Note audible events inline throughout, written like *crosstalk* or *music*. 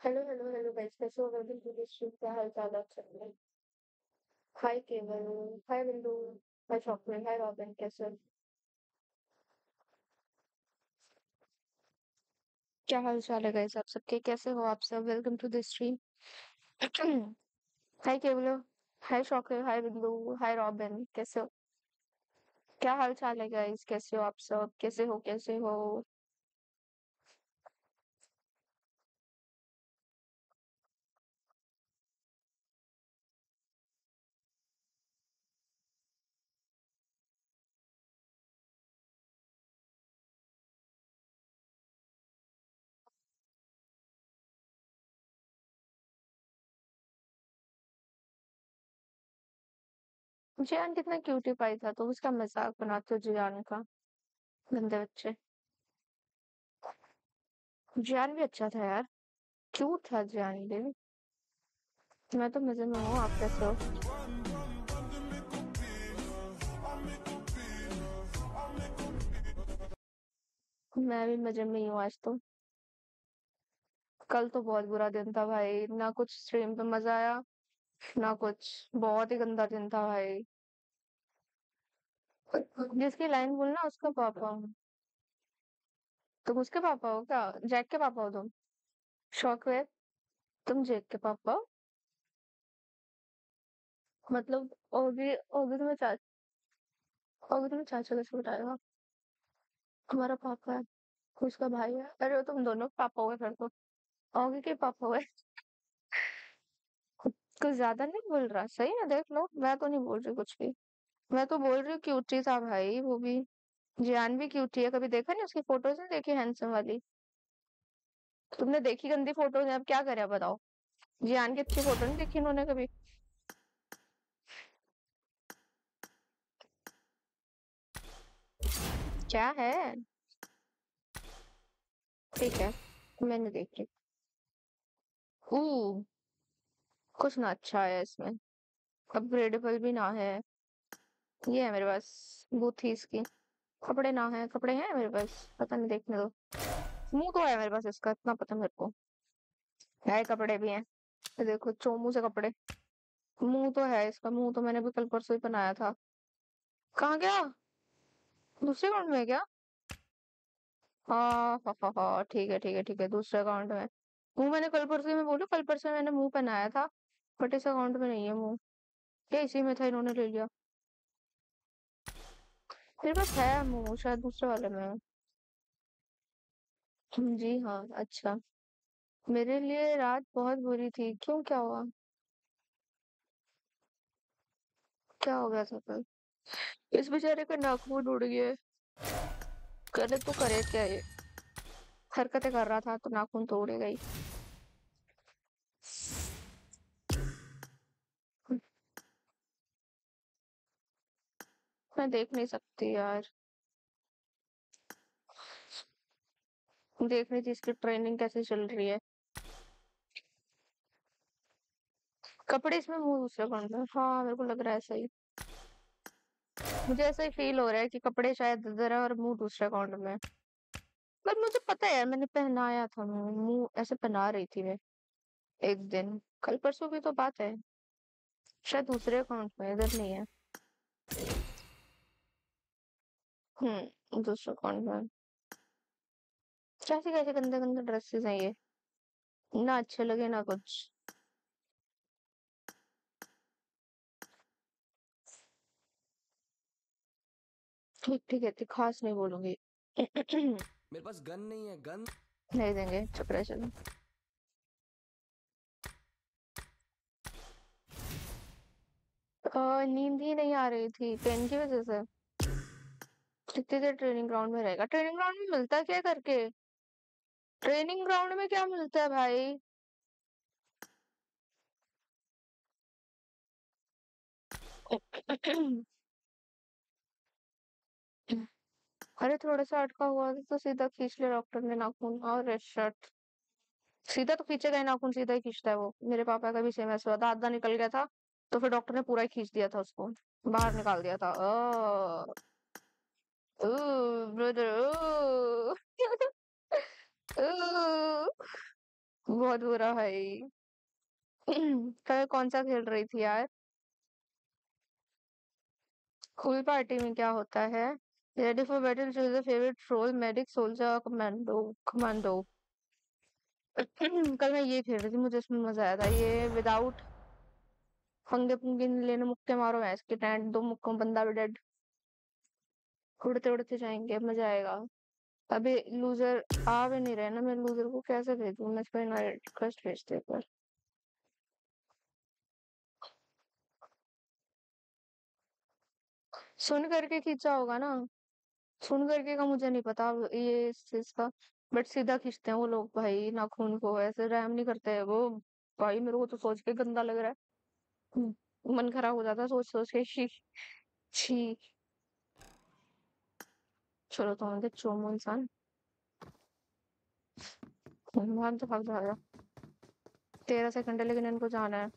Hello hello hello guys कैसे हो? Welcome to this trip क्या हाल चाल आप सब हाय केवल हाय बिंदु हाय चॉकलेट हाय रॉबिन कैसे हो? क्या हाल चाल है गाइस आप सबके? कैसे हो आप सब? Welcome to this stream hi Keval hi chocolate हाय बिंदु हाय रॉबिन कैसे हो? क्या हाल चाल है गाइस कैसे हो आप सब? कैसे हो कैसे हो? जियान कितना क्यूटी पाई था तो उसका मज़ाक बनाते हो जियान का, गंदे बच्चे। जियान भी अच्छा था यार क्यूट था जियान भी। मैं तो मज़े में हूँ, आप कैसे हो? मैं भी मज़े में ही हूँ आज तो। कल तो बहुत बुरा दिन था भाई, ना कुछ स्ट्रीम पे मज़ा आया ना कुछ। बहुत ही गंदा दिन था भाई। जिसकी लाइन बोलना उसका पापा। हूँ तुम उसके पापा हो क्या? जैक के पापा हो तुम? शॉकवेव तुम जैक के पापा हो? मतलब ओगी ओगी तुम्हें चा, ओगी तुम्हें चाचा कैसे बताएगा? हमारा पापा है, उसका भाई है। अरे वो तुम दोनों पापा हो गए फिर तो। ओगी के पापा हुए कुछ ज़्यादा नहीं बोल रहा, सही है? देख लो, मैं तो नहीं बोल रही कुछ भी। मैं तो बोल रही हूँ क्यूटी था भाई, वो भी, जियान भी क्यूटी है, कभी देखा नहीं उसकी फ़ोटोज़? नहीं देखी हैंडसम वाली? तुमने देखी गंदी फ़ोटोज़? अब क्या करे बताओ। जियान की अच्छी फ़ोटो नहीं देखी उन्होंने कभी? क्या है? ठीक है मैंने देखी कुछ ना अच्छा है इसमें। अपग्रेडेबल भी ना है। ये है मेरे पास बूथी इसकी। कपड़े ना है, कपड़े हैं मेरे पास, पता नहीं देखने दो। मुँह तो है मेरे पास इसका, इतना पता मेरे को। है कपड़े भी हैं। ये देखो, चोमू से कपड़े। मुँह तो है इसका, मुँह तो मैंने भी कल परसों ही बनाया था। कहाँ गया? दूसरे अकाउंट में क्या? हाँ हाँ हाँ हाँ ठीक है ठीक है ठीक है, दूसरे अकाउंट में। मुँह मैंने कल परसों में बोलू कल परसों मैंने मुँह बनाया था। बट इस अकाउंट में नहीं है मुँह क्या इसी में था, इन्होंने ले लिया। मेरे पास है मुँह शायद दूसरे वाले में जी हाँ अच्छा। मेरे लिए रात बहुत बुरी थी। क्यों? क्या हुआ? क्या हो गया था कल इस बेचारे का नाखून उड़ गया करे तो करे क्या ये? हरकतें कर रहा था तो नाखून तो उड़ेगा ही मैं देख नहीं सकती यार। देख रही थी इसकी ट्रेनिंग कैसे चल रही है। कपड़े इसमें मुँह दूसरे कौन सा हाँ। मेरे को लग रहा है ऐसा ही। मुझे ऐसा ही फील हो रहा है कि कपड़े शायद इधर है और मुँह दूसरे अकाउंट में पर मुझे पता है मैंने पहनाया था मुँह। ऐसे पहना रही थी मैं एक दिन। कल परसों की तो बात है। शायद दूसरे अकाउंट में, इधर नहीं है। हम्म दूसरे में कैसे कैसे गंदे गंदे ड्रेसेस हैं ये? ना अच्छे लगे ना कुछ। ठीक ठीक है खास नहीं बोलूँगी। मेरे पास गन नहीं है गन। नहीं देंगे चुप रहे चलो नींद ही नहीं आ रही थी पेन की वजह से। कितनी देर ट्रेनिंग ग्राउंड में रहेगा? ट्रेनिंग ग्राउंड में मिलता क्या करके? ट्रेनिंग ग्राउंड में क्या मिलता है भाई? अरे थोड़ा सा अटका हुआ था तो सीधा खींच लिया डॉक्टर ने नाखून। और रेड शर्ट। सीधा तो खींचेगा ही नाखून, सीधा ही खींचता है वो। मेरे पापा का भी सेम ऐसा हुआ। था आधा निकल गया था तो फिर डॉक्टर ने पूरा ही खींच दिया था उसको। बाहर निकाल दिया था। ओ ब्रदर बहुत बुरा भाई। कल कौन सा खेल रही थी यार? स्कूल पार्टी में क्या होता है? Ready for battle choose the favourite role medic soldier commando commando कल मैं ये खेल रही थी, मुझे इसमें मज़ा आया था। ये विदाउट पंगे पुंगे लेने मुक्के मारो भैंस के टैंट दो मुक्कों, बंदा भी डेड उड़ते उड़ते जाएँगे, मज़ा आएगा। अभी लूजर आ भी नहीं रहे ना, मैं लूजर को कैसे भेजूं? मैं इसको रिक्वेस्ट भेजते बार सुन करके खींचा होगा ना। सुन करके का मुझे नहीं पता ये इस चीज़ का बट सीधा खींचते हैं वो लोग भाई नाखून को, ऐसे रहम नहीं करते हैं वो। भाई मेरे को तो सोच के गंदा लग रहा है। मन खराब हो जाता है सोच सोच के छी। चलो तो हम चोमो इंसान भाग तो भाग जाएगा तेरह सेकंड है लेकिन इनको जाना है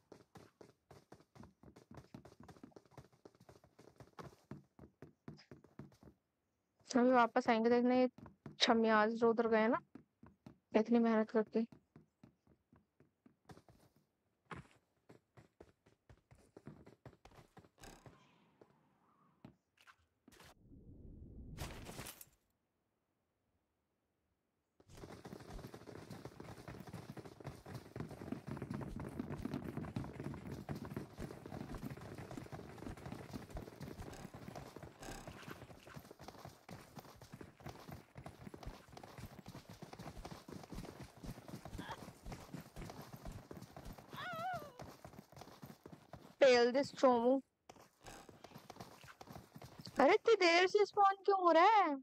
अभी वापस आएँगे देखने ये छमियाज जो उधर गए ना इतनी मेहनत करके दिस चोमू अरे इतनी देर से स्पॉन क्यों हो रहा है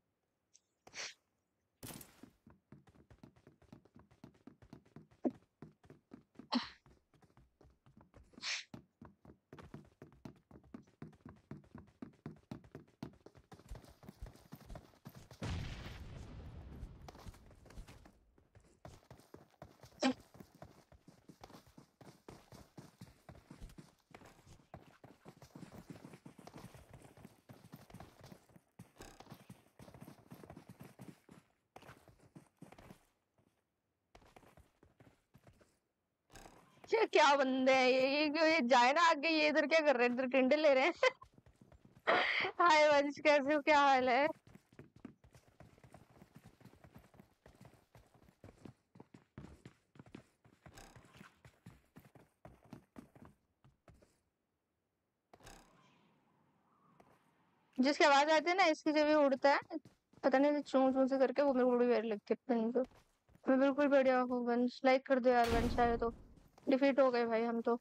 ये क्या बंदे, ये ये क्यों, ये जाए ना आगे, ये इधर क्या कर रहे हैं? इधर टिंडे ले रहे हैं। *laughs* हाय वंश, कैसे हो, क्या हाल है? जिसकी आवाज़ आती है ना, इसकी जब ये उड़ता है, पता नहीं चूं चूं से करके, वो मेरे को बड़ी प्यारी लगती है मैं बिल्कुल बढ़िया हूँ वंश लाइक कर दो यार वंश, आए तो। डिफीट हो गए भाई हम तो।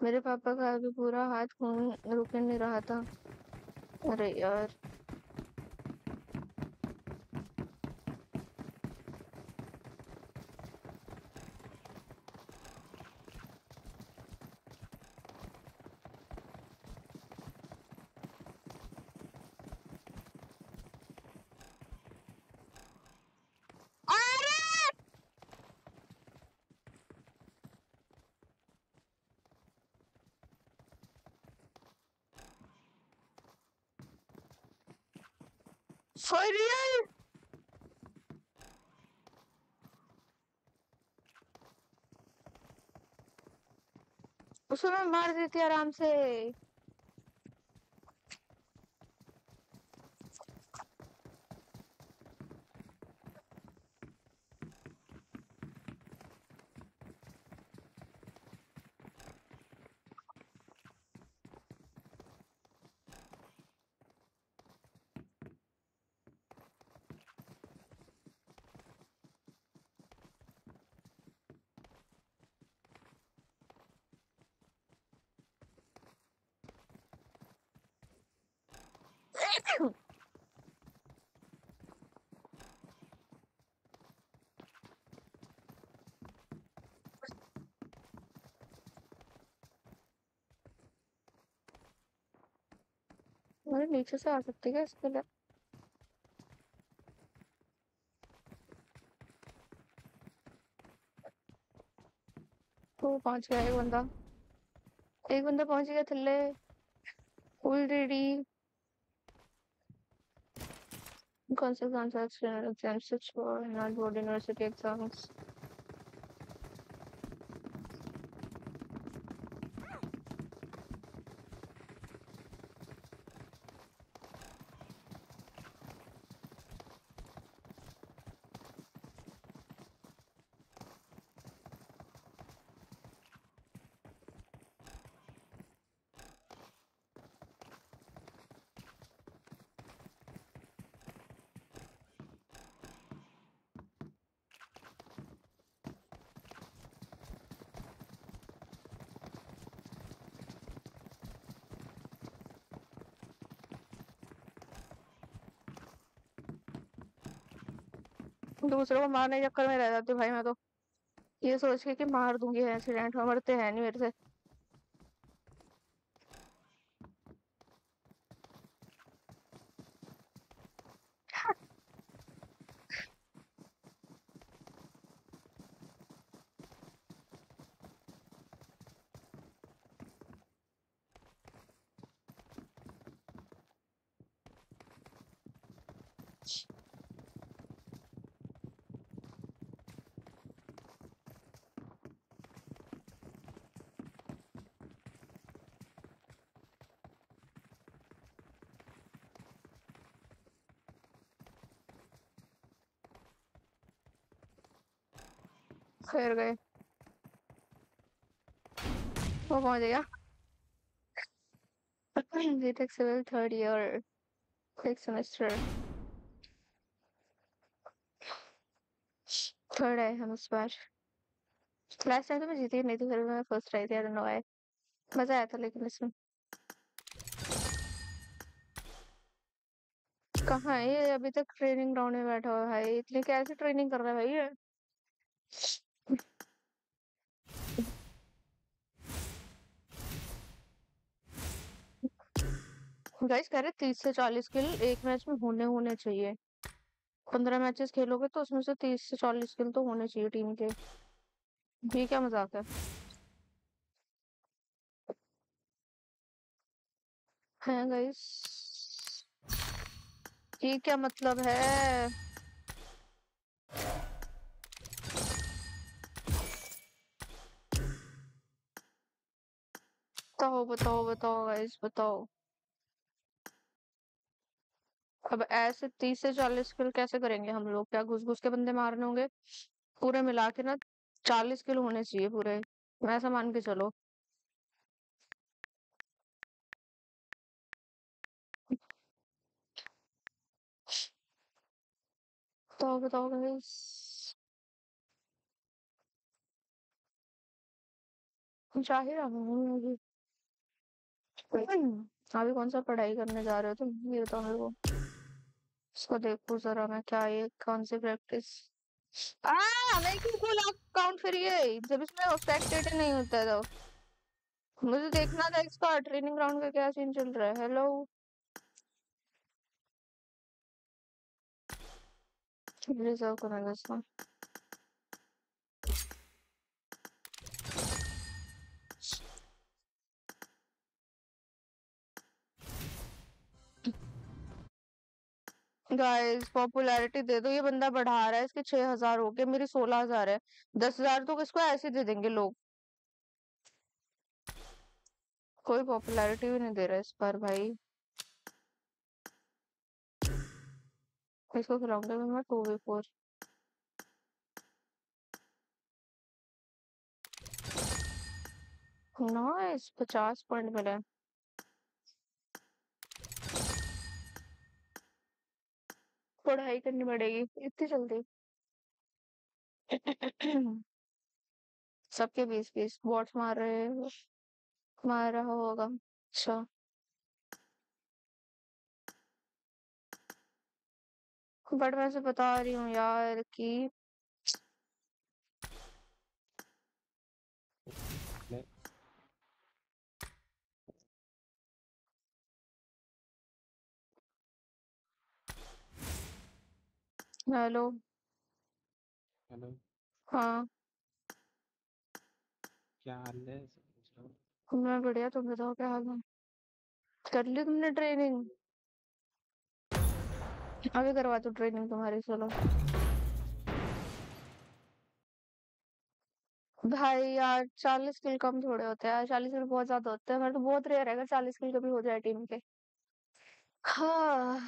मेरे पापा का अभी पूरा हाथ खून रुक नहीं रहा था। अरे यार अरे For real? उसको मैं मार देती आराम से। नीचे से आ सकती है इसके लिए? तो पहुँच गया एक बंदा। एक बंदा पहुँच गया थल्ले। ऑलरेडी कौन से कौन सा एक्सटर्नल एग्ज़ाम्स छोड़ नॉट बोर्ड यूनिवर्सिटी एग्ज़ाम्स दूसरों को मारने के चक्कर में रह जाती भाई मैं तो। ये सोच के कि मार दूँगी एक्सीडेंट में मरते हैं नहीं मेरे से। खैर गए। वो पहुँच गया B Tech civil third year six semester third है हम इस बार। लास्ट टाइम तो मैं जीती नहीं थी, फिर मैं फ़र्स्ट आई थी आई डोंट नो व्हाई मज़ा आया था लेकिन इसमें। कहाँ है ये? अभी तक ट्रेनिंग ग्राउंड में बैठा हुआ है। इतनी कैसे ट्रेनिंग कर रहा है भाई ये? गाइस कह रहे तीस से चालीस किल एक मैच में होने होने चाहिए। पंद्रह मैचेस खेलोगे तो उसमें से तीस से चालीस किल तो होने चाहिए टीम के। ये क्या मज़ाक है? हैं गाइस ये क्या मतलब है? बताओ बताओ बताओ गाइस बताओ। अब ऐसे तीस से चालीस किल कैसे करेंगे हम लोग? क्या घुस घुस के बंदे मारने होंगे? पूरे मिला के ना चालीस किल होने चाहिए पूरे। ऐसा मान के चलो। बताओ बताओ अभी कौन सा पढ़ाई करने जा रहे हो तुम? ये बताओ मेरे को। इसको देखो जरा मैं क्या ये कौन सी प्रैक्टिस आ मैं क्यों खोला? अकाउंट फिर ये, जब इसमें अफेक्टेड नहीं होता तो। मुझे देखना था इसका ट्रेनिंग ग्राउंड का क्या सीन चल रहा है। हेलो रिज़र्व करेंगे इसको। गाइस पॉपुलैरिटी दे दो, ये बंदा बढ़ा रहा है, इसके छह हज़ार हो गए, मेरी सोलह हज़ार है। दस हज़ार तो किसको ऐसे दे देंगे लोग? कोई पॉपुलैरिटी भी नहीं दे रहा इस बार भाई। इसको खिलाऊँगा मैं टू वी फोर। नाइस पचास पॉइंट मिले। पढ़ाई करनी पड़ेगी, इतनी जल्दी? सबके बीस बीस बॉट्स मार रहे मार रहा होगा। अच्छा। बट मैं से बता रही हूँ यार कि हेलो। हेलो। हाँ। क्या हाल है? सब रहा मैं बढ़िया तुम बताओ क्या हाल है? कर ली तुमने ट्रेनिंग? अभी करवा दो ट्रेनिंग तुम्हारी चलो। भाई यार चालीस किल कम थोड़े होते हैं यार चालीस किल बहुत ज़्यादा होते हैं मेरे तो बहुत रेयर है अगर चालीस किल कभी हो जाए टीम के। हाँ।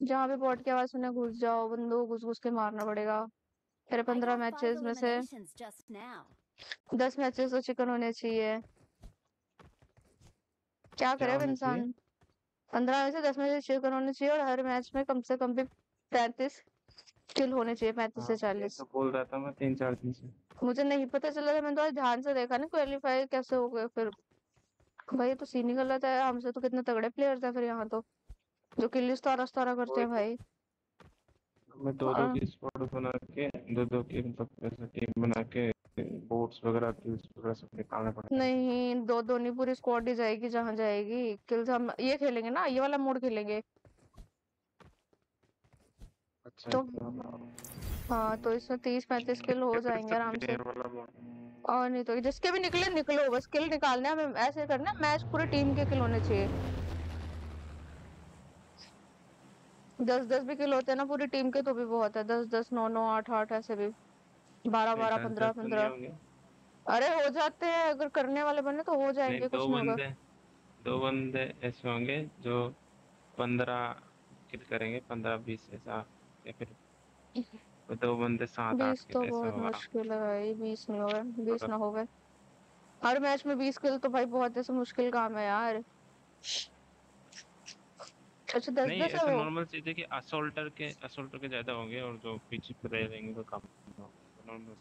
जहाँ पे बॉट की आवाज़ सुने घुस जाओ बंदूक घुस घुस के मारना पड़ेगा। फिर पंद्रह मैचेस में से. दस मैचेस तो चिकन होने चाहिए। क्या करे इंसान? पंद्रह में से दस मैचेस चिकन होने चाहिए और हर मैच में कम से कम भी पैंतीस किल होने चाहिए पैंतीस से हाँ चालीस। तो बोल रहा था मैं तीन चार दिन से। मुझे नहीं पता चला था मैंने तो आज ध्यान से देखा ना क्वालिफाई कैसे हो गए फिर। भाई तो सीन ही गलत है हमसे तो कितने तगड़े प्लेयर्स हैं फिर यहाँ तो। जो किल सतारा सतारा करते हैं तो भाई। मैं दो दो हाँ की स्क्वाड बना के दो दो की मतलब ऐसे टीम बना के बोट्स वगैरह किल्स वगैरह सब निकालने पड़ेंगे। नहीं दो दो नहीं पूरी स्क्वाड ही जाएगी जहाँ जाएगी। किल्स हम ये खेलेंगे ना ये वाला मोड खेलेंगे। अच्छा तो हाँ तो इसमें तीस पैंतीस किल हो जाएँगे आराम से। और नहीं तो जिसके भी निकले निकलो। बस किल निकालना है हमें ऐसे करना मैच पूरे टीम के किल होने चाहिए। दस दस भी किलो होते हैं ना पूरी टीम के तो भी बहुत है। दस दस नौ नौ आठ आठ ऐसे भी। बारह बारह पंद्रह पंद्रह। अरे हो जाते हैं अगर करने वाले बने तो हो जाएँगे कुछ होगा। बंदे दो बंदे ऐसे होंगे जो पंद्रह किल करेंगे पंद्रह बीस ऐसा या फिर दो बंदे सात आठ बीस तो बहुत मुश्किल है भाई बीस नहीं होगा बीस अगर ना होगा। हर मैच में बीस किल तो भाई बहुत ऐसे मुश्किल काम है यार। अच्छा दस नहीं दस ऐसा नॉर्मल चीज़ है कि असोल्टर के असोल्टर के ज़्यादा होंगे और जो पीछे पे रह रहेंगे वो कम नॉर्मल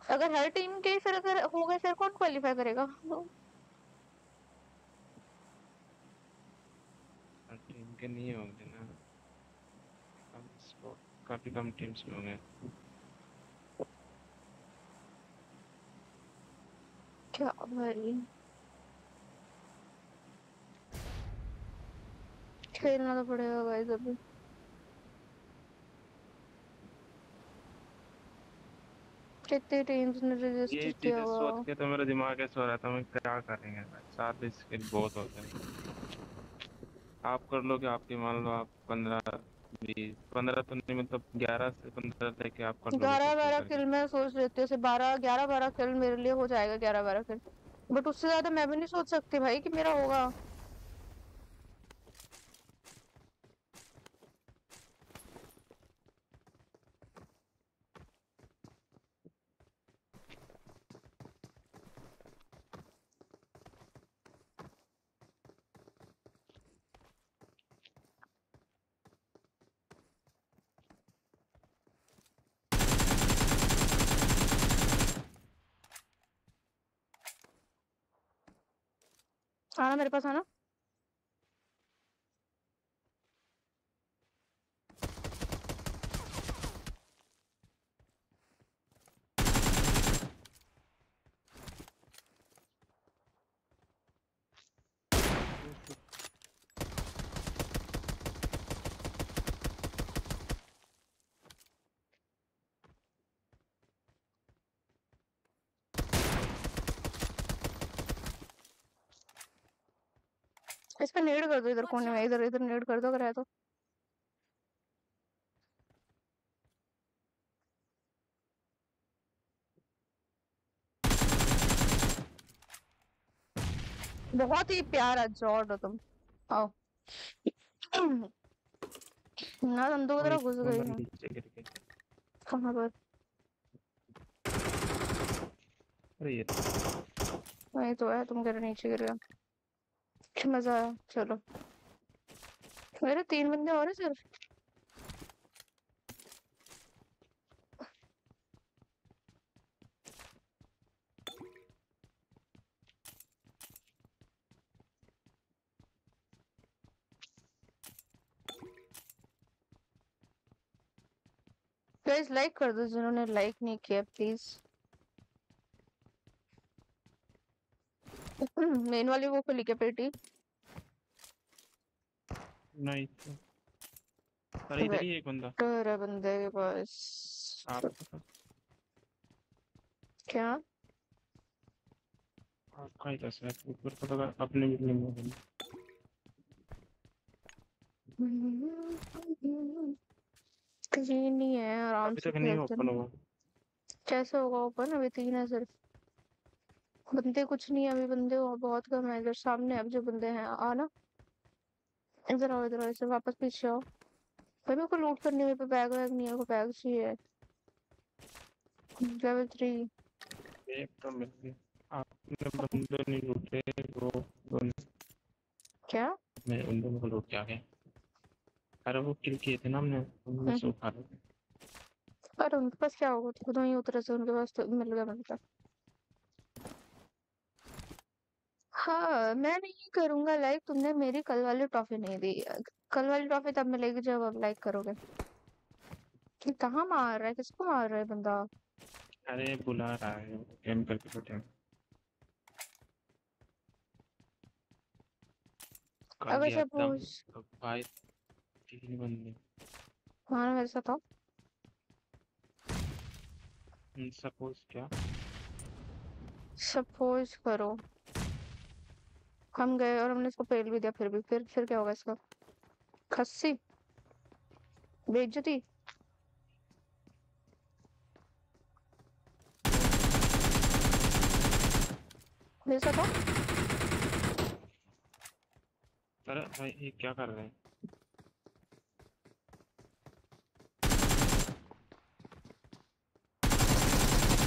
अगर हर टीम के फिर अगर हो गए फिर कौन क्वालिफाई करेगा? टीम के नहीं होंगे ना। कम काफ़ी कम टीम्स में होंगे। क्या भाई खेलना तो पड़ेगा गाइस अभी कितनी टीम्स ने रजिस्टर किया हुआ? सोच के तो मेरा दिमाग ऐसा हो रहा था मैं क्या करेंगे सात स्किल बहुत होते हैं। आप कर लोगे आपके मान लो आप पंद्रह पंद्रह तो नहीं मतलब ग्यारह से पंद्रह ग्यारह बारह फ़िल्म मैं सोच लेती हूँ बारह ग्यारह बारह फ़िल्म मेरे लिए हो जाएगा ग्यारह बारह फ़िल्म बट उससे ज़्यादा मैं भी नहीं सोच सकती भाई कि मेरा होगा। आना मेरे पास आना। इस पे नेड कर दो इधर कोने में इधर इधर नेड कर दो अगर है तो। बहुत ही प्यारा जॉर्ड हो तुम। आओ। ना तुम दो कोई तरफ़ घुस बंदा हो। गिर कहाँ पर? अरे ये वही तो है तुम रहे नीचे गिर गया मज़ा आया। चलो। मेरे तीन बंदे और सिर्फ़ गाइस लाइक कर दो जिन्होंने लाइक नहीं किया प्लीज़ *coughs* मेन वाली वो खुली क्या पेटी? नहीं। तो अरे इधर ही एक बंदा। डर है बंदे के पास। आपके क्या? आपका ही कैसा है ऊपर का तो अपने भी नहीं होगा कहीं नहीं है आराम से तक नहीं ओपन हैं हुआ। कैसे होगा ओपन अभी तीन है सिर्फ़। बंदे कुछ नहीं है अभी बंदे बहुत कम है। इधर सामने अब जो बंदे हैं आना इधर आओ इधर आओ इधर वापस पीछे आओ। भाई मेरे को लूट करनी है मेरे पे बैग वैग नहीं है मेरे को बैग चाहिए। लेवल थ्री एक तो मिल गया। आपने बंदे नहीं लूटे वो दोनों क्या? मैं उन दोनों को लूट के आ गया अरे वो किल किए थे ना हमने उनमें से हम्म। उठा लो। अरे उनके पास क्या होगा? खुद ही उतरे से उनके पास तो मिल गया मतलब हाँ मैं नहीं करूँगा लाइक तुमने मेरी कल वाली टॉफी नहीं दी। कल वाली टॉफी तब मिलेगी जब अब लाइक करोगे। कि कहाँ मार रहा है? किसको मार रहा है बंदा? अरे बुला रहा है। गेम करके बैठे अगर गया था? सपोज़ भाई तीन बंदे। हाँ मेरे साथ आओ। सपोज़ क्या? सपोज़ करो। हम गए और हमने इसको पेल भी दिया, फिर भी, फिर फिर क्या होगा इसका? खस्सी। बेइज्जती। साथ आओ। अरे भाई, ये क्या कर रहे हैं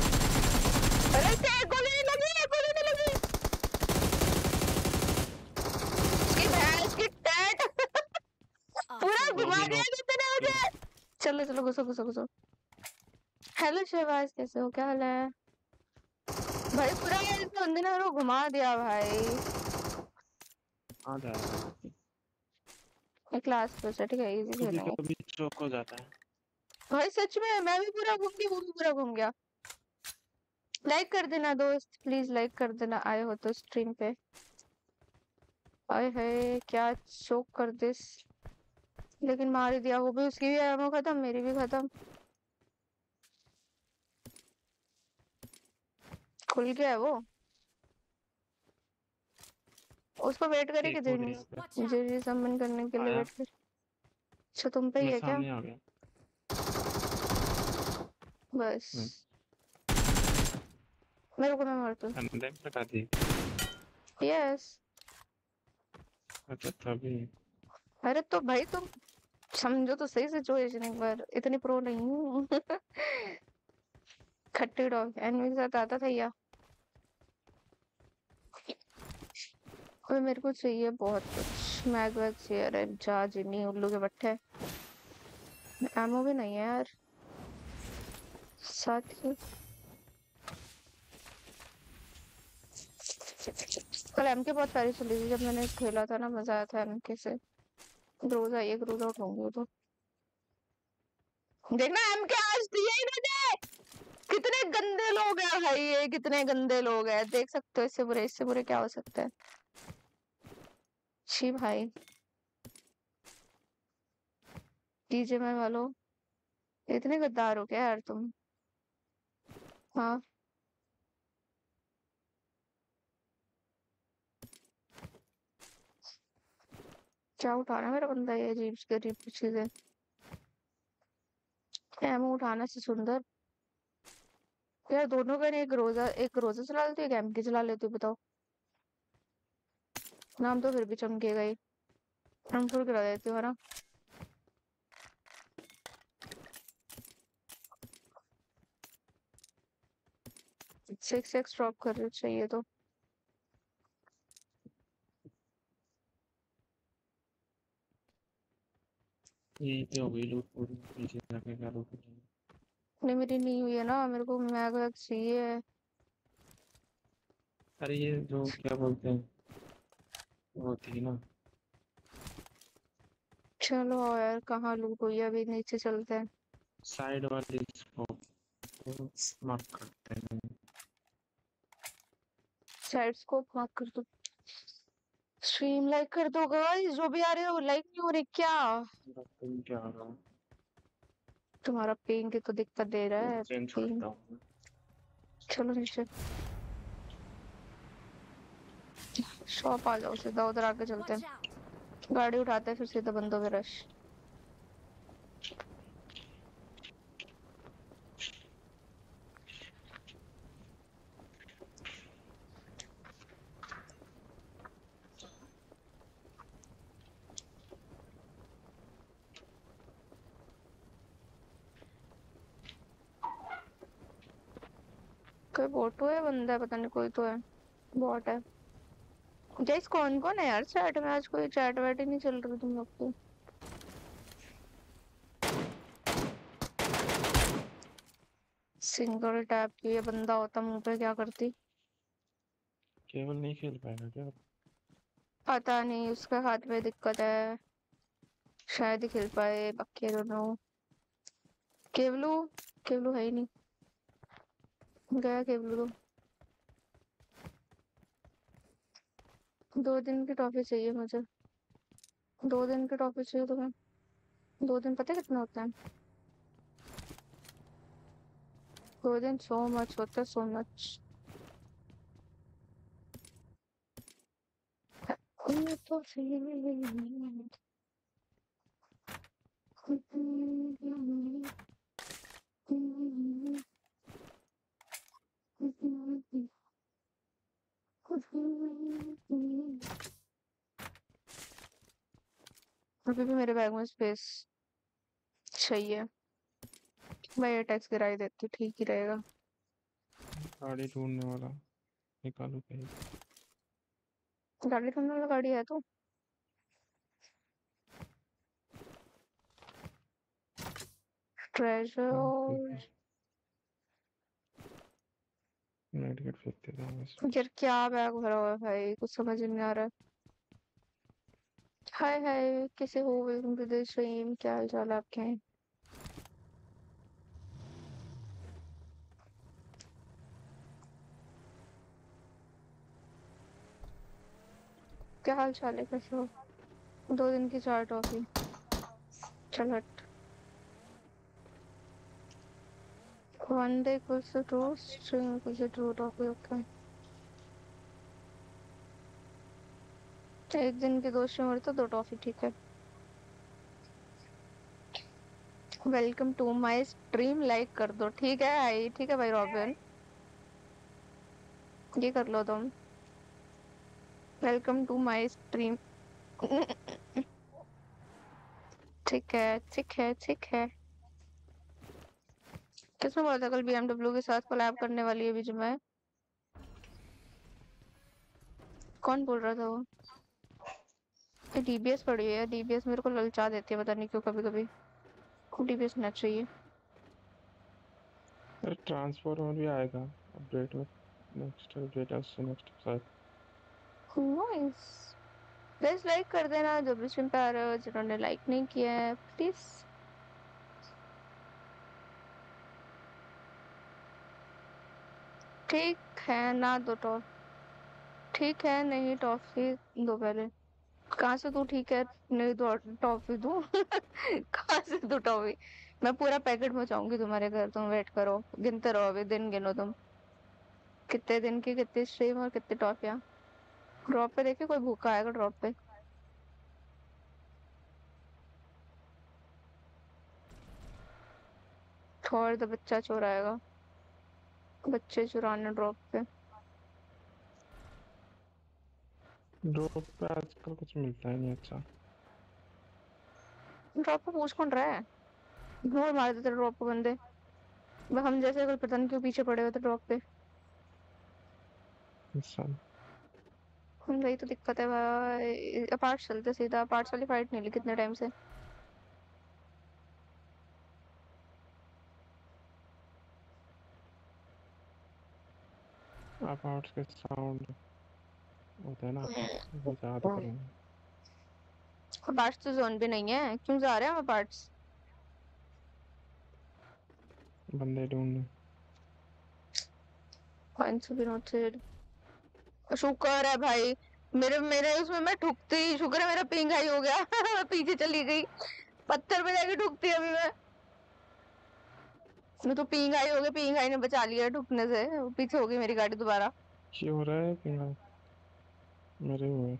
अरे से गोली नहीं लगी गोली नहीं लगी इसकी भैंस की टैट पूरा वो घुमा भी दिया नॉक कितने मुझे चलो चलो घुसो घुसो। हेलो शहबाज कैसे हो? क्या हाल है? भाई पूरा इस बंदे ने घुमा दिया भाई। एक क्लास पे से ठीक है इजी खेलेंगे कभी चौक हो जाता है। भाई सच में मैं भी पूरा घूम गई वो भी पूरा घूम गया। लाइक कर देना दोस्त प्लीज़ लाइक कर देना आए हो तो स्ट्रीम पे। आए है क्या शोक कर दिस लेकिन मार ही दिया वो भी उसकी भी एमो खत्म मेरी भी खत्म। खुल गया है वो। उसको वेट करे कि इस समन करने के लिए वेट कर। अच्छा तुम पे ही है क्या? बस। हम्म। मेरे को मैं मारता हूँ। अंदर में लगा दी यस अच्छा तभी। अरे तो भाई तुम समझो तो सही सिचुएशन एक बार इतनी प्रो नहीं हूँ। खट्टी डॉग एनिमी के साथ आता था या? अबे, मेरे को चाहिए बहुत कुछ। मैग वैग चाहिए अरे जा जिन्नी उल्लू के बट्टे एमो भी नहीं है यार। साथ ही। कल एम के बहुत प्यारी चली थी, जब मैंने खेला था ना, मज़ा आया था एम के से। ग्रोजा ये ग्रोजा उठाऊँगी तो। देखना एम के आज दिए ही ना कितने गंदे लोग हैं भाई ये, कितने गंदे लोग हैं। देख सकते हो इससे बुरे इससे बुरे क्या हो सकता है? छी भाई। डीजे में वालों, इतने गद्दार हो क्या यार तुम। हाँ। क्या उठाना मेरा बंदा, ये अजीब गरीब चीज़ें एमो उठाना से सुंदर। यार दोनों का एक रोजा एक रोजा चला लेती एक एम की चला लेती बताओ। नाम तो फिर भी चमकेगा ही हम थोड़ी गिरा देती है ना? सिक्स एक्स ड्रॉप कर चाहिए तो। यही पे हो लूट पूरी पीछे जाके क्या लूट नहीं मेरी नहीं हुई है ना मेरे को मैग वैग चाहिए। अरे ये जो क्या बोलते हैं वो थी ना। चलो यार कहाँ लूट हुई अभी नीचे चलते हैं। साइड वाली स्कोप मार्क करते हैं। साइड स्कोप मार्क कर दो। स्ट्रीम लाइक कर दो गाइस जो भी आ रहे हो लाइक नहीं हो रही क्या? पिंग क्या आ रहा हूँ? तुम्हारा पिंग तो दिक्कत दे रहा है हूँ चलो नीचे। शॉप आ जाओ सीधा उधर आके चलते हैं। गाड़ी उठाते हैं फिर सीधा बंदों पे रश बोटो है बंदा है पता नहीं कोई तो है बॉट है। जैस कौन कौन है यार चैट में? आज कोई चैट वैट ही नहीं चल रही तुम लोग की। सिंगल टैप की ये बंदा होता मुँह पे क्या करती? केवल नहीं खेल पाएगा क्या? पता नहीं उसके हाथ में दिक्कत है। शायद ही खेल पाए बाकी दोनों केवलू? केवलू है ही नहीं। गया केवलू तो दो दिन की टॉफी चाहिए मुझे। दो दिन की टॉफी चाहिए तुम्हें दो दिन पता कितना होता है? दो दिन सो मच होता सो मच तो अभी भी मेरे बैग में स्पेस चाहिए। मैं ये टैक्स गिरा ही देती ठीक ही रहेगा। गाड़ी ढूँढने वाला निकालू कहीं। गाड़ी करने वाला गाड़ी है तो। ट्रेजर मेडिकेट फेंक देता हूँ बस यार, क्या बैग भरा हुआ है भाई? कुछ समझ नहीं आ रहा। हाय हाय, कैसे हो? वेलकम टू द स्ट्रीम क्या हाल चाल है? आपके क्या हाल चाल है? कैसे हो? दो दिन की चार टॉफी। चल हट one day equals to two string equals to two toffee okay एक दिन की दो स्ट्रिंग तो दो टॉफी ठीक है. Welcome to my stream like कर दो, ठीक है, आई, ठीक है भाई रॉबिन ये कर लो तुम. वेलकम टू माय स्ट्रीम ठीक है ठीक है ठीक है. किसने बोला था कल BMW के साथ कोलैब करने वाली है बीच में। कौन बोल रहा था वो? ये डीबीएस पड़ी है। डीबीएस मेरे को ललचा देती है पता नहीं क्यों कभी कभी डीबीएस होना चाहिए। ट्रांसफॉर्मर भी आएगा। अपडेट में। नेक्स्ट अपडेट उससे नेक्स्ट शायद। नाइस प्लीज़ लाइक कर देना। जो भी स्ट्रीम पे आ रहे हो जिन्होंने लाइक नहीं किया है प्लीज़ ठीक है ना दो टॉफ ठीक है, नहीं टॉफी दो पहले। कहाँ से तू ठीक है? नहीं दो टॉफी *laughs* दूँ। कहाँ से दो टॉफी मैं पूरा पैकेट पहुंचाऊँगी तुम्हारे घर, तुम वेट करो। गिनते रहो अभी, दिन गिनो तुम। कितने दिन की, कितनी स्ट्रीम और कितनी टॉफियाँ ड्रॉप पे देखिए, कोई भूखा आएगा ड्रॉप पे। छोड़ दो, बच्चा चुराएगा बच्चे चुराने ड्रॉप पे। ड्रॉप पे आजकल कुछ मिलता ही नहीं अच्छा। ड्रॉप पे पूछ कौन रहा है? इग्नोर मार देते ड्रॉप पे बंदे। हम जैसे अगर पता नहीं क्यों पीछे पड़े हुए थे ड्रॉप पे। इंसान हम वही तो दिक्कत है भाई। अपार्ट चलते सीधा। अपार्ट वाली फाइट नहीं ली कितने टाइम से। आउट्स के साउंड होता है ना वो याद करूँगा। अपार्ट तो जोन भी नहीं है क्यों जा रहे हैं हम अपार्ट्स बंदे ढूँढने। be noted. शुक्र है भाई मेरे मेरे उसमें मैं ठुकती शुक्र है मेरा पिंग हाई हो गया। मैं *laughs* पीछे चली गई। पत्थर पे जाके ठुकती अभी मैं। मैं तो पिंग हाई हो गया पिंग हाई ने बचा लिया ठुकने से। वो पीछे हो गई मेरी गाड़ी दोबारा। क्यों हो रहा है पिंगा मेरे हुए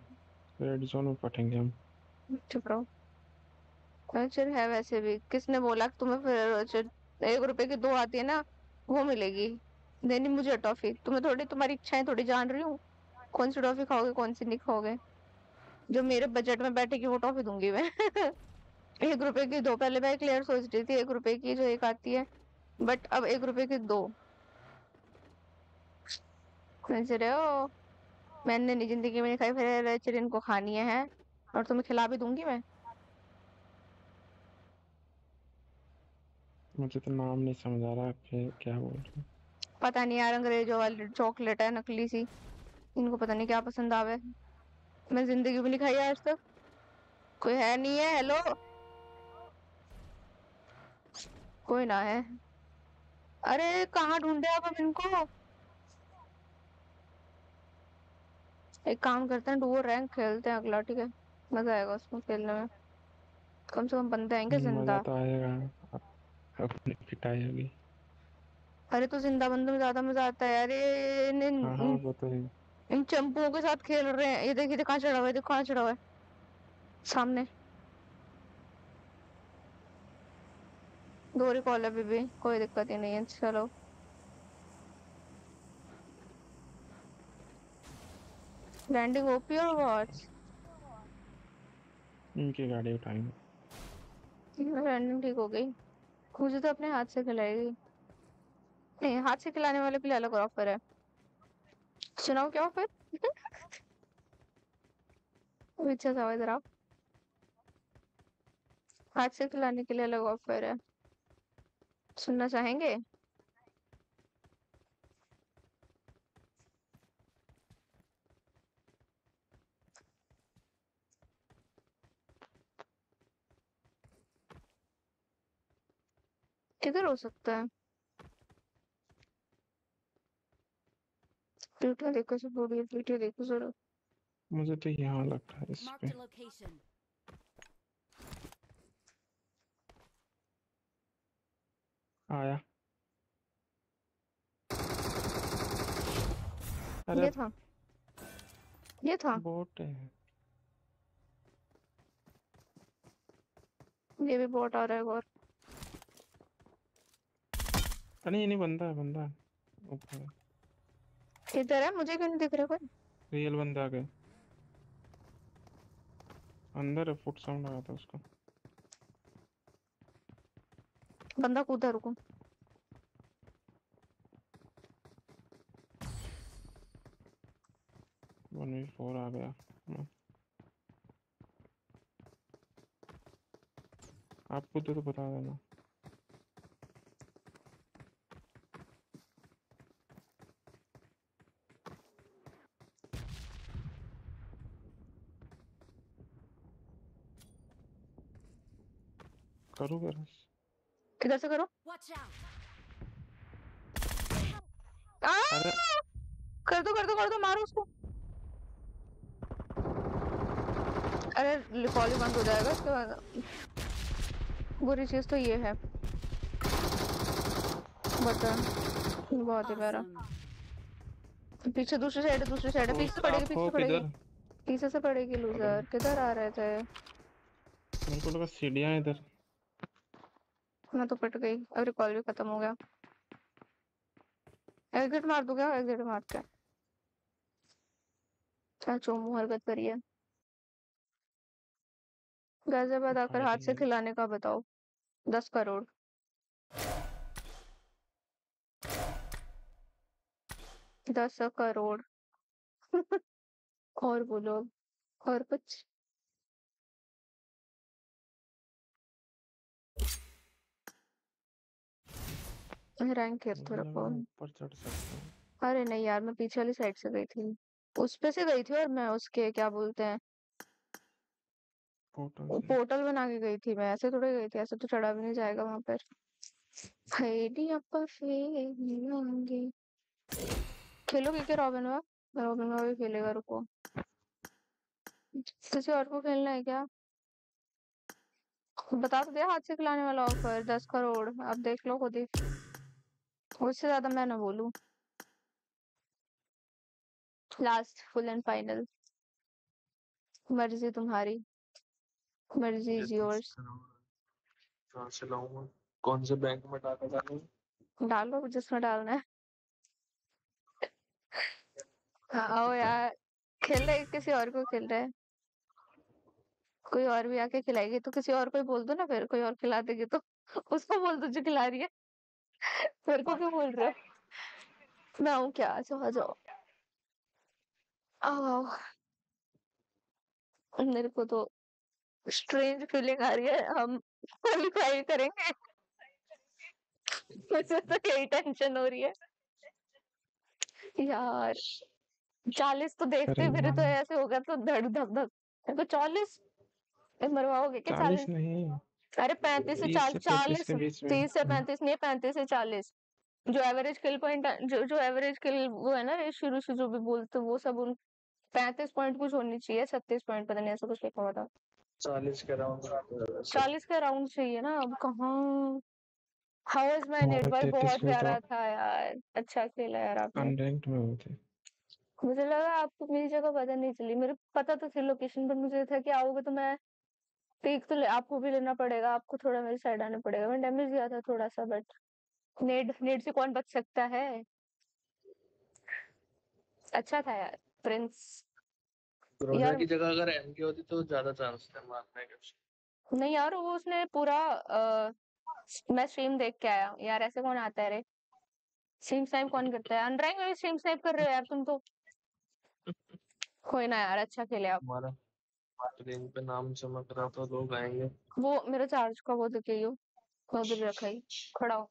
रेड जोन में पटेंगे हम। चुप रहो। फ्यूचर है वैसे भी। किसने बोला कि तुम्हें फिर एक रुपए की दो आती है ना वो मिलेगी। देनी मुझे टॉफी तुम्हें थोड़ी तुम्हारी इच्छाएँ थोड़ी जान रही हूँ। कौन सी टॉफी खाओगे कौन सी नहीं खाओगे? जो मेरे बजट में बैठेगी वो टॉफी दूँगी मैं। *laughs* एक रुपए की दो पहले मैं क्लियर सोच रही थी एक रुपए की जो एक आती है। बट अब एक रुपए की दो। समझ रहे हो? मैंने नहीं ज़िंदगी में खाई फिर चिर इनको खानी है और तुम्हें खिला भी दूँगी मैं? मुझे तो नाम नहीं समझ आ रहा कि क्या बोल रहे पता नहीं यार अंग्रेज़ों वाली चॉकलेट है नकली सी। इनको पता नहीं क्या पसंद आवे। मैं ज़िंदगी भी नहीं खाई आज तक। कोई है नहीं है हेलो कोई ना है। अरे कहाँ ढूंढे आप अब इनको? एक काम करते हैं डुओ रैंक खेलते हैं अगला ठीक है? मज़ा आएगा उसमें खेलने में। कम से कम बंदे आएँगे ज़िंदा। तो आएगा। अब अपनी पिटाई होगी। अरे तो ज़िंदा बंदों में ज़्यादा मज़ा आता है अरे इन इन, हाँ हाँ वो तो है। इन चंपुओं के साथ खेल रहे हैं। ये देखिए कहाँ चढ़ा हुआ है देखो कहाँ चढ़ा हुआ है? सामने। दो रिकॉल है भी कोई दिक्कत ही नहीं है चलो। लैंडिंग ओपी और व्हाट इनकी गाड़ी उठाएँगे लैंडिंग ठीक हो गई? मुझे तो अपने हाथ से खिलाएगी। नहीं हाथ से खिलाने वाले के लिए अलग ऑफ़र है। सुनाओ क्या ऑफ़र पीछे *laughs* से इधर आओ। हाथ से खिलाने के लिए अलग ऑफ़र है। सुनना चाहेंगे? किधर हो सकता है। वीडियो देखो सब वीडियो देखो जरा। मुझे तो यहाँ लग रहा है इस पे। आया। ये था। ये था। बोट है। ये भी बॉट आ रहा है और। अरे ये नहीं बंदा है बंदा ऊपर इधर है मुझे क्यों नहीं दिख रहा कोई? रियल बंदा आ गया। अंदर है फुट साउंड आया था उसका। बंदा कूदा रुको। वन फोर आ गया। आपको तो, तो बता देना। करो बरस किधर से करो? कर दो कर दो कर दो मारो उसको। अरे रिकॉल बंद हो जाएगा इसके बाद बुरी चीज़ तो ये है। बटन बहुत ही प्यारा। पीछे दूसरी साइड है दूसरी साइड है पीछे पड़ेगी पीछे पड़ेगी। पीछे से पड़ेगी लूजर किधर आ रहे थे? मेरे को लगा सीढ़ियाँ इधर। मैं तो पट गई। अब रिकॉल भी खत्म हो गया। एग्जिट मार दो क्या एग्जिट मार के क्या चोमू हरकत करी है। गाजियाबाद आकर हाथ से खिलाने का बताओ। दस करोड़। दस करोड़। *laughs* और बोलो। और कुछ? रैंक खेल मुझे थोड़ा कौन ऊपर चढ़ सकता हूँ। अरे नहीं यार मैं पीछे वाली साइड से गई थी। उस पे से गई थी और मैं उसके क्या बोलते हैं पोर्टल पोर्टल बना के गई थी मैं ऐसे थोड़ी गई थी ऐसे तो चढ़ा भी नहीं जाएगा वहाँ पर। फेडी अप्पा फेडी खेलोगे क्या रॉबिन वा रॉबिन वा भी खेलेगा रुको। किसी और को खेलना है क्या? बता तो दिया हाथ से खिलाने वाला ऑफ़र दस करोड़ अब देख लो खुद ही। उससे ज़्यादा मैं ना बोलूँ। लास्ट फुल एंड फाइनल मर्ज़ी तुम्हारी। मर्ज़ी इज़ योर्स कहाँ से लाऊँगा कौन से बैंक में? डालूं डालो जिसमें डालना है। आओ *laughs* यार खेल रहे किसी और को खेल रहे हैं? कोई और भी आके खिलाएगी? तो किसी और को ही बोल दो ना फिर कोई और खिला देगी तो। *laughs* उसको बोल दो जो खिला रही है। *laughs* मेरे को क्यों बोल रहे हो? मैं हूँ क्या? आ जाओ। जाओ आओ मेरे को तो स्ट्रेंज फीलिंग आ रही है। हम क्वालिफाई करेंगे। *laughs* मुझे तो यही टेंशन हो रही है। यार चालीस तो देखते ही मेरे तो। ऐसे होगा तो धड़ धक धक मेरे को चालीस मरवाओगे क्या चालीस? नहीं। अरे पैंतीस से चालीस तीस से हम्म, पैंतीस नहीं पैंतीस से चालीस। जो एवरेज किल पॉइंट जो जो एवरेज किल वो है ना शुरू से जो भी बोलते वो सब उन पैंतीस पॉइंट कुछ होनी चाहिए छत्तीस पॉइंट पता नहीं ऐसा कुछ लिखा हुआ था। चालीस के राउंड चालीस का राउंड चाहिए ना अब कहाँ? हाउ इज़ माय नेट भाई बहुत प्यारा तो था यार। अच्छा खेला यार आपने। में होते मुझे लगा आपको मेरी जगह पता नहीं चली। मेरे पता तो थी लोकेशन पर मुझे था कि आओगे तो मैं पीक तो आपको भी लेना पड़ेगा आपको थोड़ा मेरी साइड आना पड़ेगा। मैं डैमेज दिया था थोड़ा सा बट नेट नेट से कौन बच सकता है? अच्छा था यार प्रिंस यार की जगह अगर एम की होती तो ज़्यादा चांस थे मारने के। नहीं यार वो उसने पूरा अ, मैं स्ट्रीम देख के आया। यार ऐसे कौन आता है रे? स्ट्रीम स्नाइप कौन करता है? अनरैंक में भी स्ट्रीम स्नाइप कर रहे हो यार तुम तो। *laughs* कोई ना यार अच्छा खेले आप। स्क्रीन पे नाम चमक रहा तो लोग आएँगे। वो मेरा चार्ज का वो दिखे यो मैं उधर रखा ही। खड़ा हो।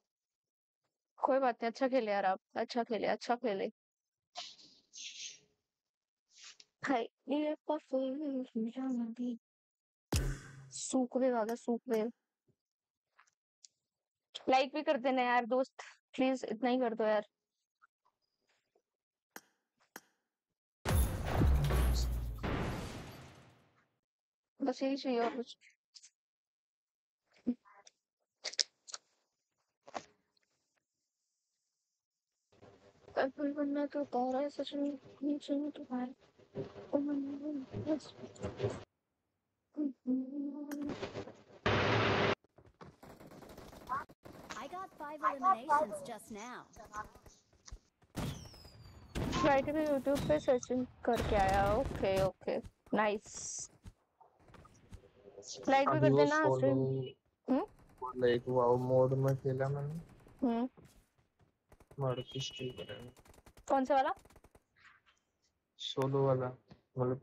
कोई बात नहीं अच्छा खेले यार आप। अच्छा खेले अच्छा खेले। हाय, ये परफेक्ट सूख आ गया सूख वेव लाइक भी कर देना यार, दोस्त। प्लीज़ इतना ही कर दो यार। बस यही चाहिए और कुछ कोई बनना तो तारा है सच में तुम्हारे बस I got five eliminations just now. Right YouTube पे सर्चिंग करके आया ओके ओके नाइस लाइक भी कर देना हम्म? लाइक वाओ मोड में खेला मैंने। हम्म। मर्ड की स्टिल करेंगे कौन सा वाला? सोलो वाला। मतलब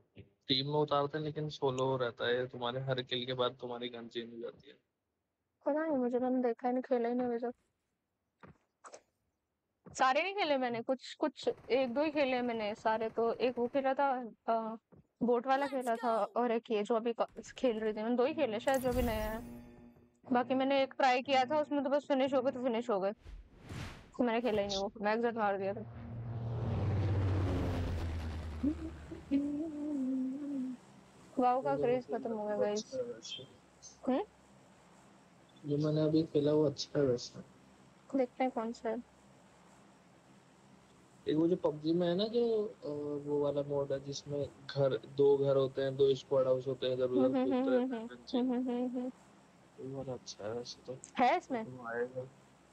टीम में उतारते हैं लेकिन सोलो रहता है। तुम्हारे हर किल के बाद तुम्हारी गन चेंज हो जाती है। पता नहीं मुझे मैंने देखा ही नहीं खेला ही नहीं अभी तक। सारे नहीं खेले मैंने कुछ कुछ एक दो ही खेले मैंने सारे तो एक वो खेला था आ, बोट वाला खेला था और एक ये जो अभी खेल रही थी। मैंने दो ही खेले शायद जो भी नया है। बाकी मैंने एक ट्राई किया था उसमें तो बस फिनिश हो गए तो फिनिश हो गए। तो मैंने खेला ही नहीं वो मैं एग्जैक्ट मार दिया था। वाव का क्रेज खत्म हो गया गाइस अच्छा हम्म? जो मैंने अभी खेला वो अच्छा है वैसे। देखते हैं कौन सा है। एक वो जो पबजी में है ना जो वो वाला मोड है जिसमें घर दो घर होते हैं दो स्क्वाड हाउस होते हैं इधर उधर हम्म हम्म हम्म। वो अच्छा है वैसे तो। है इसमें?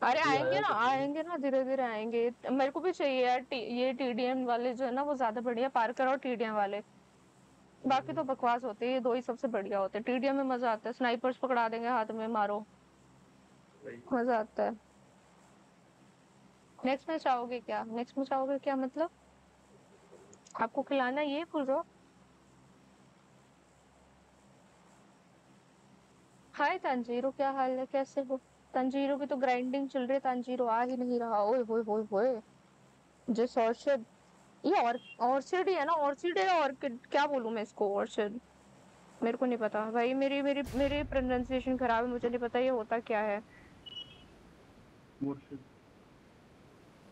अरे आएँगे ना आएँगे ना धीरे धीरे आएँगे। मेरे को भी चाहिए यार ये टीडीएम वाले जो है ना वो ज़्यादा बढ़िया पार्कर और टीडीएम वाले। बाकी तो बकवास होते हैं ये दो ही सबसे बढ़िया होते हैं। टीडीएम में मज़ा आता है स्नाइपर्स पकड़ा देंगे हाथ में मारो। मज़ा आता है। नेक्स्ट मैच आओगे क्या? नेक्स्ट मैच आओगे क्या मतलब? आपको खिलाना ये पूछो हाय तंजीरो, क्या हाल है? कैसे हो? तंजीरो की तो ग्राइंडिंग चल रही है। तंजीरो, आ ही नहीं रहा। ओए, होए होए होए। जिस ऑर्चिड ये और ऑर्चिड ही है ना? ऑर्चिड है ऑर्किड क्या बोलूँ मैं इसको? ऑर्चिड मेरे को नहीं पता। भाई, मेरी मेरी मेरी प्रोनाउंसिएशन खराब है। मुझे नहीं पता ये होता क्या है।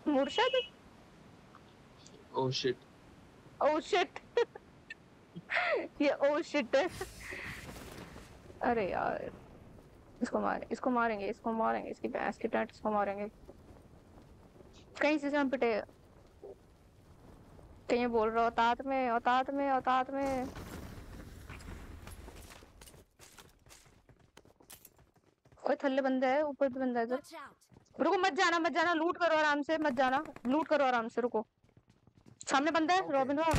मुर्शिद ओ शिट ओ शिट ये ओ शिट है अरे यार इसको मार इसको मारेंगे इसको मारेंगे इसकी बैंस की टाट इसको मारेंगे। कहीं से हम पिटे। कहीं बोल रहा औतात में और तात में और तात में। कोई थल्ले बंदा है ऊपर भी बंदा है इधर। रुको मत जाना मत जाना लूट करो आराम से मत जाना लूट करो आराम से रुको सामने बंदा है. रॉबिन राव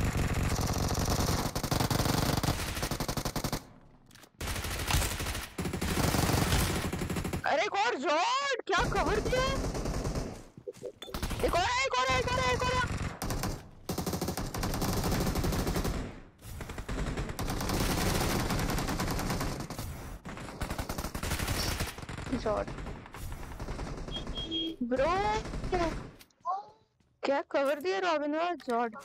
अरे एक और जॉर्ड क्या कवर दिया? एक और एक और एक और एक और जॉर्ड ब्रो क्या कवर दिया रॉबिन राव जॉर्ड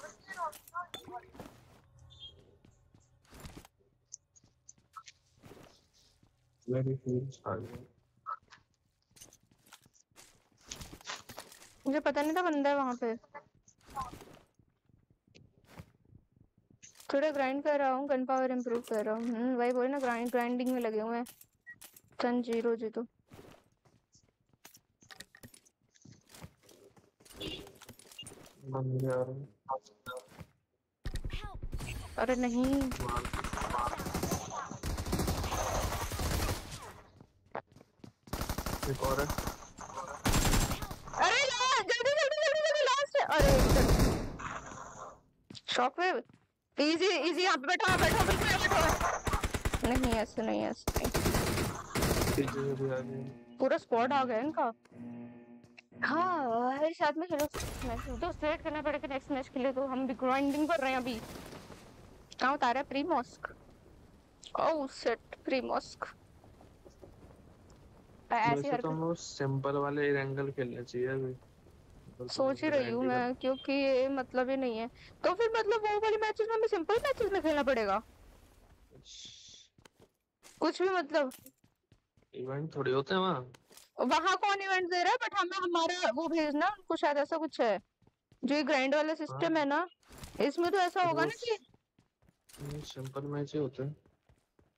मुझे पता नहीं था बंदा है वहाँ पे। थोड़ा ग्राइंड कर रहा हूँ गन पावर इम्प्रूव कर रहा हूँ। हम्म, वही बोले ना ग्राइंड ग्राइंडिंग में लगे हुए हैं। सन ज़ीरो जी तो बंदे आ रहे हैं Help! अरे नहीं। एक और है। अरे जल्दी जल्दी जल्दी जल्दी लास्ट है। अरे शॉक वेव इजी इजी यहाँ पे बैठो बैठो बिल्कुल बैठो। नहीं ऐसे नहीं ऐसे नहीं। पूरा स्क्वाड आ गया इनका। हाँ साथ में चलो। मैच तो स्ट्रेट करना पड़ेगा नेक्स्ट मैच के लिए तो हम भी ग्राइंडिंग कर रहे हैं अभी। कहाँ उतारा प्री मॉस्क ओह सेट प्री मॉस्क ऐसी तो सिंपल वाले एंगल खेलने चाहिए अभी। सोच ही रही हूँ मैं क्योंकि ये मतलब ही नहीं है। तो फिर मतलब वो वाले मैचेस में हमें सिंपल मैचेस में खेलना पड़ेगा। कुछ भी मतलब। इवेंट थोड़ी होते हैं वहाँ। वहाँ कौन इवेंट दे रहा है? बट हमें हमारा वो भेजना उनको शायद ऐसा कुछ है। जो ये ग्राइंड वाला सिस्टम है ना इसमें तो ऐसा होगा ना कि सिंपल मैच ही होते हैं।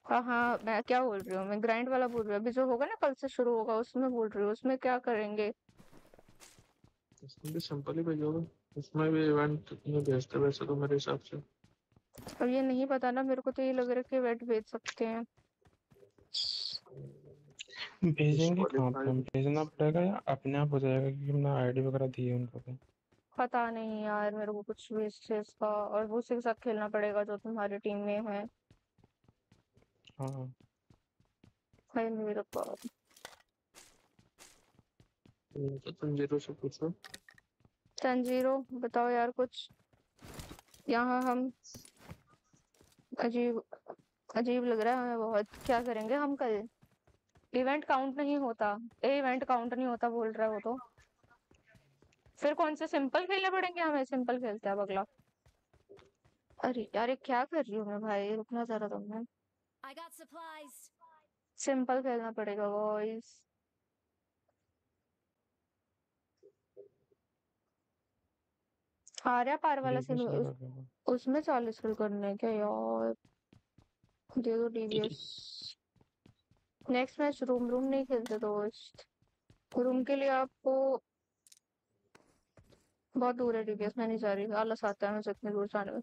हाँ हाँ मैं क्या बोल रही हूँ? मैं ग्राइंड वाला बोल रही हूँ। अभी जो होगा ना कल से शुरू होगा उसमें बोल रही हूँ। उसमें क्या करेंगे? इसमें भी सिंपल ही भेजोगे। इसमें भी इवेंट में भेजते वैसे तो मेरे हिसाब से। अब ये नहीं पता ना मेरे को तो ये लग रहा है कि इवेंट भेज सकते हैं। भेजेंगे कहाँ पे हम भेजना पड़ेगा या अपने आप हो जाएगा क्योंकि हमने आईडी वगैरह दी है उनको तो पता नहीं यार मेरे को कुछ भी इस चीज़ का और वो उसी के साथ खेलना पड़ेगा जो तुम्हारी टीम में है। हाँ। भाई मेरे को ये तो तुम ज़ीरो से पूछो। तंजीरो बताओ यार कुछ। यहाँ हम अजीब अजीब लग रहा है हमें बहुत। क्या करेंगे हम कल? इवेंट काउंट नहीं होता। ए इवेंट काउंट नहीं होता बोल रहा है वो तो। फिर कौन से सिंपल खेलने पड़ेंगे हमें? सिंपल खेलते हैं अब अगला। अरे यार ये क्या कर रही हूँ मैं भाई? रुकना जरा तुमने supplies. सिंपल खेलना पड़ेगा वॉइस आर्या पार वाला वो। उसमें चालीस किल करने हैं क्या यार? दे दो D V S next match room room नहीं खेलते दोस्त। रूम के लिए आपको बहुत दूर है डीवीएस मैं नहीं जा रही। आलस आता है मुझे इतनी दूर जाने में।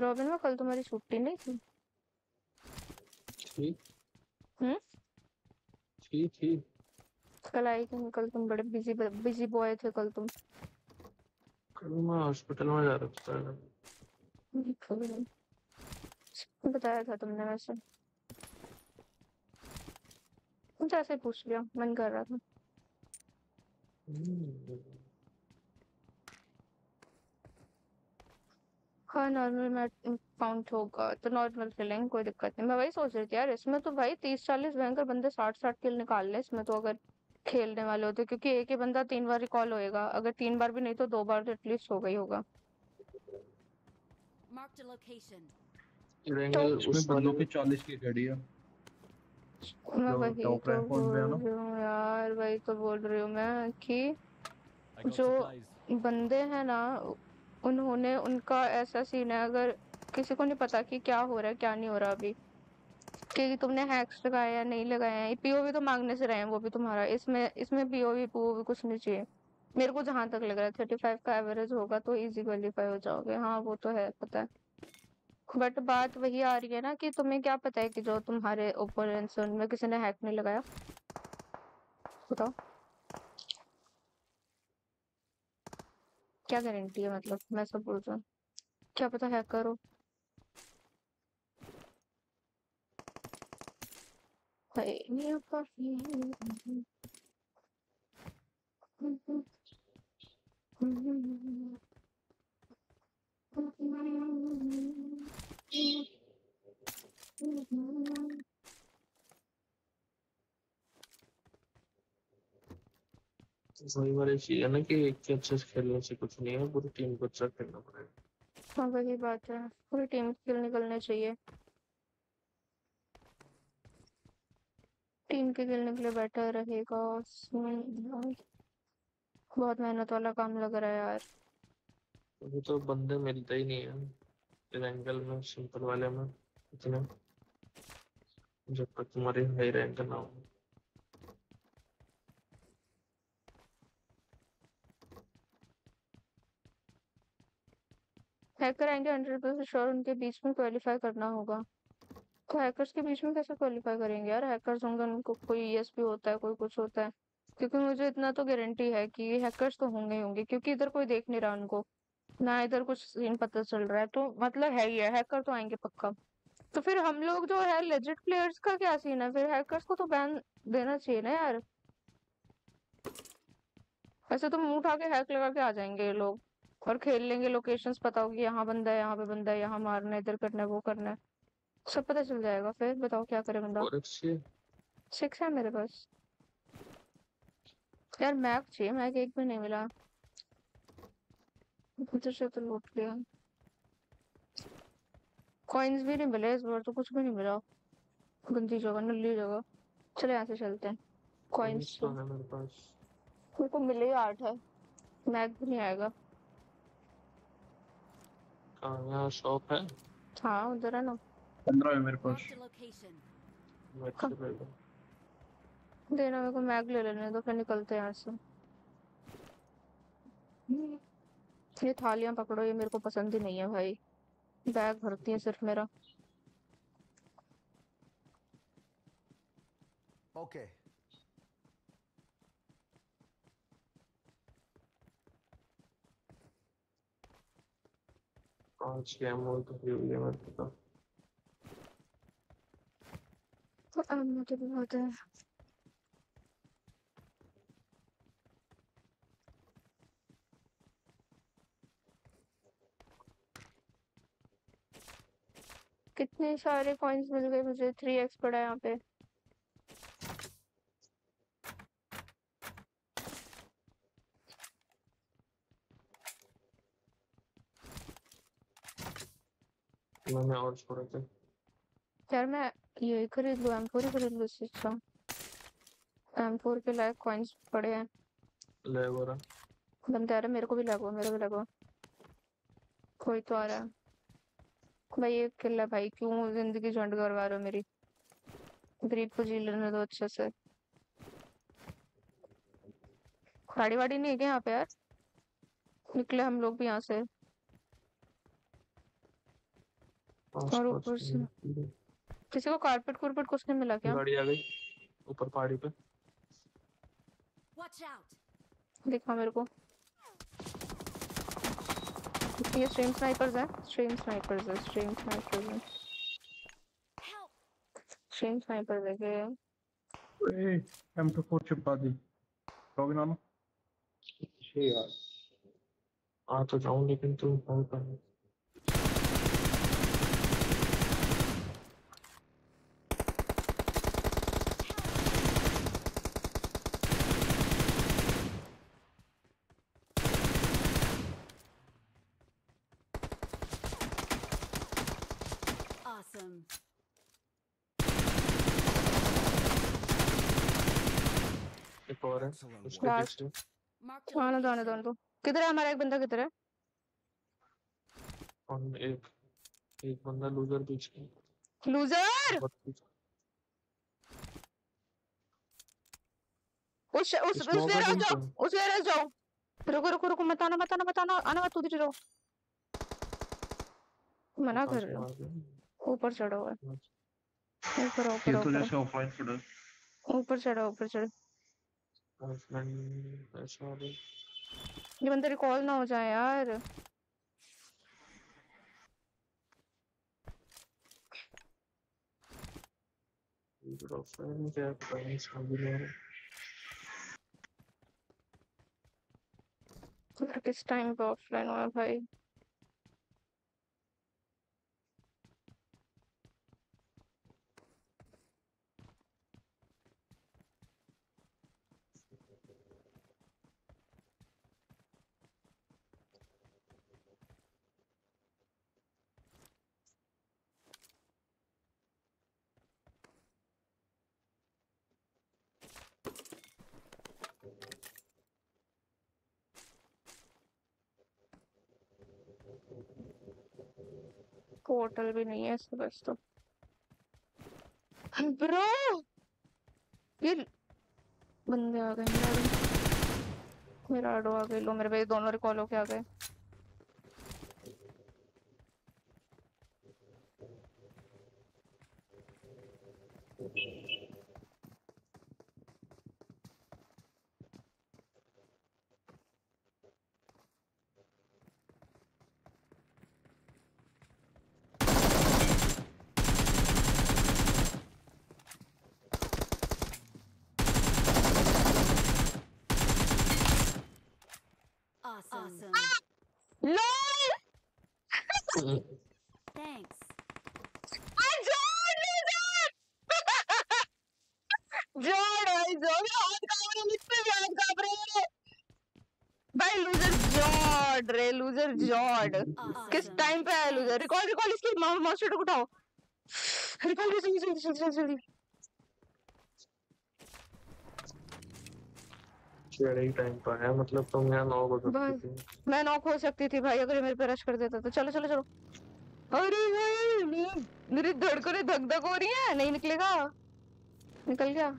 रॉबिन में कल तुम्हारी छुट्टी नहीं थी? ठीक हम्म? ठीक ठीक कल आई थी कल तुम बड़े बिज़ी बिज़ी बॉय थे कल तुम। कल मैं हॉस्पिटल में जा रहा था। बताया था तुमने वैसे। ऐसे पूछ लिया मन कर रहा था। हम्म, हाँ नॉर्मल काउंट होगा तो नॉर्मल खेलेंगे कोई दिक्कत नहीं। मैं वही सोच रही थी यार इसमें तो भाई तीस चालीस भयंकर बंदे साठ साठ किल निकाल ले इसमें तो अगर खेलने वाले होते क्योंकि एक ही बंदा तीन बार रिकॉल होएगा अगर तीन बार भी नहीं तो दो बार तो एटलीस्ट ही होगा। Marked a location. उस की चालीस की गाड़ी है तो rank कौन पे है ना? यार वही तो बोल रही हूँ मैं कि जो बंदे हैं ना उन्होंने उनका ऐसा सीन है अगर किसी को नहीं पता कि क्या हो रहा है क्या नहीं हो रहा अभी कि तुमने हैक्स लगाए या नहीं लगाए हैं पीओवी तो मांगने से रहे हैं वो भी तुम्हारा इसमें इसमें पीओवी पीओवी कुछ नहीं चाहिए मेरे को जहाँ तक लग रहा है थर्टी फाइव का एवरेज होगा तो इजी क्वालीफाई हो जाओगे। हाँ वो तो है, पता है। बट बात वही आ रही है ना कि तुम्हें क्या पता है कि जो तुम्हारे ओपोनेंट्स उनमें किसी ने हैक नहीं लगाया? बताओ। क्या गारंटी है मतलब? मैं सब बोल रहा क्या पता हैक करो puppy. वही वाली चीज़ है ना कि एक के अच्छे से खेलने से कुछ नहीं है, पूरी टीम को अच्छा खेलना पड़ेगा। हाँ वही बात है। पूरी टीम स्किल निकलने चाहिए। टीम के खेलने के लिए बेटर रहेगा बहुत मेहनत वाला काम लग रहा है यार। अभी तो बंदे मिलते ही नहीं है रैंगल में सिंपल वाले में इतने। जब तक तुम्हारी हाई रैंक ना हो। हैकर आएँगे हंड्रेड परसेंट श्योर उनके बीच में क्वालिफाई करना होगा। तो हैकर्स के बीच में कैसे क्वालिफाई करेंगे यार? हैकर्स होंगे उनको कोई ईएसपी होता है कोई कुछ होता है। क्योंकि मुझे इतना तो गारंटी है कि हैकर्स तो होंगे ही होंगे क्योंकि इधर कोई देख नहीं रहा उनको। ना इधर कुछ सीन पता चल रहा है तो मतलब है ही है हैकर तो आएँगे पक्का। तो फिर हम लोग जो है लेजिट प्लेयर्स का क्या सीन है? फिर हैकर्स को तो बैन देना चाहिए ना यार। ऐसे तो मुँह उठा के हैक लगा के आ जाएँगे ये लोग और खेल लेंगे लोकेशंस पता होगी यहाँ बंदा है यहाँ पे बंदा है यहाँ मारना है इधर करना है वो करना है। सब पता चल जाएगा फिर बताओ क्या करे बंदा। सिक्स है मेरे पास। यार मैक चाहिए मैक एक भी नहीं मिला। इधर से तो लूट लिया। कॉइन्स भी नहीं मिले इस बार तो कुछ भी नहीं मिला। गंदी जगह नल्ली जगह। चलो यहाँ से चलते हैं। कॉइन्स तो है मेरे पास। मेरे को मिले ही आठ है। मैक भी नहीं आएगा। कहाँ यहाँ शॉप है। हाँ उधर है ना। पंद्रह है मेरे पास Marked a location. मैं अच्छे ले लूँ देना मेरे को मैग ले लेने दो फिर निकलते हैं यहाँ से। ये थालियाँ पकड़ो ये मेरे को पसंद ही नहीं है भाई। बैग भरती है सिर्फ़ मेरा। Okay. पाँच मोल तो हुई हुई है मेरे पास अब मुझे भी बहुत है। कितने सारे कॉइन्स मिल गए मुझे? थ्री एक्स पड़ा है यहाँ पे। मैंने और छोड़े थे। यार मैं ये खरीद लूँ एम फोर ही खरीद लूँ इससे अच्छा एम फोर के लायक कॉइन्स पड़े हैं। ले वो रहा बंदा आ रहा मेरे को भी लगो मेरे को भी लगो कोई तो आ रहा है। भाई ये किल है भाई क्यों ज़िंदगी झंड करवा रहे हो मेरी? गरीब को जी लेने दो अच्छे से। गाड़ी वाड़ी नहीं है क्या यहाँ पे यार? निकले हम लोग भी यहाँ से। और ऊपर से किसी को कारपेट कुरपेट कुछ नहीं मिला क्या? गाड़ी आ गई ऊपर पहाड़ी पे. दिखा मेरे को। ये स्ट्रीम स्नाइपर्स है स्ट्रीम स्नाइपर्स है स्ट्रीम स्नाइपर्स है Help. स्ट्रीम स्नाइपर्स है कि ए एम टू फोर चिपका दी लॉगिन आना छः यार आ तो जाऊँ लेकिन तुम कौन कर Awesome. एक और है Excellent उसके work. Last. पीछे दो दो आने location. दो किधर है हमारा? एक बंदा किधर है? और एक एक बंदा लूजर पीछे लूजर उस उस उस वेयर तुम जाओ तो- उस वेयर जाओ। रुको रुको रुको मत आना मत आना मत आना आना मत उधर ही रहो मना कर रहे हो ऊपर चढ़ा। है। ऊपर ये ऊपर तो ऊपर। जैसे ऑफलाइन पड़ा ऊपर चढ़ा ऊपर चढ़। ये बंदा रिकॉल ना हो जाए यार। फिर किस टाइम पे ऑफलाइन हुआ भाई? पोर्टल भी नहीं है इसके पास तो ब्रो ये बंदे आ गए मेरा आ गए लो मेरे भाई दोनों रिकॉल होके आ गए Awesome. LOL Thanks. I joined loser जोड़ भाई जोड़ हाथ काँप रहे मुझ पे भी हाथ काँप रहे हैं भाई लूजर जॉड रे लूजर जॉड किस टाइम पे आया लूजर रिकॉल रिकॉल इसकी माउस शॉट उठाओ। रिकॉल जल्दी जल्दी जल्दी जल्दी जल्दी। टाइम पर है मतलब तुम यहाँ नौ बजे बस। मैं नॉक हो सकती थी भाई अगर ये मेरे पे रश कर देता तो। चलो चलो चलो। अरे भाई मेरी धड़कने धक धक हो रही है। नहीं निकलेगा। निकल गया।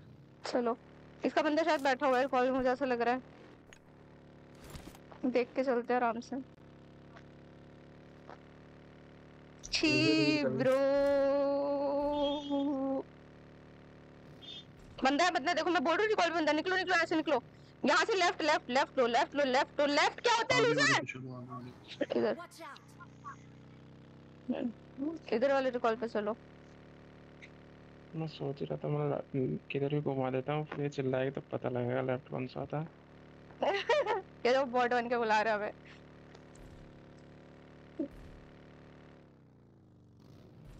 चलो। इसका बंदा शायद बैठा हुआ है कॉल मुझे ऐसा लग रहा है। देख के चलते हैं आराम से। छी ब्रो बंदा है बंदा देखो मैं बोल रही हूँ कॉल बंदा निकलो निकलो ऐसे निकलो। यहाँ से लेफ़्ट लेफ़्ट लेफ़्ट लो लेफ़्ट लो लेफ़्ट लो लेफ़्ट क्या होता है लूजर। इधर। इधर वाले रिकॉल पे चलो। मैं सोच रहा था मैं किधर भी घुमा देता हूँ फिर चिल्लाएगा तो पता लगेगा लेफ़्ट कौन सा था। *laughs* ये तो बॉट बन के बुला रहे हैं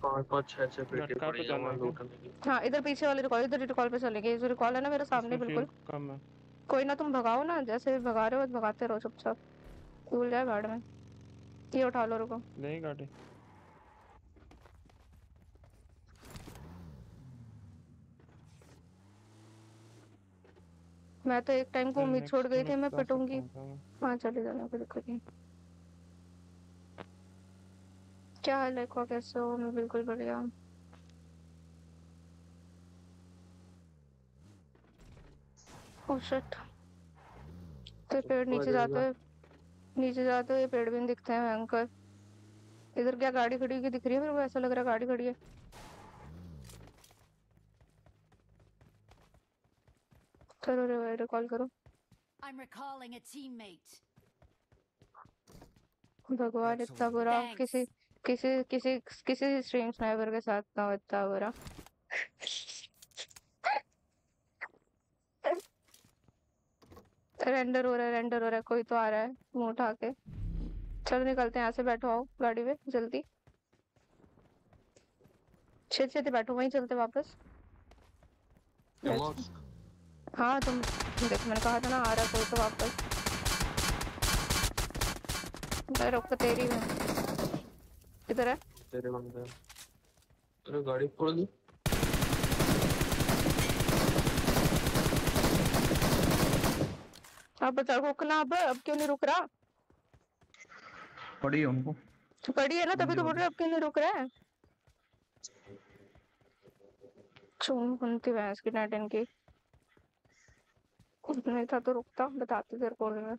पाँच पाँच छह छह पेटी पड़ी तो है वहाँ इधर पीछे वाले रिकॉल इधर रिकॉल पे चलेंगे। जो रिकॉल है ना मेरे सामने बिल्कुल। कम है। कोई ना तुम भगाओ ना जैसे भी भगा रहे हो भगाते रहो चुपचाप। भूल जाए गार्ड में। ये उठा लो रुको। नहीं गाड़ी। मैं तो एक टाइम को उम्मीद छोड़ गई थी मैं जा पिटूँगी। हूँ हाँ चले जाना कोई दिक्कत नहीं क्या हाल है को कैसे हो मैं बिल्कुल बढ़िया हूँ। ओह शिट तो पेड़ नीचे जाते हुए नीचे जाते हुए पेड़ भी नहीं दिखते हैं भयंकर। इधर क्या गाड़ी खड़ी हुई दिख रही है? मेरे को ऐसा लग रहा है गाड़ी खड़ी है। करो रे भाई रिकॉल करो। I'm recalling a teammate. भगवान इतना बुरा किसी किसी किसी किसी स्ट्रीम स्नाइपर के साथ ना होता हो बुरा रेंडर हो रहा है रेंडर हो रहा है कोई तो आ रहा है मुँह उठा के। चलो निकलते हैं यहाँ से बैठो आओ गाड़ी में जल्दी। छेती छेती बैठो वहीं चलते वापस। हाँ तुम देख मैंने कहा था ना आ रहा है कोई तो वापस। मैं रुक तो तेरी में किधर है। तेरे बंदे अरे गाड़ी खोल दी। अब बता रुकना अब अब क्यों नहीं रुक रहा? पड़ी है उनको। पड़ी है ना तभी तो बोल रहे हो, अब क्यों नहीं रुक रहा है? चून सुनती भैंस की नाटन की। कुछ नहीं था तो रुकता बताती तेरे को मैं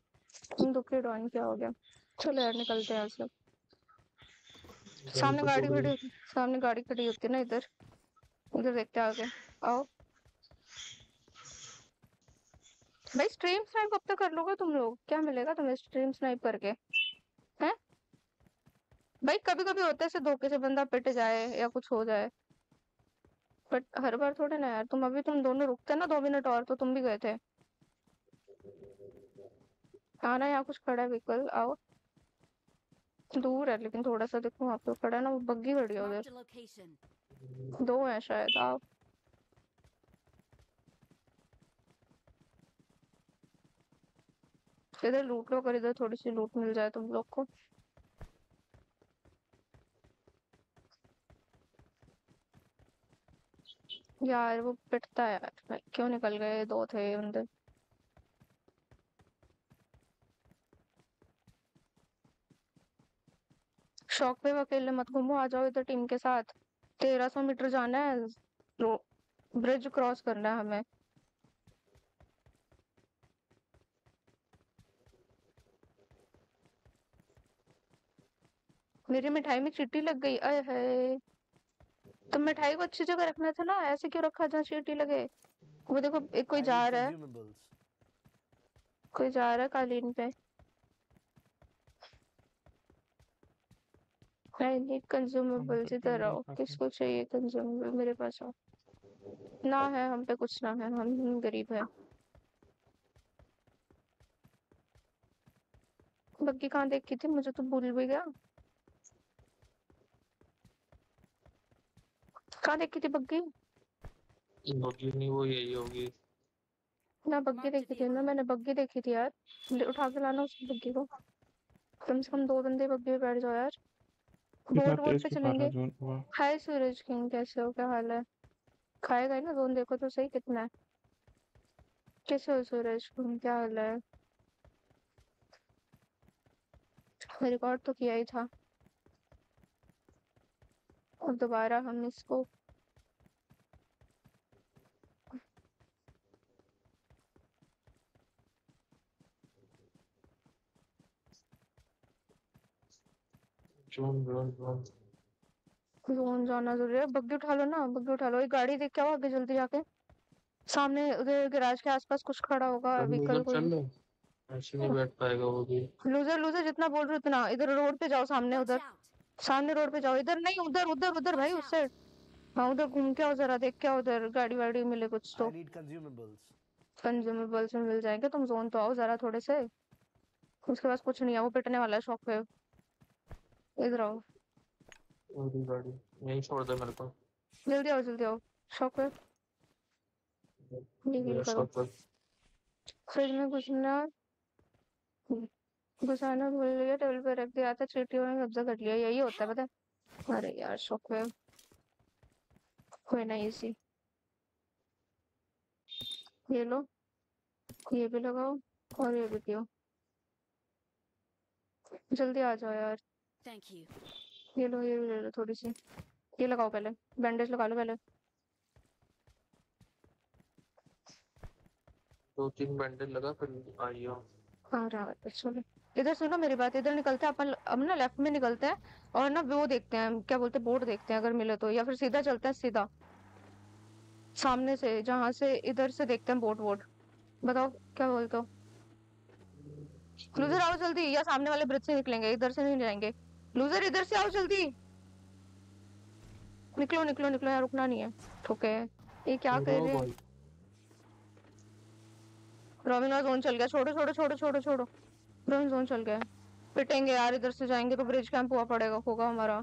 तुम दुखी डॉन क्या हो गया? चलो यार निकलते हैं यहाँ से सामने गाड़ी खड़ी होती सामने गाड़ी खड़ी होती है ना इधर। इधर देखते आगे। आओ। भाई स्ट्रीम स्नाइप कब तक कर लोगे तुम लोग? क्या मिलेगा तुम्हें स्ट्रीम स्नाइप करके हैं? भाई कभी कभी होता है ऐसे धोखे से बंदा पिट जाए या कुछ हो जाए। बट हर बार थोड़े ना यार तुम अभी तुम दोनों रुकते ना दो मिनट और तो तुम भी गए थे। आना यहाँ कुछ खड़ा है व्हीकल आओ। दूर है लेकिन थोड़ा सा देखो वहाँ पे खड़ा है ना वो बग्गी खड़ी है उधर. दो है शायद आओ इधर लूट लो अगर इधर थोड़ी सी लूट मिल जाए तुम लोग को। यार वो पिटता है यार। क्यों निकल गए? दो थे अंदर। शौक पे अकेले मत घूमो आ जाओ इधर टीम के साथ। तेरह सौ मीटर जाना है ब्रिज क्रॉस करना है हमें। मेरी मिठाई में चींटी लग गई अय है तो मिठाई को अच्छी जगह रखना था ना ऐसे क्यों रखा जहाँ चींटी लगे? वो देखो एक कोई जा रहा है। कोई जा रहा है कालीन पे। कंज्यूमेबल्स तो इधर आओ। किसको चाहिए कंज्यूमेबल मेरे पास आओ। ना है हम पे कुछ ना है। हम गरीब है। बग्गी कहाँ देखी थी? मुझे तो भूल भी गया। कहाँ देखी थी बग्गी? होगी नहीं वो यही होगी। ना बग्गी देखी थी ना मैंने बग्गी देखी थी यार। उठा के लाना उस बग्गी को। कम से कम दो बंदे बग्गी पे बैठ जाओ यार। कितना बोट पे चलेंगे। हाय सूरज किंग कैसे हो? क्या हाल है? खाएगा ना जोन? देखो तो सही कितना है। कैसे हो सूरज किंग क्या हाल है? रिकॉर्ड तो किया ही था। और दोबारा हम इसको जोन जोन जोन जोन जाना ज़रूरी है। बग्गी उठा लो ना बग्गी उठा लो। एक गाड़ी देख के आओ आगे जल्दी जाके सामने उधर गैराज के आसपास कुछ खड़ा होगा व्हीकल कोई। लो। ऐसे नहीं बैठ पाएगा वो भी। लूजर लूजर जितना बोल रहे हो उतना। इधर रोड पे जाओ सामने उधर। सामने रोड पे जाओ। इधर नहीं उधर उधर उधर भाई उस साइड हाँ उधर घूम के आओ जरा देख के आओ उधर। गाड़ी वाड़ी मिले कुछ तो. कंज्यूमेबल्स में मिल जाएँगे। तुम जोन तो आओ जरा थोड़े से। उसके पास कुछ नहीं है वो पिटने वाला है शॉक पे इधर आओ मेरी गाड़ी यहीं छोड़ दे मेरे को जल्दी आओ जल्दी आओ पे शॉप पर फ्रिज में घुसना घुसाना भूल गया टेबल पे रख दिया था चीटियों ने कब्जा कर लिया यही होता है पता है अरे यार शौक है कोई ना इसी ये लो ये भी लगाओ और ये भी पियो जल्दी आ जाओ यार Thank you. ये लो ये ले लो थोड़ी सी। ये लगाओ पहले। बैंडेज लगा लो पहले। दो तीन बैंडेज लगा फिर आइयो हाँ। रहा है चलो इधर सुनो मेरी बात इधर निकलते हैं अपन अब ना लेफ़्ट में निकलते हैं और ना वो देखते हैं क्या बोलते हैं बोर्ड देखते हैं अगर मिले तो या फिर सीधा चलते हैं सीधा। सामने से जहाँ से इधर से देखते हैं बोर्ड वोट बताओ क्या बोलते हो? लूजर आओ जल्दी या सामने वाले ब्रिज से निकलेंगे इधर से नहीं जाएँगे। लूजर इधर से आओ जल्दी। निकलो निकलो निकलो यार रुकना नहीं है। ठोके ये क्या कर रहे हैं? रोमिनो जोन चल गया। छोड़ो छोड़ो छोड़ो छोड़ो छोड़ो। रोमिनो जोन चल गया। पिटेंगे यार इधर से जाएँगे तो ब्रिज कैंप हुआ पड़ेगा होगा हमारा.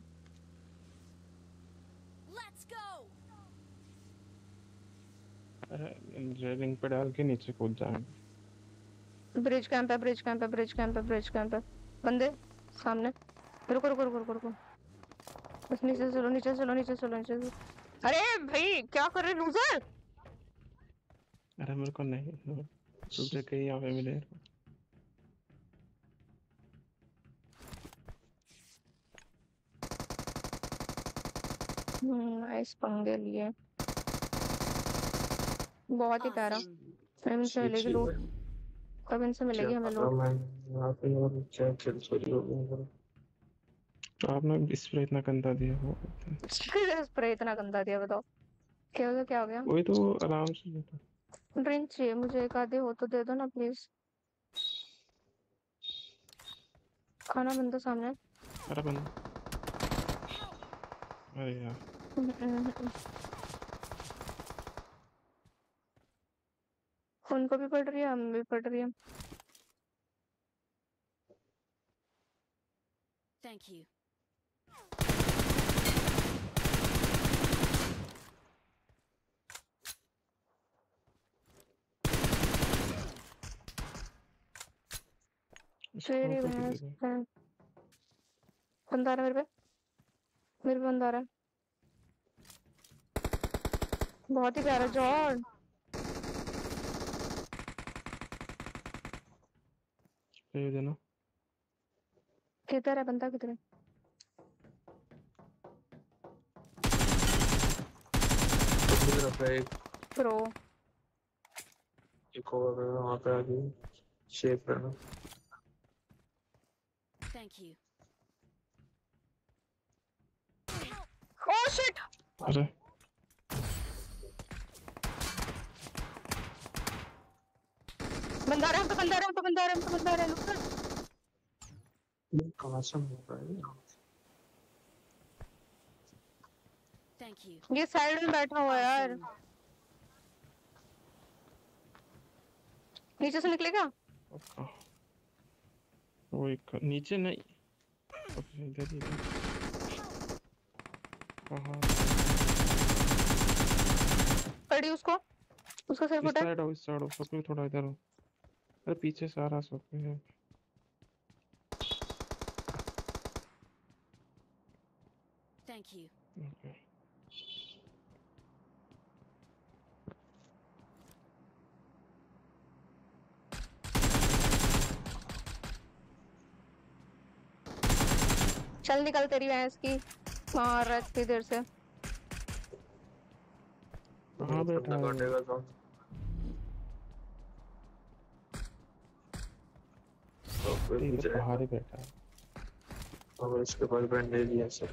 रेलिंग पे डाल के नीचे कूद जाएँगे ब्रिज कैंप है ब्रिज कैंप है ब्रिज कैंप है ब्रिज कैंप है। बंदे सामने। रुको रुको रुको रुको रुको। बस नीचे चलो नीचे चलो नीचे चलो नीचे से अरे भाई क्या कर रहे लूजर अरे मेरे को नहीं तुझे कहीं यहाँ पे मिले। हम्म नाइस पंगे लिए। बहुत ही प्यारा। Awesome. इनसे मिलेगी लूट कब इनसे मिलेगी हमें लूट मैं यहाँ पे और क्या खेल चोरी हो मेरा आपने स्प्रे इतना गंदा दिया वो *laughs* स्प्रे इतना गंदा दिया बताओ। क्या हो गया क्या हो गया? वही तो आराम से लेता ड्रिंक चाहिए मुझे एक आधे हो तो दे दो ना प्लीज़। खाना बंदा सामने। अरे बंद। अरे यार। *laughs* उनको भी पड़ रही है हम भी पड़ रही है। Thank you. तेरी भैंस है। बंदा आ रहा मेरे पे। मेरे पे बंदा आ रहा है बहुत ही प्यारा जॉर्ड दे देना। किधर है बंदा किधर है? तरफ़ है प्रो एक और वहाँ पे आगे। शेप है ना। Thank you. ओह शिट अरे बंदा रहा है पे बंदा रहा है बंदा रहा है बंदा रहा है। कहाँ से हो रहा है Thank you. ये साइड में बैठा हुआ है यार नीचे से निकलेगा पक्का वो एक नीचे नहीं इधर ही इधर पड़ी उसको उसका सिर फटा साइड हो इस साइड हो सब थोड़ा इधर हो अरे पीछे सारा सब है Thank you. ओके चल निकल तेरी भैंस की। मार रहा है देर से। है काटेगा तो? तो फिर ये मुझे तो बाहर ही बैठा है। अब इसके पास बैंडेज है सब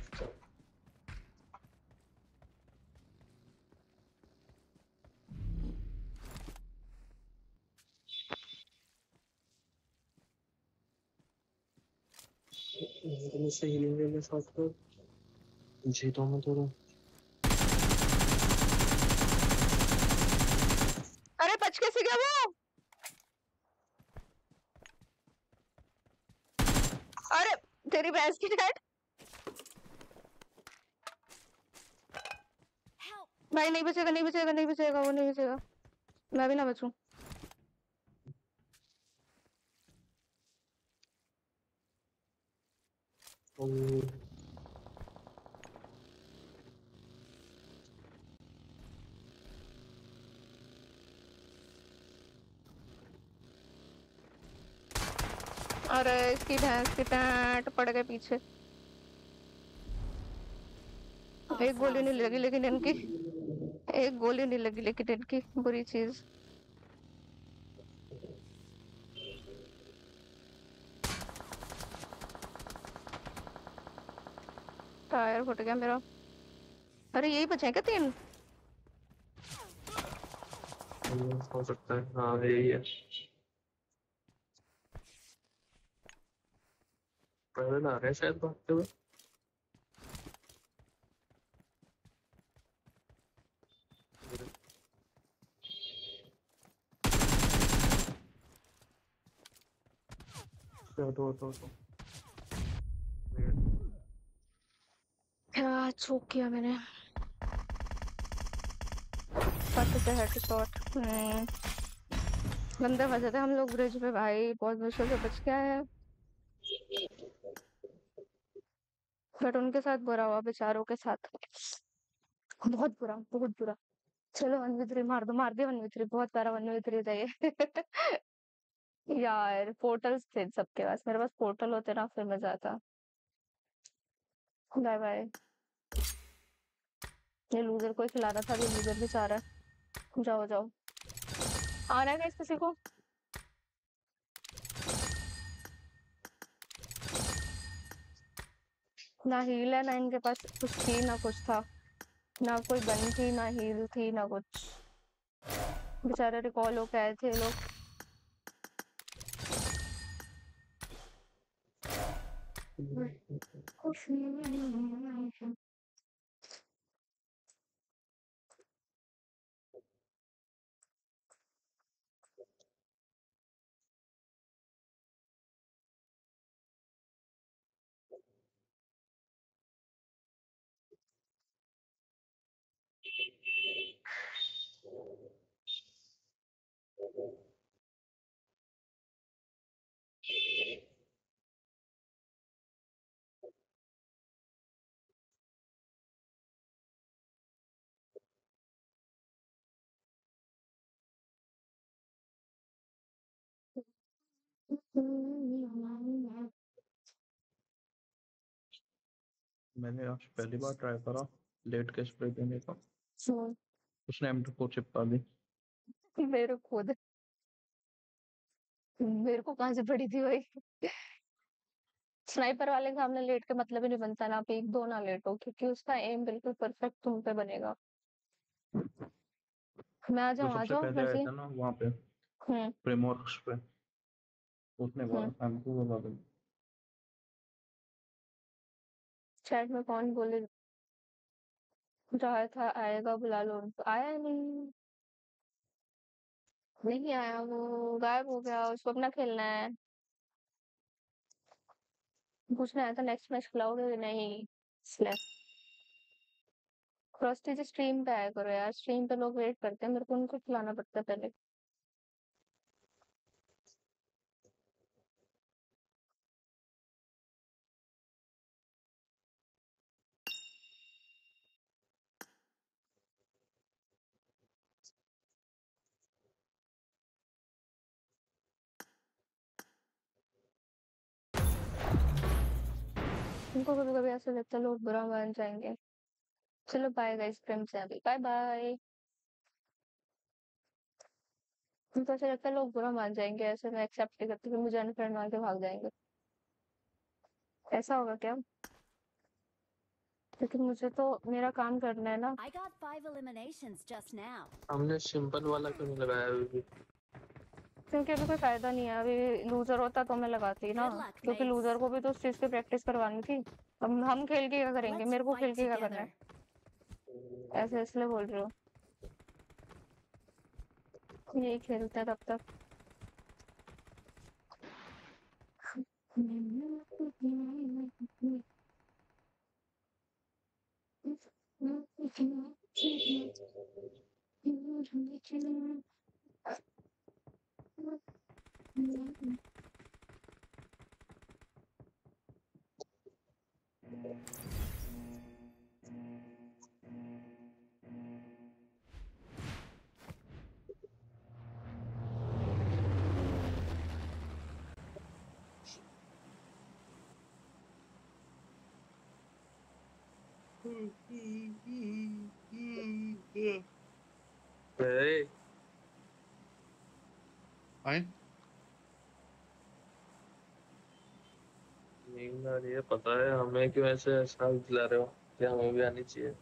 मेरे से हीलिंग में शॉट कर जीतो मैं थोड़ा अरे बच कैसे गया वो अरे तेरी भैंस की डेड भाई नहीं बचेगा नहीं बचेगा नहीं बचेगा वो नहीं बचेगा मैं भी ना बचूं अरे, इसकी भैंस की टैट पड़ गए पीछे। एक गोली नहीं लगी, लेकिन इनकी एक गोली नहीं लगी, लेकिन इनकी बुरी चीज़। टायर फट गया मेरा। अरे यही बचे क्या तीन? हो सकता है। हाँ यही है। पैदल आ रहे शायद भागते हुए हटो हटो हटो क्या चोक किया मैंने। बंदे फंसे थे हम लोग ब्रिज पे भाई, बहुत मुश्किल से बच गया है। बट उनके साथ बुरा हुआ, बेचारों के साथ। बहुत बुरा बहुत बुरा। चलो वन वी थ्री मार दो, मार दे वन वी थ्री बहुत प्यारा वन वी थ्री था ये। *laughs* यार पोर्टल्स थे सबके पास। मेरे पास पोर्टल होते ना, फिर मज़ा आता। बाय बाय ये लूजर को ही खिला रहा था, ये लूजर भी चाह रहा है जाओ जाओ। आ रहा है guys किसी को? ना हील है, ना इनके पास कुछ थी, ना कुछ था। ना कोई गन थी, ना हील थी, ना कुछ। बेचारे रिकॉल होके आए थे लोग। मैंने आज पहली बार ट्राई करा लेट के स्प्रे देने का। हम्म, उसने एम को चिपका दी मेरे खुद। मेरे को कहाँ से पड़ी थी भाई? स्नाइपर वाले के सामने लेट के मतलब ही नहीं बनता ना पीक दो ना लेट हो क्योंकि उसका एम बिल्कुल परफेक्ट तुम पे बनेगा। मैं आ जाऊँ आ जाऊँ फिर से? ना वहाँ पे। हम्म। प्रेमोर्स पे। उसने बोला हम्म। एम को चैट में कौन बोले? रहा था, आएगा, बुला लो। उनको आया नहीं। नहीं आया वो। गायब हो गया। उसको अपना खेलना है। पूछना आया था नेक्स्ट मैच खिलाओगे नहीं? इसलिए स्ट्रीम पे आया करो यार। स्ट्रीम पे लोग वेट करते हैं। मेरे को उनको खिलाना पड़ता है पहले। उनको कभी कभी ऐसा लगता है लोग बुरा मान जाएँगे। चलो बाय गाइस प्रेम से अभी। बाय बाय उनको ऐसा लगता है लोग बुरा मान जाएँगे ऐसे मैं एक्सेप्ट नहीं करती फिर मुझे अनफ्रेंड मार के भाग जाएँगे। ऐसा होगा क्या? लेकिन मुझे तो मेरा काम करना है ना. हमने सिंपल वाला क्यों लगाया अभी? क्योंकि अभी कोई फ़ायदा नहीं है अभी लूजर होता तो मैं लगाती ना क्योंकि लूजर को भी तो उस चीज़ की प्रैक्टिस करवानी थी। हम हम खेल के क्या करेंगे? मेरे को खेल के क्या करना है? ऐसे इसलिए बोल रही हूँ। यही खेलते हैं तब तक। *laughs* *laughs* अरे आए। नींद आ रही है पता है हमें क्यों ऐसे एहसास दिला रहे हो? क्या हमें भी आनी चाहिए?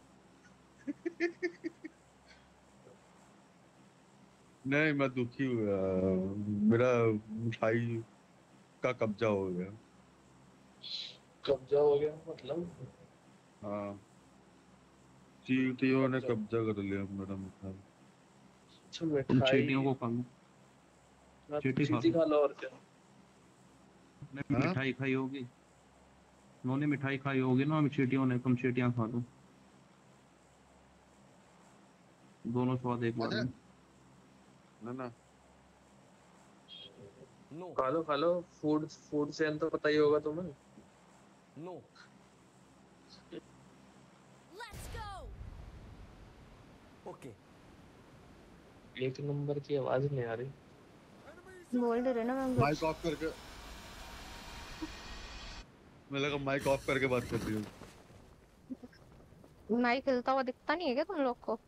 *laughs* नहीं मैं दुखी हुआ मेरा मिठाई का कब्जा हो गया। कब्जा हो गया मतलब? हाँ। चींटियों ने कब्जा। कर लिया मेरा मिठाई अच्छा मिठाई। चीटियों को हाँ, चींटी खा। लो। और क्या? मिठाई खाई होगी। उन्होंने मिठाई खाई होगी ना हम चीटियों ने तुम चीटियाँ खा लो। दोनों स्वाद एक बार। ना ना। नो खा लो खा लो। फ़ूड फ़ूड चेन तो पता ही होगा तुम्हें। No Let's go! ओके एक नंबर की आवाज़ नहीं आ रही। बोल दे रहे ना मैं माइक ऑफ़ करके। मैं लगा माइक ऑफ़ करके बात कर रही हूँ। माइक हिलता हुआ दिखता नहीं है क्या तुम लोग को?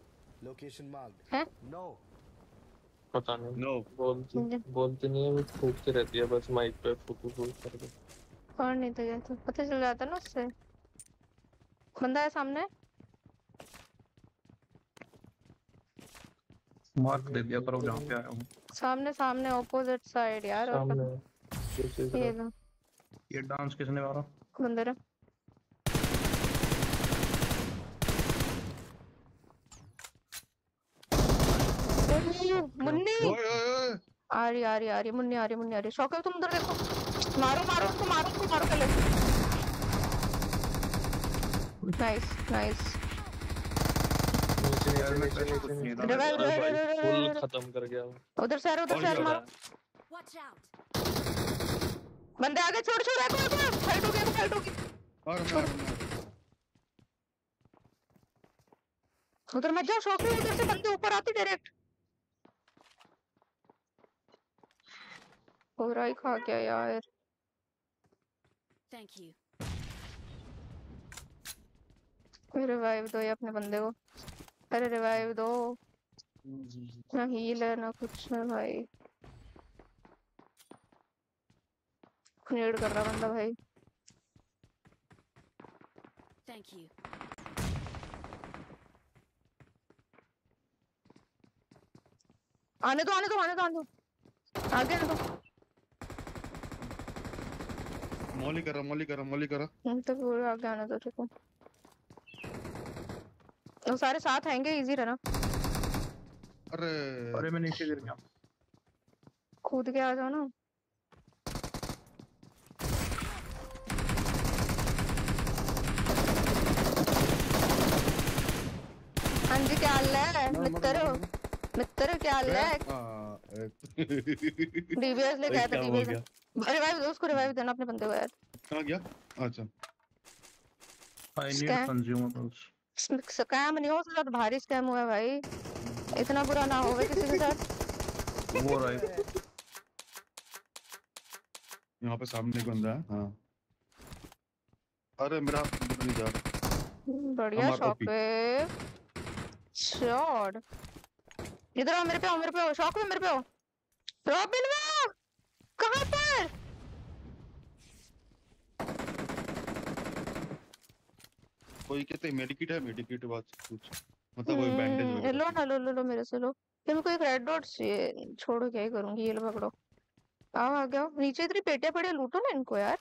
लोकेशन मार्क्ड हैं? नो पता नहीं। नो बोलती मुझे- बोलती नहीं है फूकती रहती है बस माइक पे फूक फूक करके। और नहीं तो क्या तो पता चल जाता ना उससे। बंदा है सामने? मार्क दे दिया करो जहाँ पे आया हूँ। सामने सामने ऑपोजिट साइड यार सामने ये लो। ये डांस किसने मारा? बंदर है? मुन्नी आ रही आ रही आ रही मुन्नी आ रही मुन्नी आ रही। शौक है तुम उधर देखो। मारो मारो उसको मारो उसको मारो पहले। *laughs* नाइस नाइस नीचे यार नीचे मैं नीचे कुछ नीचे नहीं नीचे था रिवाइव रिवाइव फुल खत्म कर गया उधर से उधर से मारो। बंदे आगे छोड़ छोड़ रखो रखो फाइट हो गया फाइट हो गया। और मार उधर मत जाओ शौक है उधर से बंदे ऊपर आते डायरेक्ट पूरा ही खा गया यार। Thank you. रिवाइव दो ये अपने बंदे को। अरे रिवाइव दो। ना हील है ना कुछ है भाई। नीड कर रहा बंदा भाई। Thank you. आने दो आने दो आने दो आने दो। आगे आने दो। मौली करा मौली करा मौली करा। तो पूरे आगे आने दो देखो वो सारे साथ आएँगे इजी रहना। अरे। अरे मैं नीचे गिर गया। कूद के आ जाओ ना। हाँ जी क्या हाल है? मित्र मित्र क्या हाल है? हाँ, डीबीएस ले गया था डीबीएस रिवाइव दो उसको रिवाइव देना अपने बंदे को यार। कहाँ गया? अच्छा। आई नीड कंज्यूमेबल्स स्कैम नहीं हो साथ भारी स्कैम हुआ भाई। इतना बुरा ना होवे किसी के साथ। वो राइट यहाँ पे सामने एक बंदा है हाँ। अरे मेरा नहीं जा रहा। बढ़िया शॉक पे शॉट इधर आओ मेरे पे आओ मेरे पे आओ। शॉक पे मेरे पे आओ। रॉबिन वो कहाँ पर कोई कहते हैं मेडिकिट है मेडिकिट बात कुछ मतलब कोई बैंडेज हम्म, लो ना लो लो लो मेरे से लो। ये मेरे को एक रेड डॉट चाहिए छोड़ो क्या ही करूँगी ये लो पकड़ो। आओ आ गया? नीचे इतनी पेटियाँ पड़ी है, लूटो ना इनको यार।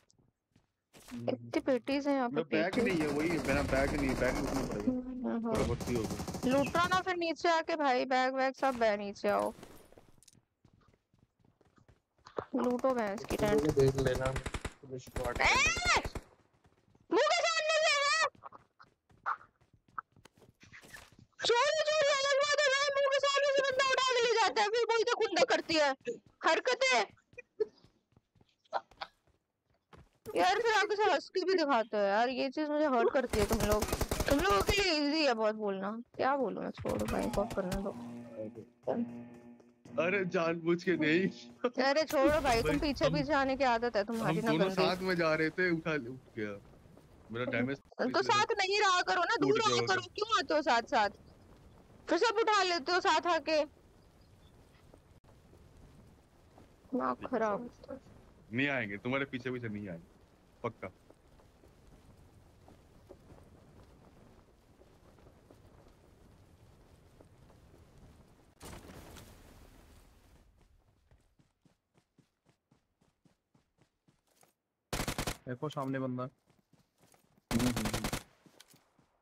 इतनी पेटीज हैं यहाँ पे बैग नहीं है वही मेरा बैग नहीं बैग लूटना पड़ेगा। हम्म, हाँ। बराबरती हो गई लूटो ना फिर नीचे आके भाई बैग वैग सब बै नीचे आओ। लूटो भैंस की टेंट देख लेना ए! मुँह के सामने से है चोरी चोरी अलग बात है मुँह के सामने से बंदा उठा के ले जाता है फिर वही तो गुंडा करती है। हरकतें। यार फिर आगे से हंस के भी दिखाते हो यार ये चीज़ मुझे हर्ट करती है तुम लोग। तुम लोगों के लिए इजी है बहुत बोलना। क्या बोलूँ मैं छोड़ो भाई कॉप करने दो। अरे जानबूझ के नहीं। अरे छोड़ो भाई तुम पीछे पीछे आने की आदत है तुम्हारी ना दोनों साथ में जा रहे थे उठा उठ गया। मेरा डैमेज तो साथ नहीं रहा करो ना दूर रहा करो क्यों आते हो साथ साथ फिर सब उठा लेते हो साथ आके। दिमाग खराब। नहीं आएँगे तुम्हारे पीछे पीछे नहीं आएँगे पक्का। देखो सामने बंदा। है।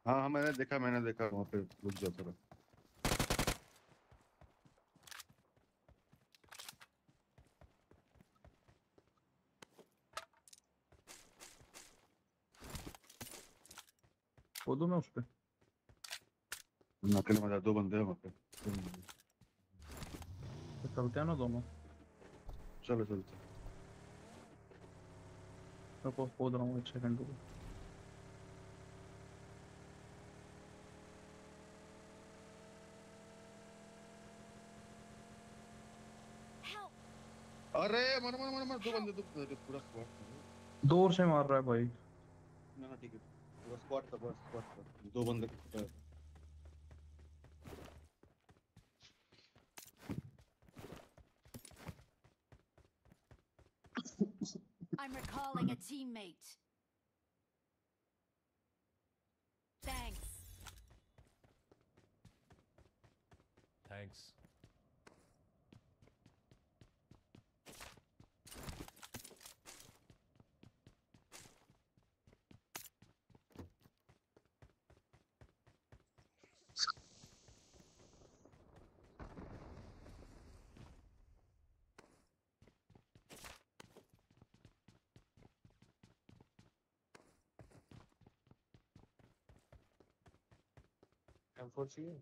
हाँ हाँ मैंने देखा मैंने देखा वहाँ पे रुक जाओ थोड़ा। कूदू मैं उस पे अकेले मज़ा दो बंदे हैं वहाँ पे हम्म, तो चलते हैं ना दोनों चलो चलते रुको कूद रहा हूँ एक सेकंड रुको! अरे मर मर मर मर दो बंदे दो पूरा स्क्वाड दूर से मार रहा है भाई ना ना ठीक है दो बंदे I'm recalling a teammate. Thanks. Thanks. M4 चाहिए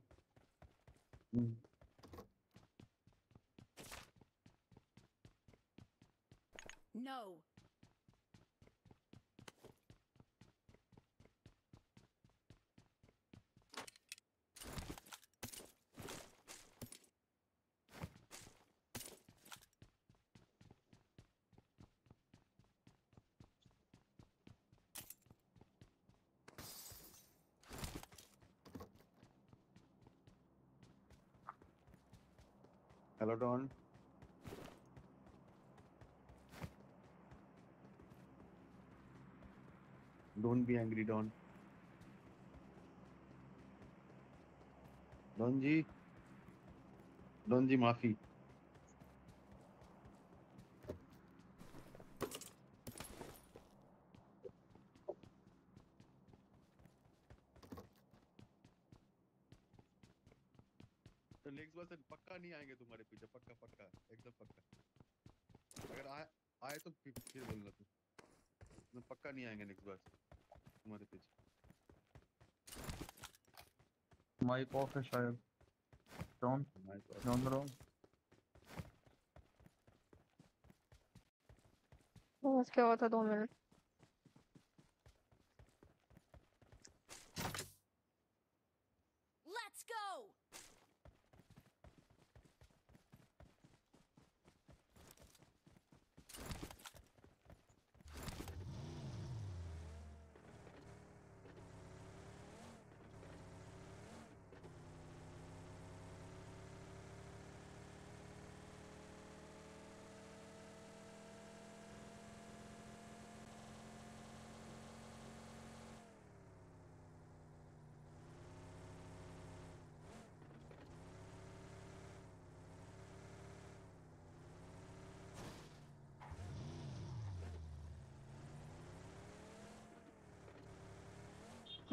Hello, Don. Don't be angry, Don. Don ji Don जी माफ़ी तो नेक्स्ट बार से पक्का नहीं आएँगे तुम्हारे पीछे पक्का पक्का एकदम पक्का। अगर आए आए तो फिर फिर बोलना तुम मैं पक्का नहीं आएँगे नेक्स्ट बार तुम्हारे पीछे। माइक ऑफ़ है शायद। पास डॉन रहो बस क्या हुआ था दो मिनट?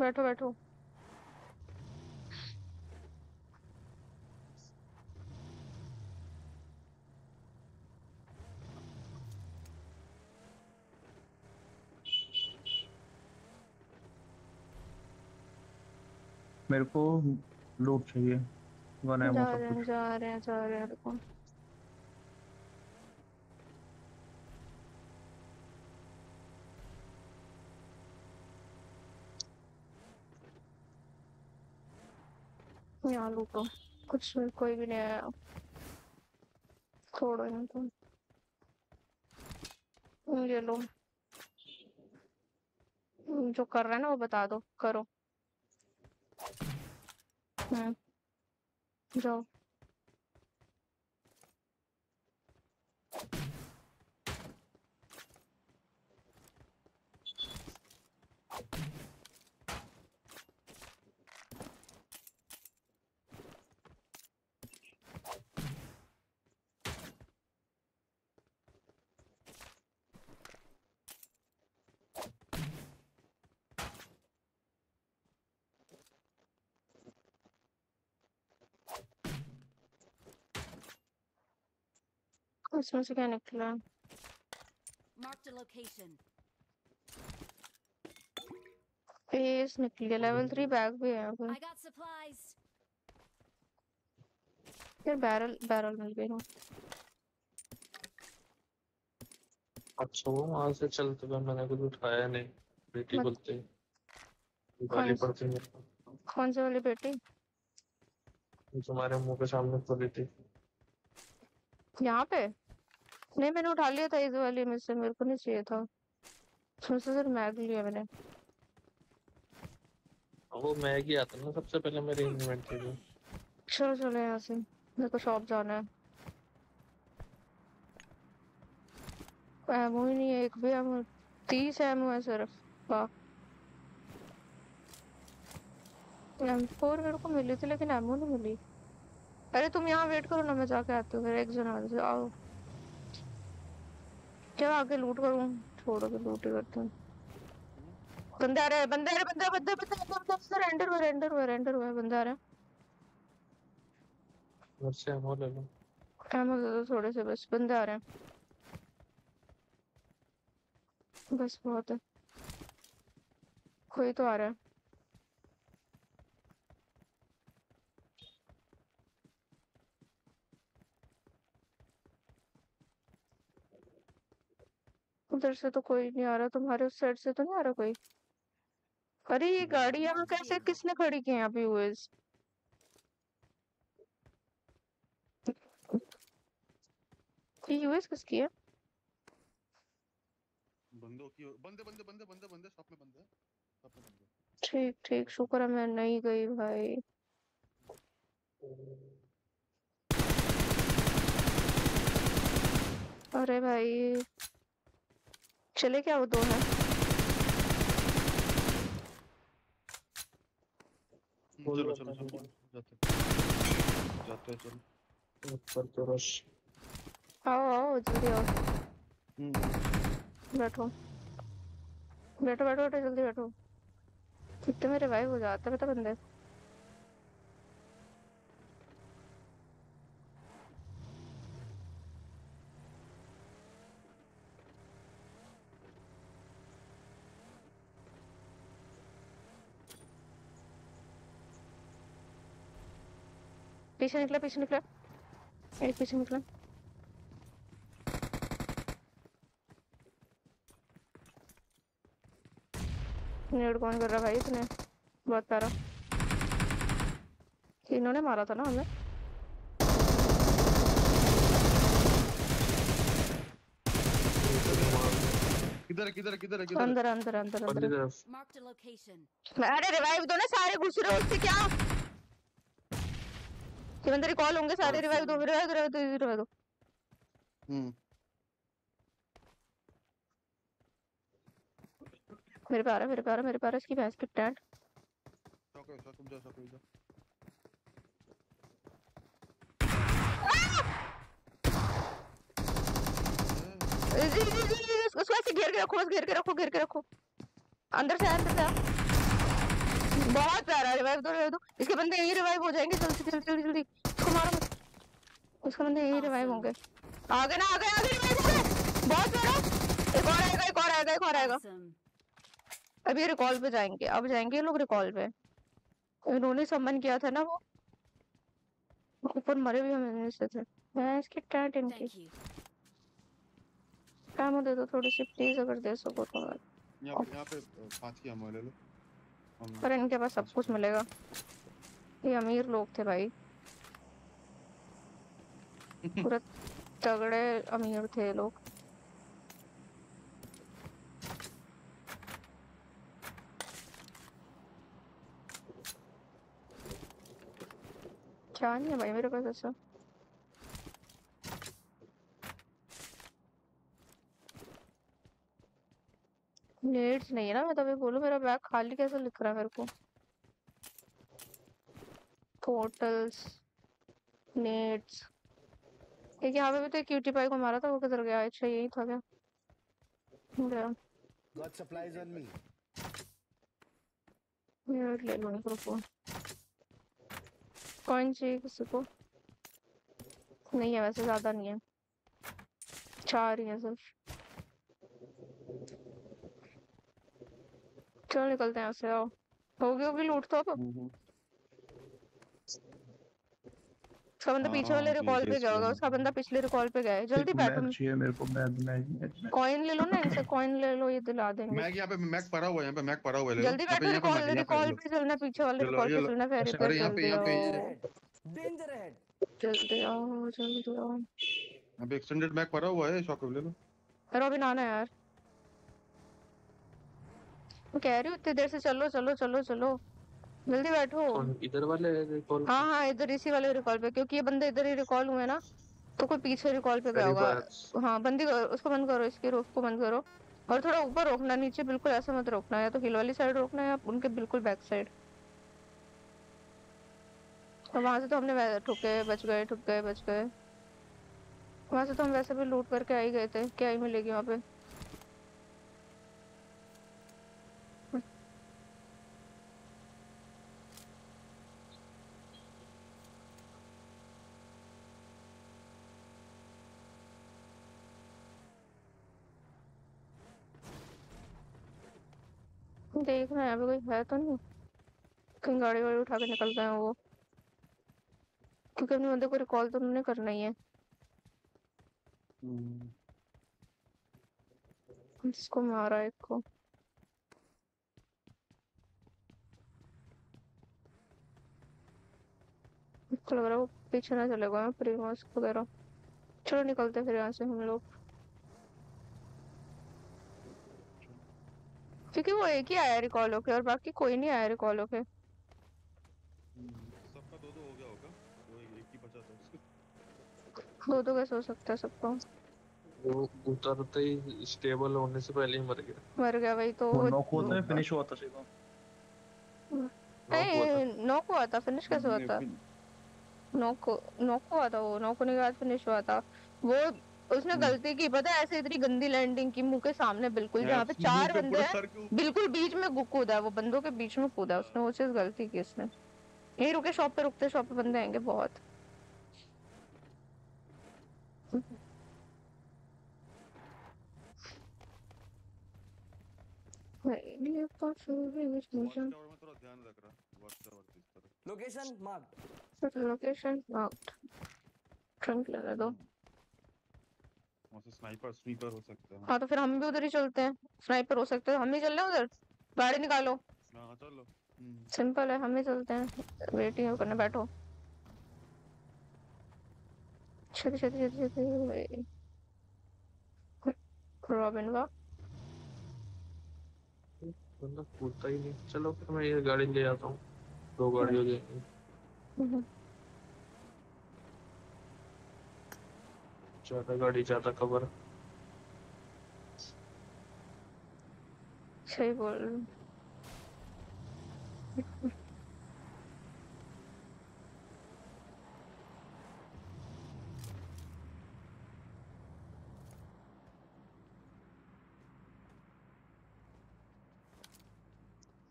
बैठो बैठो। मेरे को लूट चाहिए। वन जा सब रहे हैं जा रहे हैं जा रहे हैं यहाँ लूटो कुछ कोई भी नहीं आया। छोड़ो इनको ये लो। जो कर रहा है ना, वो बता दो। करो। हम्म जाओ। इसमें से क्या निकला है? Marked a location. पेस निकली है लेवल थ्री बैग भी है पे I got supplies. Barrel barrel मिल गई अच्छा वो वहाँ से चलते हुए मैंने कुछ उठाया नहीं बेटी मत- बोलते गाली पड़ती मेरे को कौन से वाली बेटी तुम्हारे मुँह के सामने खोली थी यहाँ पे नहीं मैंने उठा लिया था इस वाली में से मेरे को नहीं चाहिए था। उसमें से सिर्फ़ मैग लिया मैंने। वो मैगी आता ना सबसे पहले मेरे इन्वेंटरी में। चलो चलो यहाँ से। मेरे को शॉप जाना है। एमओ ही नहीं है एक भी एमओ तीस एमओ है सिर्फ़। वाह। एम फोर मेरे को मिली थी लेकिन एमओ नहीं मिली। अरे तुम यहाँ वेट करो ना मैं जाके आती हूँ फिर एक जन आओ। क्या आके लूट करूँ? छोड़ो के लूट ही करते हैं। बंदे आ रहे हैं बंदे आ रहे हैं बंदे बंदे बंदे बंदे बंदे रेंडर हुए रेंडर हुए रेंडर हुए बंदे आ रहे हैं। घर से एमो ले लो। एमो दे दो थोड़े से बस बंदे आ रहे हैं। बस बहुत है। कोई तो आ रहा है। उधर से तो कोई नहीं आ रहा तुम्हारे उस साइड से तो नहीं आ रहा कोई? अरे ये गाड़ी यहाँ कैसे किसने खड़ी की है यहाँ पे यूएस यूएस किसकी है? बंदों की बंदे बंदे बंदे बंदे बंदे शॉप में बंदे शॉप में बंदे ठीक ठीक शुक्र है मैं नहीं गई भाई। अरे भाई। चले क्या वो दो है चलो चलो चलो जाते जाते हैं, चलो। ऊपर तो रश आओ आओ जल्दी आओ। हम्म। बैठो। बैठो बैठो बैठो जल्दी बैठो। कितने में रिवाइव हो जाते हैं पता बंदे? पीछे निकला पीछे निकला। एक पीछे निकला। नेड कौन कर रहा भाई इतने। बहुत प्यारा। इन्होंने मारा था ना हमें। किधर है किधर है किधर है किधर है? अंदर अंदर अंदर अंदर. अरे रिवाइव दो ना सारे घुस रहे हो उससे क्या? बंदे रिकॉल होंगे सारे रिवाइव दो रिवाइव दो रिवाइव दो रिवाइव दो हम्म। मेरे पे आ रहा मेरे पे आ रहा मेरे पे आ रहा इसकी भैंस की टैंट शॉक है शॉक जा। जा जी जी उसको ऐसे घेर के रखो घेर के रखो घेर के रखो। अंदर से अंदर से। बहुत प्यारा रिवाइव दो रिवाइव दो। इसके बंदे यही रिवाइव हो जाएँगे जल्दी जल्दी जल्दी। मारो। उसके बंदे यही रिवाइव होंगे। आगे ना आगे आगे रिवाइव हो गए बहुत प्यारा एक और आएगा एक और आएगा एक और आएगा। अभी रिकॉल पे जाएँगे। अब जाएँगे ये लोग रिकॉल पे। इन्होंने सम्मन किया था ना वो। ऊपर मरे भी हम से थे। मैं इसकी टैट इनकी। काम दे दो थोड़ी सी प्लीज़ अगर दे सको तो। यहाँ पे यहाँ पे पाँच की अमो ले लो। पर इनके पास सब कुछ मिलेगा। ये अमीर लोग थे भाई। पूरे तगड़े अमीर थे लोग। क्या नहीं है भाई मेरे पास ऐसा? नेट्स नहीं है ना मैं तभी बोलूँ, मेरा बैग खाली कैसे लिख रहा है मेरे को? पोर्टल्स नेट्स एक यहाँ पे भी तो एक क्यूटी पाई को मारा था वो किधर गया? अच्छा यही था क्या? गया। Got supplies on me. Minute ले लो मिक्रोफोन कौन चाहिए किसी को? नहीं है वैसे ज़्यादा नहीं है। चार ही है सिर्फ़। चलो निकलते हैं यहाँ से आओ। होगी होगी लूट तो अब हम्म, उसका बंदा पीछे वाले हाँ, रिकॉल पे ठीक गया होगा उसका बंदा पिछले रिकॉल पे गया है। जल्दी मैच चाहिए मेरे को मैच मैच मैच कॉइन ले लो ना इनसे कॉइन ले लो ये दिला देंगे। मैग यहाँ पे मैग पड़ा हुआ है यहाँ पे मैग पड़ा हुआ है जल्दी यहाँ बैठो यहाँ पे रिकॉल पे रिकॉल पे चलना पीछे वाले रिकॉल पे चलना फेरी पे अरे यहाँ पे यहाँ पे ये- आओ जल्दी आओ जल्दी आओ। यहाँ पे एक्सटेंडेड मैग पड़ा हुआ है शॉक ले लो। रोबिन आना यार। मैं कह रही हूँ इतनी देर से चलो चलो चलो चलो। जल्दी बैठो। इधर वाले कॉल हाँ हाँ इधर इसी वाले रिकॉल पे क्योंकि ये बंदे इधर ही रिकॉल हुए ना तो कोई पीछे रिकॉल पे गया होगा। हाँ बंदी करो उसको बंद करो इसकी रोक को बंद करो। और थोड़ा ऊपर रोकना नीचे बिल्कुल ऐसा मत रोकना या तो हिल वाली साइड रोकना या उनके बिल्कुल बैक साइड तो वहाँ से तो हमने ठुके बच गए ठुक गए बच गए। वहाँ से तो हम वैसे भी लूट करके आई गए थे क्या ही मिलेगी वहाँ पे? देखना है अभी कोई है तो नहीं। कहीं गाड़ी वाड़ी उठा के निकल गए वो। क्योंकि अपने बंदे को रिकॉल तो उन्होंने करना ही है। हम्म, इसको मारा एक को। लग रहा है वो पीछे ना चले गए प्रीमोस वगैरह। चलो निकलते फिर यहाँ से हम लोग। क्योंकि वो एक ही आया रिकॉल होके और बाकी कोई नहीं आया रिकॉल होके। हम्म, सबका दो दो हो गया होगा। वो एक ही बचा था उसके। दो दो कैसे हो सकता है सबको। वो उतरते ही स्टेबल होने से पहले ही मर गया। मर गया वही तो। वो नॉक होता है फिनिश हुआ था सीधा। नहीं नॉक हुआ था फिनिश कैसे हुआ था? नॉक नॉक हुआ था वो नॉक होने के बाद फिनिश हुआ था। वो उसने गलती की पता है ऐसे इतनी गंदी लैंडिंग की मुँह के सामने बिल्कुल जहाँ पे चार बंदे हैं। बिल्कुल बीच में कूदा है वो बंदों के बीच में कूदा उसने वो चीज़ गलती की उसने यही रुके शॉप पे रुकते शॉप पे बंदे आएँगे बहुत। वॉच टावर में थोड़ा ध्यान रख रहा वॉच टावर की तरफ़ Location marked. Location marked. Trunk लगा दो। वहाँ स्नाइपर स्नीपर हो सकता है। हाँ तो फिर हम भी उधर ही चलते हैं। स्नाइपर हो सकते हैं। हम ही चल रहे हैं उधर? गाड़ी निकालो। हाँ हाँ, चलो। हम्म, सिंपल है हम ही चलते हैं। वेटिंग करने बैठो। छति छति छति छति रॉबिन वाह बंदा कूदता ही नहीं। चलो फिर मैं ये गाड़ी ले आता हूँ। दो गाड़ी हो जाएँगी ज़्यादा गाड़ी ज़्यादा कवर सही बोल रहे हो।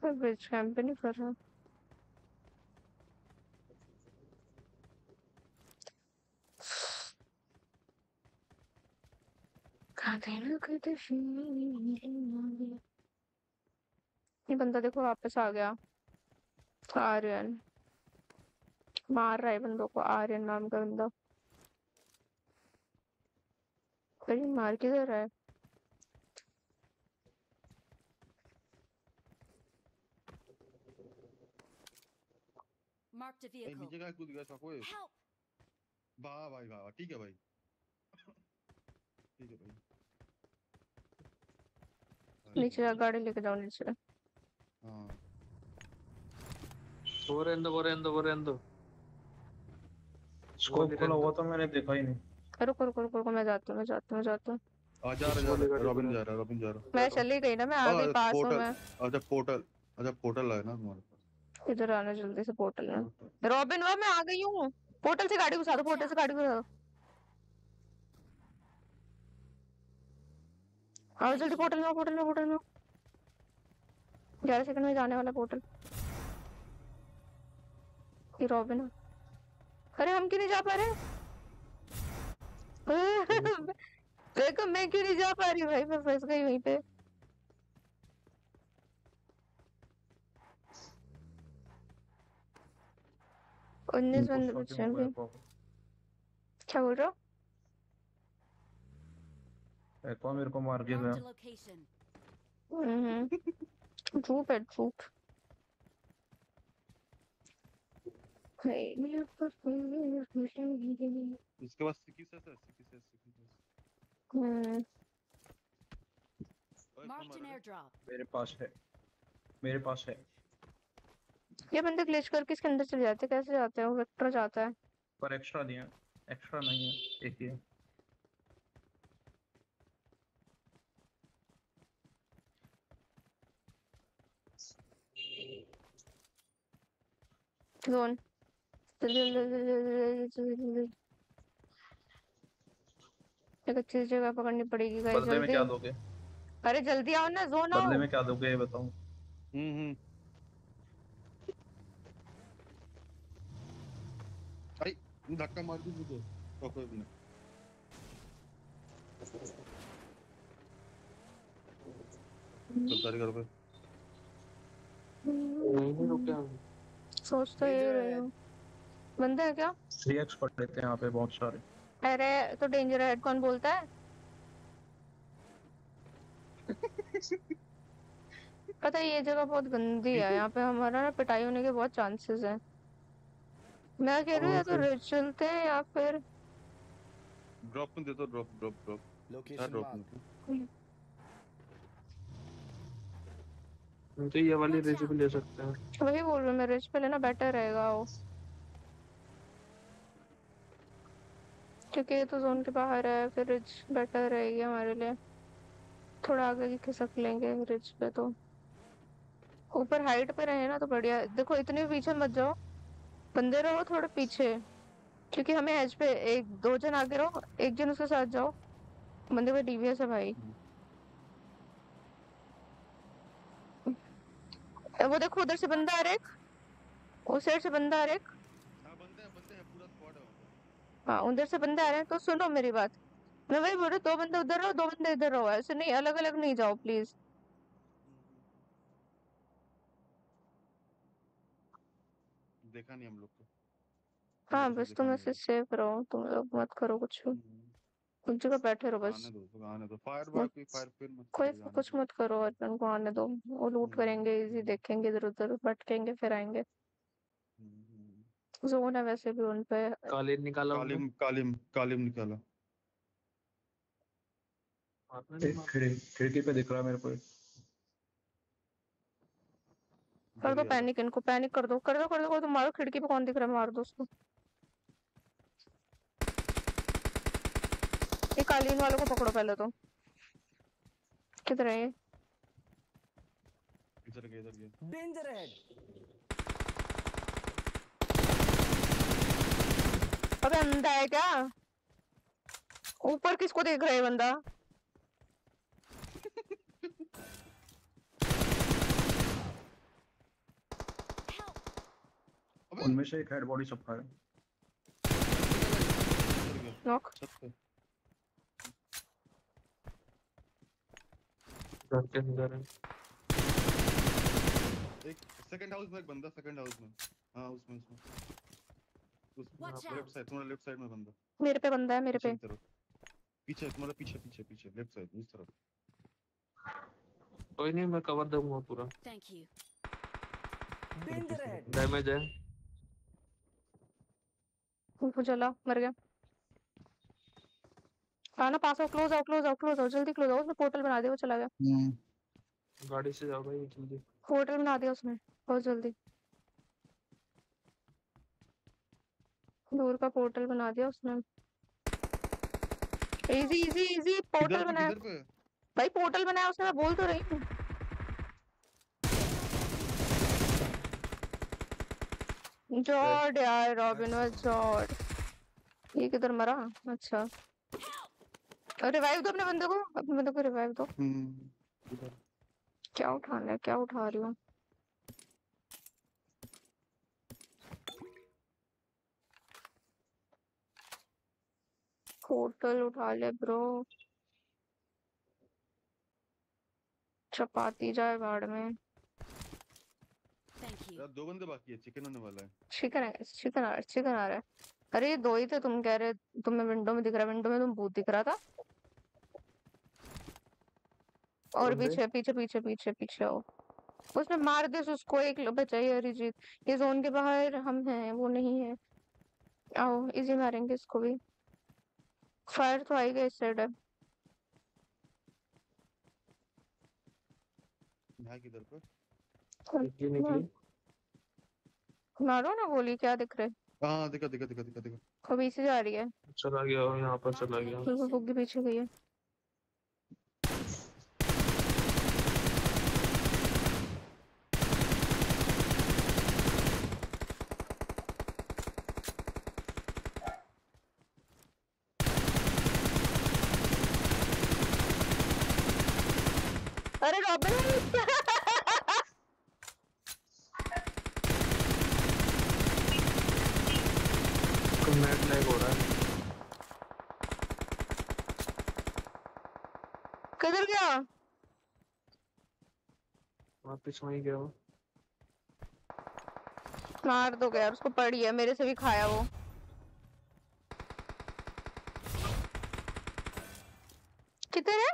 मैं ब्रिज नहीं कर रहा कहते ना कहते ये बंदा देखो वापस आ गया। आर्यन। मार रहा है बंदों को आर्यन नाम का बंदा। अरे मार किधर रहा है। Marked a vehicle. नीचे का कूद गया था वाह भाई वाह, ठीक है भाई। *coughs* ठीक है भाई। नीचे जा गाड़ी लेके जाओ नीचे। हाँ। वो रहने दो वो रहने दो वो रहने दो स्कोप खुला दो। था मैंने देखा ही नहीं। रुको रुको रुको रुको मैं जाती हूँ मैं जाती हूँ मैं जाती हूँ। आ जा रहा वो जा रहा। रॉबिन जा रहा रॉबिन जा रहा मैं चली गई ना मैं आ गई हाँ, पास हूँ पोर्टल मैं। अच्छा पोर्टल अच्छा पोर्टल है ना तुम्हारे पास। इधर आना जल्दी से पोर्टल में रॉबिन वाह मैं आ गई हूँ। पोर्टल से गाड़ी घुसा दो पोर्टल से गाड़ी घुसा दो। आओ जल्दी पोर्टल में पोर्टल में पोर्टल में ग्यारह सेकंड में जाने वाला पोर्टल ये रॉबिन है। अरे हम क्यों नहीं जा पा रहे? *laughs* देखो मैं क्यों नहीं जा पा रही भाई? मैं फंस गई वहीं पे। उन्नीस बंदे क्या बोल रहे हो? एक और मेरे को मार के गया. हम्म धूप है हम्म इसके बाद सिकी से है सिकी से सिकी से ओए, कौन Marked मार है? मेरे पास है मेरे पास है ये बंदे ग्लिच करके इसके अंदर चले जाते कैसे जाते हैं वो वेक्टर जाता है पर एक्स्ट्रा दिया एक्स्ट्रा नहीं है एक ही है जल्दी एक अच्छी जगह पकड़नी पड़ेगी गाइस बदले में क्या दोगे? अरे जल्दी आओ ना जोन आओ। बदले में क्या दोगे ये बताओ। हम्म हम्म। आई धक्का मार दी मुझे। ओके ने चल कर पे नहीं नहीं रुके हम सोच तो ये रही हूँ। बंदा है क्या? 3x पड़ लेते हैं यहाँ पे बहुत सारे। अरे तो डेंजर हेड कौन बोलता है? पता है ये जगह बहुत गंदी है। यहाँ पे हमारा ना पिटाई होने के बहुत चांसेस हैं। मैं कह रही हूँ या तो रिच चलते हैं या फिर ड्रॉप में दे दो drop drop drop Location drop marked. में हम तो ये वाली भी ले सकते हैं। वही बोल रही मैं रिच पे लेना बेटर रहेगा वो। क्योंकि ये तो जोन के बाहर है, फिर रिच बेटर रहेगी हमारे लिए। थोड़ा आगे की खिसक लेंगे रिच पे तो। ऊपर हाइट पे रहे ना तो बढ़िया। देखो, इतने पीछे मत जाओ। बंदे रहो थोड़े पीछे। क्योंकि हमें एज पे एक, दो जन आगे रहो, एक जन उसके साथ जाओ। बंदे पे डीवीएस है भाई। वो देखो उधर से बंदा आ रहा है उस साइड से बंदा आ रहा है एक। हाँ बंदे हैं बंदे हैं पूरा स्क्वाड है। हाँ उधर से बंदे आ रहे हैं तो सुनो मेरी बात। मैं वही बोल रही हूँ, दो बंदे उधर रहो दो बंदे इधर रहो ऐसे नहीं अलग अलग नहीं जाओ प्लीज़ देखा नहीं हम लोग को। हाँ बस तुम ऐसे सेफ़ रहो तुम लोग मत करो कुछ। हम्म, जगह बैठे रहो बस। आने दो आने दो। फायर बार पे फायर फिर मत कोई जाने कुछ दो। मत करो अर्पण को आने दो। वो लूट हम्म, करेंगे इजी देखेंगे इधर उधर भटकेंगे फिर आएँगे। हम्म, हम्म। जोन है वैसे भी उन पे। कालीन निकाला कालिम कालिम कालिम निकाला। नहीं एक खिड़की खिड़की पे दिख रहा है मेरे को। कर दो पैनिक इनको पैनिक कर दो कर दो कर दो कर दो मारो खिड़की पे कौन दिख रहा है मार दो उसको। ये कालीन वालों को पकड़ो पहले तो। किधर है ये? इधर गए इधर गए Danger ahead. अबे अंधा है क्या? ऊपर किसको देख रहा है बंदा? उनमें से एक हेड बॉडी सबका है। नॉक छत पे घर के अंदर है। एक सेकंड हाउस में एक बंदा सेकंड हाउस में। हाँ उसमें उसमें। उस लेफ़्ट साइड तुम्हारे लेफ़्ट साइड में बंदा। मेरे पे बंदा है मेरे पे। पीछे तुम्हारे पीछे पीछे पीछे लेफ़्ट साइड उस तरफ़। कोई नहीं मैं कवर दूँगा पूरा। Thank you. Danger ahead. Damage है। वो चला मर गया। आना पास आओ क्लोज आओ क्लोज आओ क्लोज आओ जल्दी क्लोज आओ उसने पोर्टल बना दिया वो चला गया। गाड़ी से जाओ भाई जल्दी। पोर्टल बना दिया उसने बहुत जल्दी। दूर का पोर्टल बना दिया उसने। इजी इजी इजी पोर्टल बनाया। भाई पोर्टल बनाया उसने मैं बोल तो रही हूँ। जॉर्ड यार रॉबिन वाज जॉर्ड ये किधर मरा? अच्छा। रिवाइव दो अपने बंदे को अपने बंदे को रिवाइव दो। हम्म। क्या उठाना है क्या उठा रही हूँ? होटल उठा ले ब्रो। चपाती जाए बाड़ में। यार दो बंदे बाकी है चिकन होने वाला है। चिकन है चिकन आ रहा है चिकन आ रहा है। अरे ये दो ही थे तुम कह रहे तुम्हें विंडो में दिख रहा विंडो में तुम भूत दिख रहा था। और? पीछे पीछे पीछे पीछे पीछे आओ। उसने मार दिया उसको एक लो- बचा अरिजीत। ये जोन के बाहर हम हैं वो नहीं है। आओ इजी मारेंगे इसको भी। फायर तो आएगा इस साइड है यहाँ किधर पे निकली निकली मारो ना गोली क्या दिख रहा है? हाँ देखा देखा देखा देखा देखा। वो पीछे जा रही है। चला गया यहाँ पर चला गया। वो पीछे गई है अरे रॉबिन तो नेट लैग हो रहा है किधर गया वापिस वहीं गया वो। मार दो यार उसको पड़ी है मेरे से भी खाया वो। किधर है?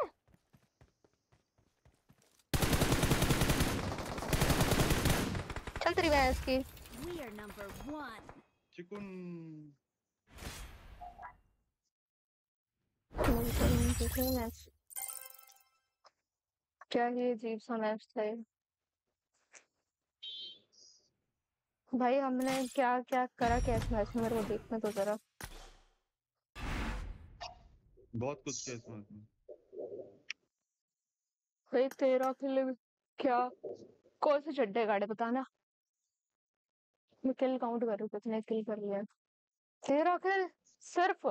चल तेरी भैंस की। We are number one. Chicken. क्या ही अजीब सा मैच था ये भाई हमने क्या क्या करा क्या इस मैच में? मेरे को देखने तो जरा। बहुत कुछ किया इसमें भाई तेरह किल क्या? कौन से चड्डे गाड़े बताना मैं किल काउंट कर करूँ कितने किल कर लिया तेरा किल सिर्फ़।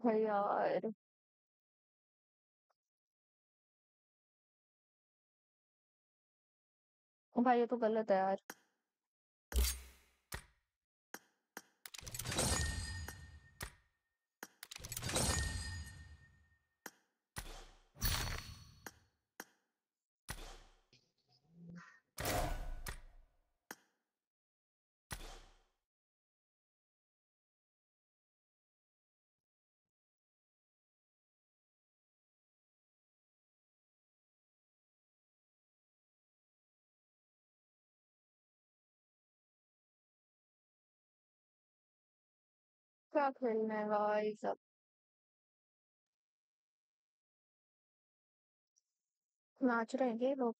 भाई यार। भाई ये तो गलत है यार। क्या खेलना है भाई सब। नाच रहे हैं लोग।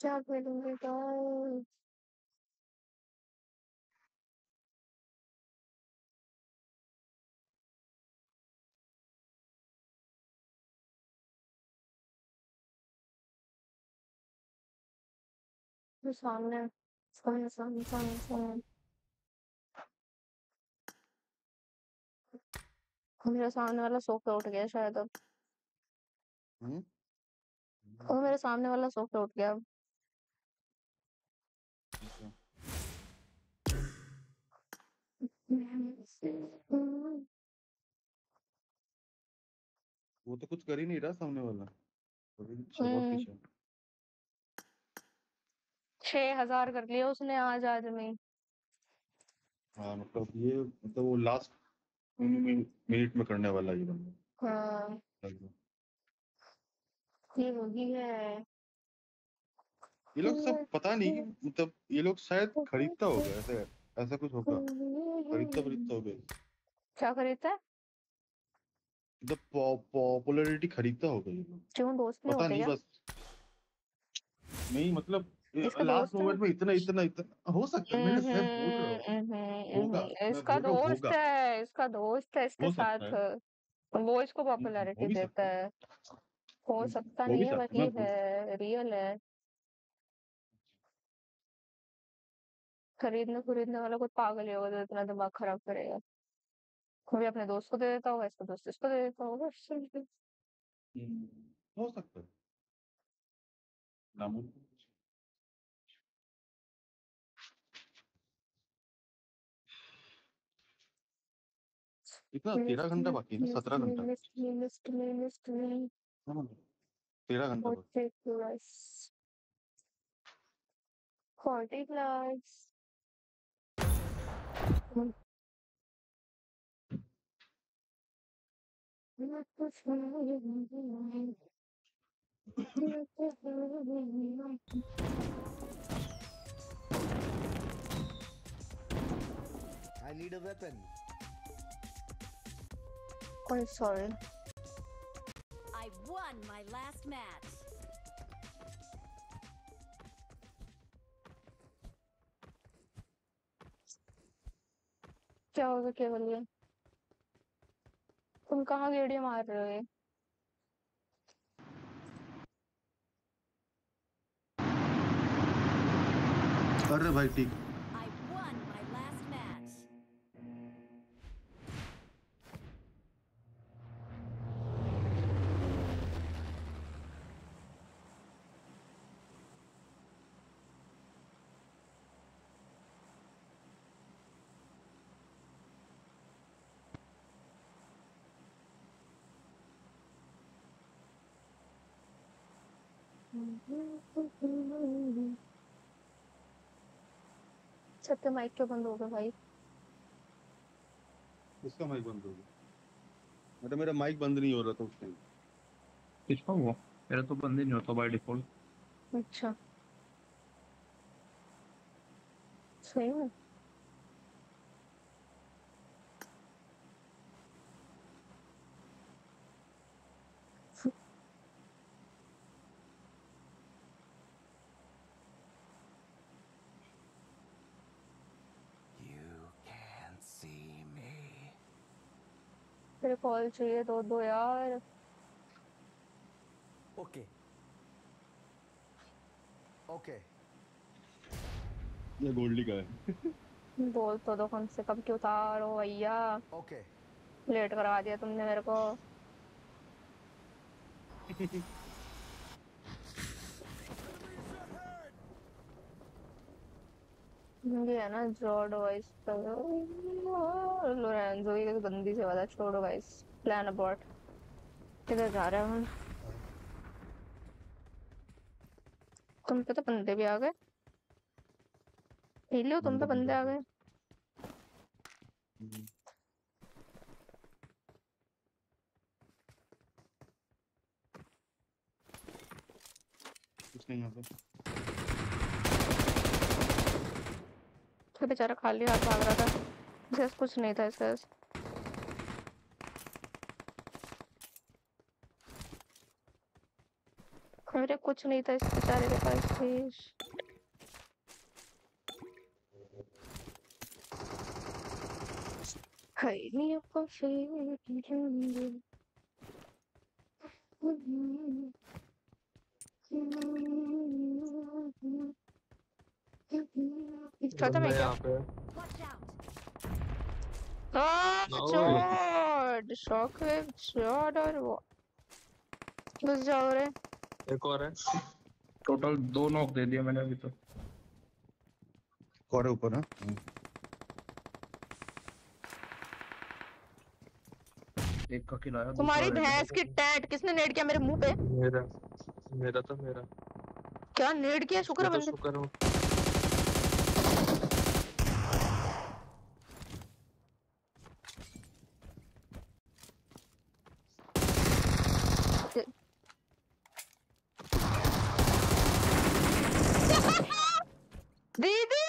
क्या भाई ये सामने सामने सामने सामने सामने मेरा सामने वाला सो के उठ गया शायद अब हम्म? वो मेरे सामने वाला सो के उठ गया अब। वो तो कुछ कर ही नहीं रहा सामने वाला। हम्म। छह हज़ार कर लिया उसने आज आज में। हाँ मतलब ये मतलब वो लास्ट मिनट में करने वाला ये बंदा। हाँ। है। ये होगी है। ये लोग सब पता नहीं मतलब ये लोग शायद खरीदता होगा ऐसे ऐसा कुछ होगा। खरीदता खरीदता होगा क्या खरीदता है? मतलब पॉपुलैरिटी खरीदता होगा ये लोग। क्यों दोस्त नहीं पता नहीं बस। नहीं मतलब लास्ट मोमेंट में इतना इतना इतना हो सकता है मैंने सेम बोल रहा हूँ। हम्म, हम्म, हम्म, मैं इसका दोस्त है इसका दोस्त है इसके साथ वो इसको पॉपुलैरिटी देता है। हो। हम्म, सकता नहीं है वही है रियल है। खरीदने खरीदने वाला कोई पागल ही होगा जो इतना दिमाग खराब करेगा। कोई अपने दोस्त को दे देता होगा इसका दोस्त इसको दे देता होगा हम्म, हो सकता है। नामुमकिन कुछ तेरह घंटा बाकी है ना सत्रह घंटा। mystery, हाँ, तेरह घंटा. I need a weapon. I'm sorry. I won my last match. क्या होगा केवल ये तुम कहाँ गेड़ी मार रहे हो? अरे भाई ठीक सबके माइक क्यों बंद हो गए भाई। उसका माइक बंद हो गया। मतलब मेरा माइक बंद नहीं हो रहा था उस टाइम किसका हुआ? मेरा तो बंद ही नहीं होता बाय डिफ़ॉल्ट अच्छा। सही में You can see me. तेरे कॉल चाहिए तो दो यार। ओके। ओके। ये गोल्डी का है बोल तो दो कम से कम क्यों उतारो भैया? ओके। लेट करवा दिया तुमने मेरे को। *laughs* ये है ना जॉर्ड वॉइस लोरेंजो ये तो गंदी से वाला छोड़ो गाइस प्लान अबॉर्ट किधर जा रहे हैं हम तुम पे तो बंदे भी आ गए। हेलो तुम पे बंदे आ गए। कुछ नहीं यहाँ तो बेचारा खाली हाथ भाग रहा था। इसके कुछ नहीं था, इसके अरे, कुछ नहीं था इस बेचारे के पास प्लीज़ है नहीं आपको चाचा मैं क्या यहाँ पे। Watch. No. Shockwave, Jord और वो घुस जाओ रे एक और है। टोटल दो नॉक दे दिया मैंने अभी तो। और ऊपर हाँ? एक का किल आया तुम्हारी भैंस की टैट किसने नेड किया? मेरे मुँह पे? मेरा मेरा तो मेरा। क्या नेड किया? शुक्र है तो बंदे शुक्र हूँ दीदी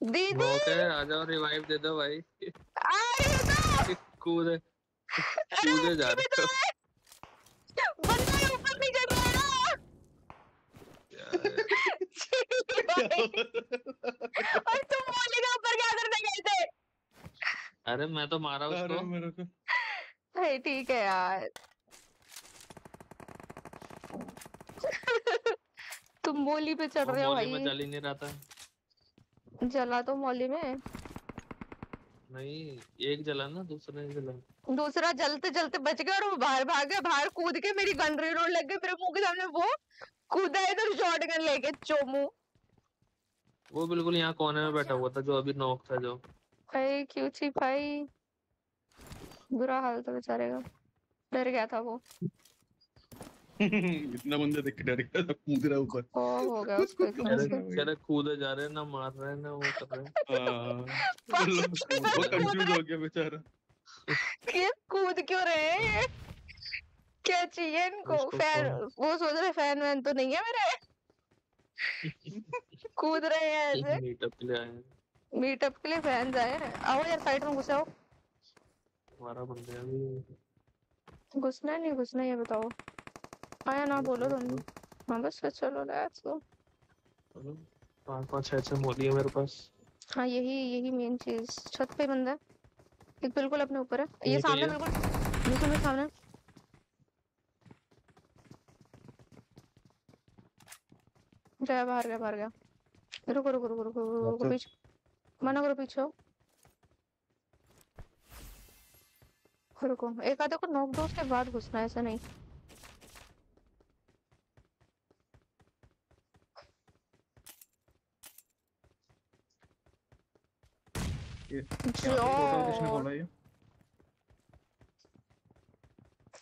दीदी मौका है आ जाओ रिवाइव दे दो भाई। आ रही *laughs* कूदे कूदे जा रहे हो। तो बंदा ऊपर नहीं चढ़ रहा है। ना यार, और तुम मोली के ऊपर क्या करने गए थे? अरे मैं तो मारा उसको। मेरे को। भाई ठीक है यार। तुम बोली पे चढ़ रहे हो मौली में भाई चल ही नहीं रहा था। जला तो मौली में। नहीं एक जला ना दूसरा नहीं जला। दूसरा जलते जलते बच गया और वो बाहर भाग गया बाहर कूद के मेरी गन रोड लग गई मेरे मुँह के सामने वो कूदा इधर शॉट गन लेके चोमू। वो बिल्कुल यहाँ कोने में बैठा हुआ था जो अभी नॉक था जो। भाई क्यों छी भाई बुरा हाल था बेचारे का। डर गया था वो। इतना बंदे देख के डर गया था कूद रहा ऊपर। ओ हो गया उसको कह जा रहे हैं ना मार रहे हैं ना वो कर रहे हैं। हाँ, वो कंफ्यूज हो गया बेचारा। ये कूद क्यों रहे हैं ये? क्या चाहिए इनको? फ़ैन वो सोच रहे फ़ैन वैन तो नहीं है मेरे? कूद रहे हैं ऐसे। मीटअप के लिए आए हैं। मीटअप के लिए फैंस आए हैं। आओ यार साइड में घुसे आओ। हमारा बंदे अभी घुसना नहीं घुसना ये बताओ। आया ना बोलो तुम। हाँ बस फिर चलो लेट्स गो पाँच पाँच छह छह मोली है मेरे पास। हाँ यही यही मेन चीज़। छत पे बंदा है। एक बिल्कुल अपने ऊपर है। ये सामने बिल्कुल। बिल्कुल मेरे सामने। गया बाहर गया बाहर गया। रुको रुको रुको रुको रुको रुको अच्छा। पीछे। मना करो पीछे रुको एक आधे को नॉक दो उसके बाद घुसना है, ऐसा नहीं। किसने बोला ये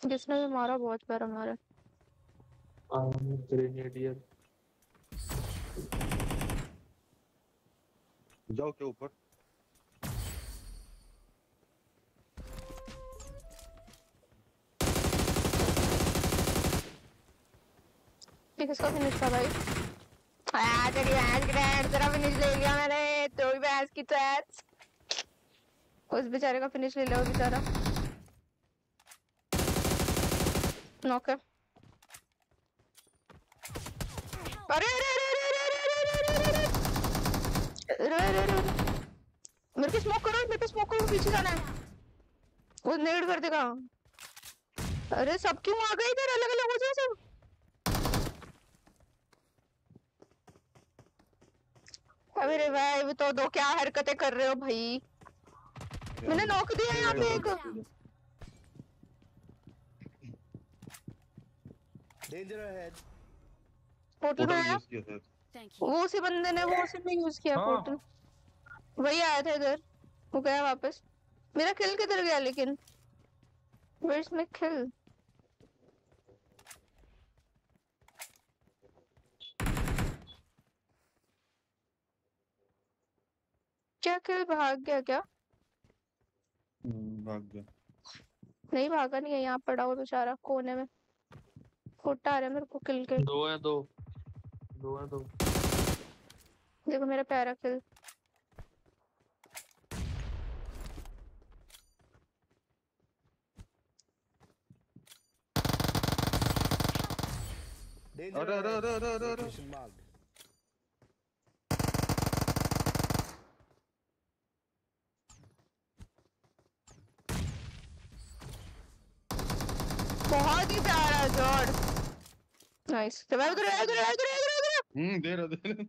जिसने भी मारा बहुत प्यारा मारा ग्रेनेडियर जाओ के ऊपर ये किसका फिनिश था भाई आ तेरी की डैड तेरा फिनिश ले लिया मैंने तो भी भैंस की टैट्स उस बेचारे का फिनिश ले लो बेचारा नॉक अरे अरे अरे अरे अरे अरे मेरे को स्मोक करो मेरे को स्मोक करो पीछे जाना है वो नेड कर देगा अरे सब क्यों आ गए इधर अलग अलग हो जाए सब अरे भाई तो दो क्या हरकतें कर रहे हो भाई मैंने नॉक दिया यहाँ पे एक Danger ahead. Portal Thank you. वो उसी बंदे ने वो उसी ने यूज़ किया हाँ। पोर्टल वही आया था इधर वो गया वापस मेरा किल किधर गया लेकिन Where's my kill? क्या किल भाग गया क्या भाग गया। नहीं भागा नहीं है यहाँ पड़ा हुआ बेचारा कोने में। फोटा आ रहा है मेरे को किल के। दो है दो। दो है दो। देखो मेरा प्यारा किल अरे अरे अरे अरे अरे बहुत ही प्यारा जॉर्ड नाइस तो मैं उधर उधर उधर उधर उधर हम्म दे रहा दे रहा।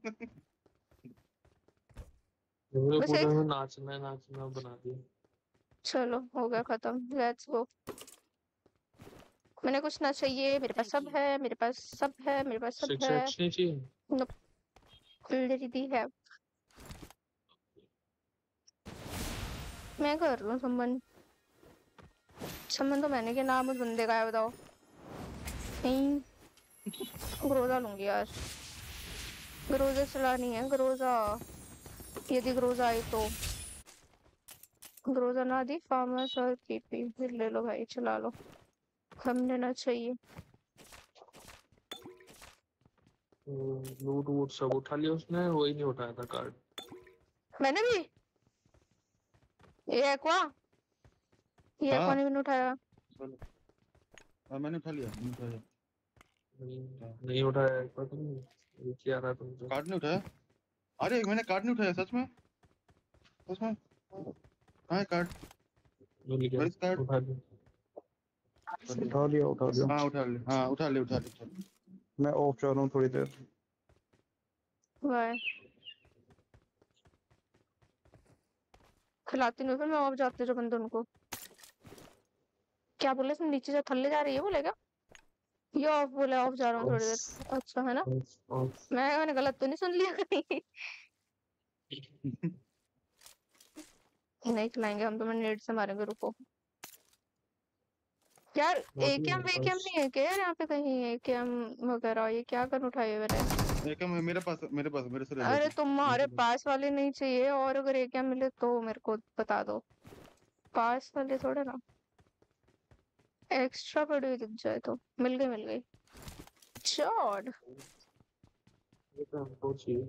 बस एक- नाचना नाचना बना दिया। चलो हो गया खत्म। लेट्स गो मैंने कुछ ना चाहिए मेरे पास सब है मेरे पास सब है मेरे पास सब है। ऑलरेडी है। मैं कर लूँ संबंध संबंध तो मैंने किया नाम उस बंदे का है बताओ। नहीं ग्रोजा लूँगी यार। ग्रोजा चलानी है ग्रोजा। यदि ग्रोजा आई तो। ग्रोजा ना दी फार्मर्स और कीपी फिर ले लो भाई चला लो। हम लेना चाहिए। लूट वूट सब उठा लिया उसने वही नहीं उठाया था कार्ड मैंने भी? ये एक्वा ये एक्वा हाँ। ने उठाया। हाँ मैंने उठा लिया मैंने उठाया नहीं नहीं उठाया एक बार तुम ये क्या रहा तुमसे। कार्ड नहीं उठाया? अरे मैंने कार्ड नहीं उठाया सच में? सच में? कहाँ है कार्ड मिल गया Where is उठा लिया। उठा लिया उठा लिया। हाँ उठा ले हाँ उठा ले उठा ले मैं ऑफ़ जा रहा हूँ थोड़ी देर। वाह खिलाती नहीं फिर मैं ऑफ़ जाते जो बंदे उनको। क्या बोले तुम नीचे से थल्ले जा रही है बोले क्या ये ऑफ़ बोले ऑफ़ जा रहा हूँ थोड़ी देर। अच्छा है ना? मैं मैंने गलत तो नहीं सुन लिया कहीं? *laughs* नहीं खिलाएँगे हम तो मैं नेट से मारेंगे रुको। यार एकेएम वेकेएम। नहीं है क्या यार यहाँ पे कहीं? एकेएम वगैरह ये क्या कर उठाए हुए मैंने एक मेरे पास मेरे पास मेरे से अरे तुम्हारे *laughs* पास वाले नहीं चाहिए और अगर एक क्या मिले तो मेरे को बता दो। पास वाले थोड़े ना। एक्स्ट्रा पड़ी हुई दिख जाए तो। मिल गई मिल गई। चॉड ये तो हमको चाहिए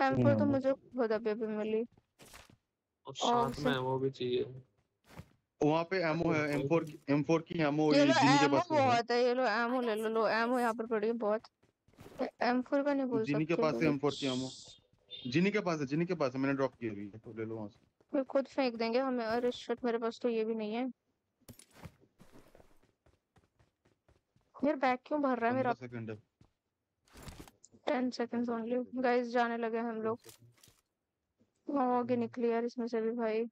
एम4 तो। मुझे खुद अभी अभी मिली। और साथ में वो भी चाहिए। वहाँ पे एमओ है M4 की M4 की एमओ ये लो जिनी के एमो पास है। बहुत है ये लो एमो ले लो लो एमो यहाँ पर पड़ी है बहुत। एम फोर का नहीं बोल जिनी के पास है लेकिन M4 की एमओ जिनी के पास है जिनी के पास है मैंने ड्रॉप की हुई है तो ले लो वहाँ से। फिर खुद फेंक देंगे हमें अरे शिट मेरे पास तो ये भी नहीं है। यार बैग क्यों भर रहा है मेरा? 15 second ten seconds only guys जाने लगे हम लोग। आगे निकली यार इसमें से भी भाई।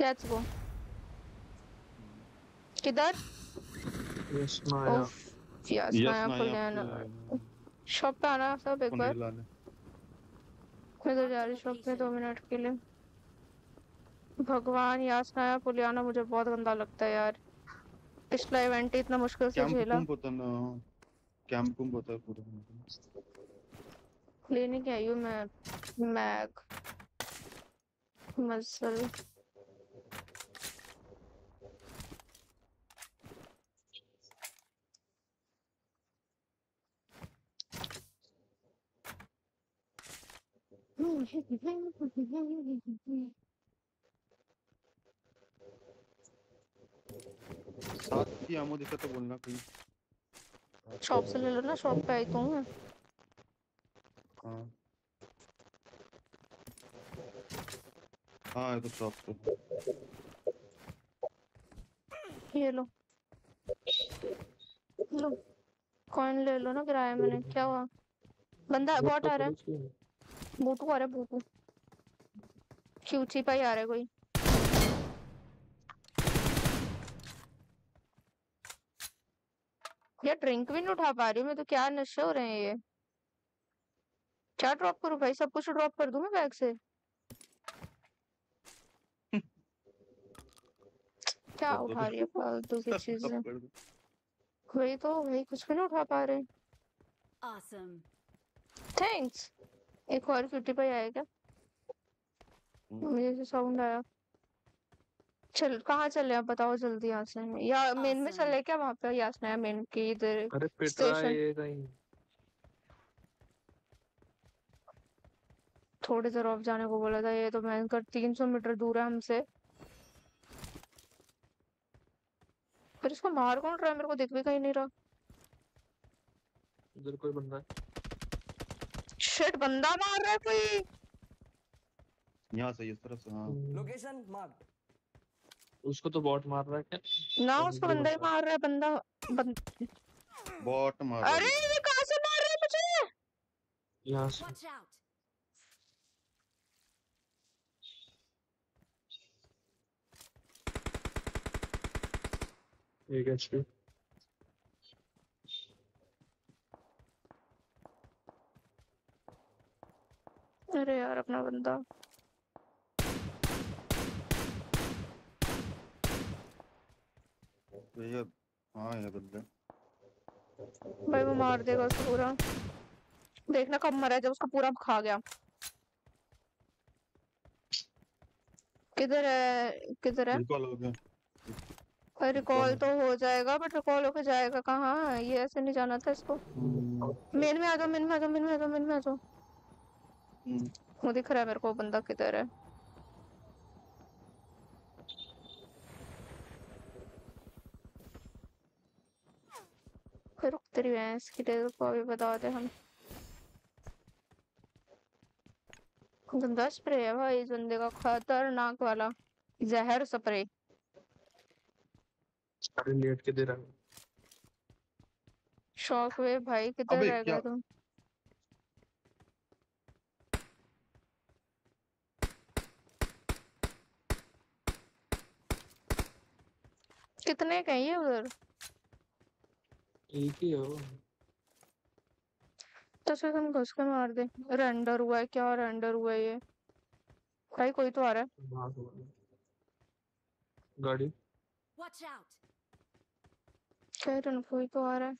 लेट्स गो किधर? यस माया। यस यस नया ना खुल यहाँ गया पे ना शॉप पे आना सब एक बार। मैं तो जा रही शॉप पे दो मिनट के लिए। भगवान यास नया पुलियाना मुझे बहुत गंदा लगता है यार। पिछला इवेंट इतना मुश्किल से झेला। कुंप होता ना कैंप कुंप होता है पूरा। लेने के आई हूँ मैं? मैग। मसल। सात की एमओ दिखा तो बोलना कोई शॉप से ले लो ना शॉप पे आई तो हूँ मैं। हाँ। हाँ ये तो शॉप पे। ये लो। लो। कॉइन ले लो ना किराए मैंने। क्या हुआ? बंदा बॉट आ रहा है। बूटू आ रहा है बूटू क्यूची पे ही आ रहा है कोई। यार ड्रिंक भी नहीं उठा पा रही हूँ मैं तो क्या नशे हो रहे हैं ये? क्या ड्रॉप करूँ भाई सब कुछ ड्रॉप कर दूँ मैं बैग से? *laughs* क्या उठा रही है फालतू की चीज़ें? वही तो वही कुछ भी नहीं उठा पा रहे। Awesome. थैंक्स एक और क्यूटी पे आएगा। मुझे साउंड आया। चल कहाँ चले आप बताओ जल्दी यहाँ से? या मेन में चले क्या वहाँ पे? यासना है मेन की इधर अरे स्टेशन ये कहीं। थोड़ी देर ऑफ़ जाने को बोला था ये तो मैं कर तीन सौ मीटर दूर है हमसे। फिर इसको मार कौन रहा है? मेरे को दिख भी कहीं नहीं रहा। उधर कोई बंदा है? शिट बंदा मार रहा है कोई। यहाँ से इस तरफ़ से हाँ। हम्म, Location marked. उसको तो बॉट मार रहा है क्या? ना और उसको बंदा ही मार रहा है बंदा बंद... बॉट मार अरे ये कहाँ से मार रहा है मुझे? यहाँ से। एक एचपी अरे यार अपना बंदा। ये हाँ ये बंदे। भाई वो मार देगा उसको पूरा। देखना कब मरा जब उसको पूरा खा गया। किधर है किधर है? रिकॉल हो गया। रिकॉल तो हो जाएगा बट रिकॉल होके जाएगा कहाँ? ये ऐसे नहीं जाना था इसको। मेन में आ जाओ मेन में आ जाओ मेन में आ जाओ मेन में आ जाओ। हम्म, वो दिख रहा है मेरे को बंदा किधर है। फिर रुक तेरी भैंस की तेरे को अभी बता दे हम। गंदा स्प्रे है भाई इस बंदे का खतरनाक वाला। जहर स्प्रे। अरे लेट के दे रहा है। शॉक वे भाई किधर रह गया तुम? कितने का है उधर? एक ही है। वो तो उसे तुम घुस के मार दे। रेंडर हुआ है क्या रेंडर हुआ है ये? भाई कोई तो आ रहा है। गाड़ी. कह रहा हूँ, कोई तो आ रहा है।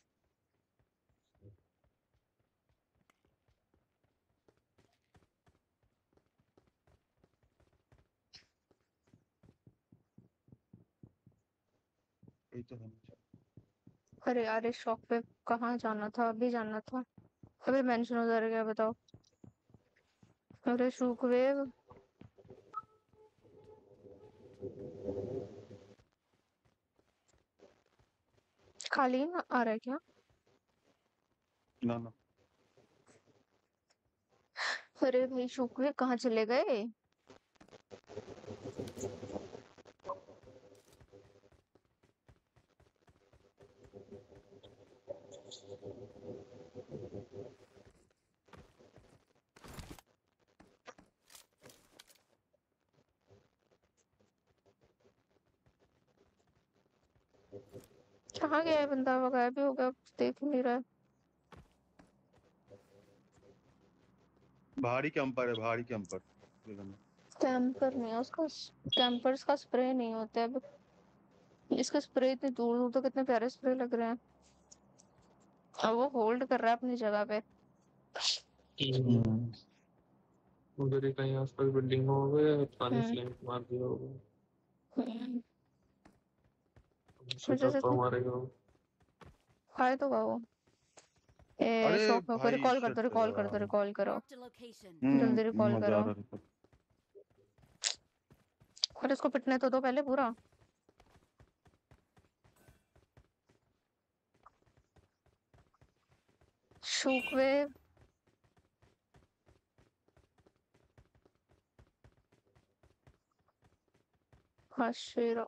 यही तो है अरे यार इस शॉप पे कहाँ जाना था? अभी जाना था। अभी मेंशन उधर गया बताओ अरे शुकवेव खाली ना आ रहा है क्या? ना ना। अरे भाई शुकवेव कहाँ चले गए? कहाँ गया है बंदा? वो गायब ही हो गया कुछ देख ही नहीं रहा है। भारी कैंपर है भारी कैंपर कैंपर नहीं है उसका कैंपर्स का स्प्रे नहीं होता है अब इसका स्प्रे इतने दूर दूर तो कितने प्यारे स्प्रे लग रहे हैं। अब वो होल्ड कर रहा है अपनी जगह पे। उधर ही कहीं आसपास बिल्डिंग हो गए पानी हम्म। फ्लेम मार दिया होगा। हम्म, तो वो। खाए तो वो ए में भाई, रिकॉल कर दो shit रिकॉल कर दो यार। रिकॉल करो. हम्म, जल्दी मज़ा करो। और इसको पिटने तो दो पहले पूरा। शॉकवेव हशीरा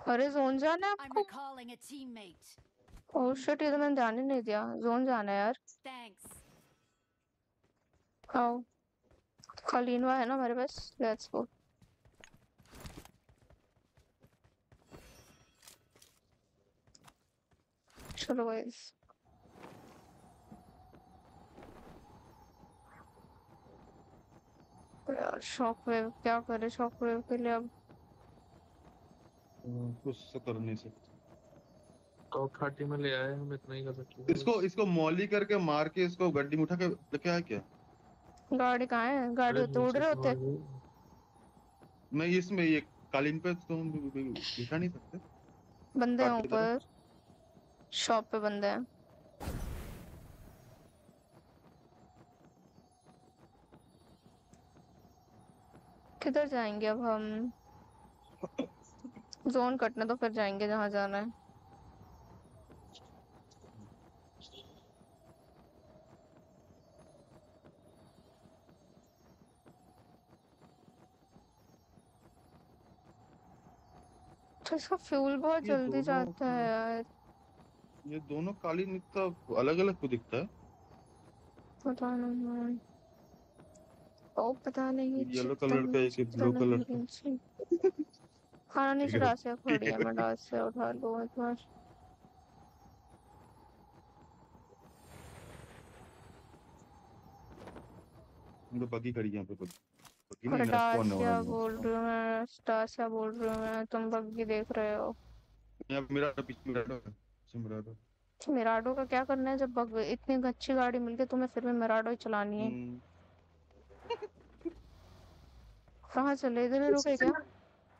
अरे जोन जाना है आपको. ओह शिट ये तो मैंने ही नहीं दिया। जोन जाना है यार. आओ। खालीनवा है ना हमारे पास? लेट्स गो चलो गाइस शॉक वेव क्या करे शॉक वेव के लिए अब। हम्म, कुछ तो कर नहीं सकते। टॉप थर्टी में ले आए हम इतना ही कर सकते हैं। इसको इसको मॉली करके मार के इसको गड्डी में उठा के लेके आया क्या? गाड़ी कहाँ है? गाड़ी तो उड़ रहे होते। दिया। नहीं इसमें ये कालीन पे तो हम लिखा नहीं सकते। बंदे हैं? ऊपर। शॉप पे बंदे हैं। किधर जाएँगे अब हम? जोन कटने तो फिर जाएँगे जहाँ जाना है। तो इसका फ्यूल बहुत जल्दी जाता है यार। ये दोनों काली इतना अलग अलग को दिखता है। पता नहीं। ओ पता नहीं येलो कलर का नहीं, एक ब्लू कलर का। खाना नहीं चढ़ा से खड़ी है। मैं डाल से उठा लूँ एक बार। इनको बगी खड़ी है यहाँ पे बगी बगी नहीं ना कौन है बोल रही हूँ मैं? स्टासिया बोल रही हूँ मैं? तुम बग्गी देख रहे हो। यहाँ पे मेरा पीछे मेरा है पीछे मेरा है। मिराडो का क्या करना है? जब बग इतनी अच्छी गाड़ी मिल गई तुम्हें फिर भी मिराडो ही चलानी है हम्म, कहाँ चले? इधर ही रुके क्या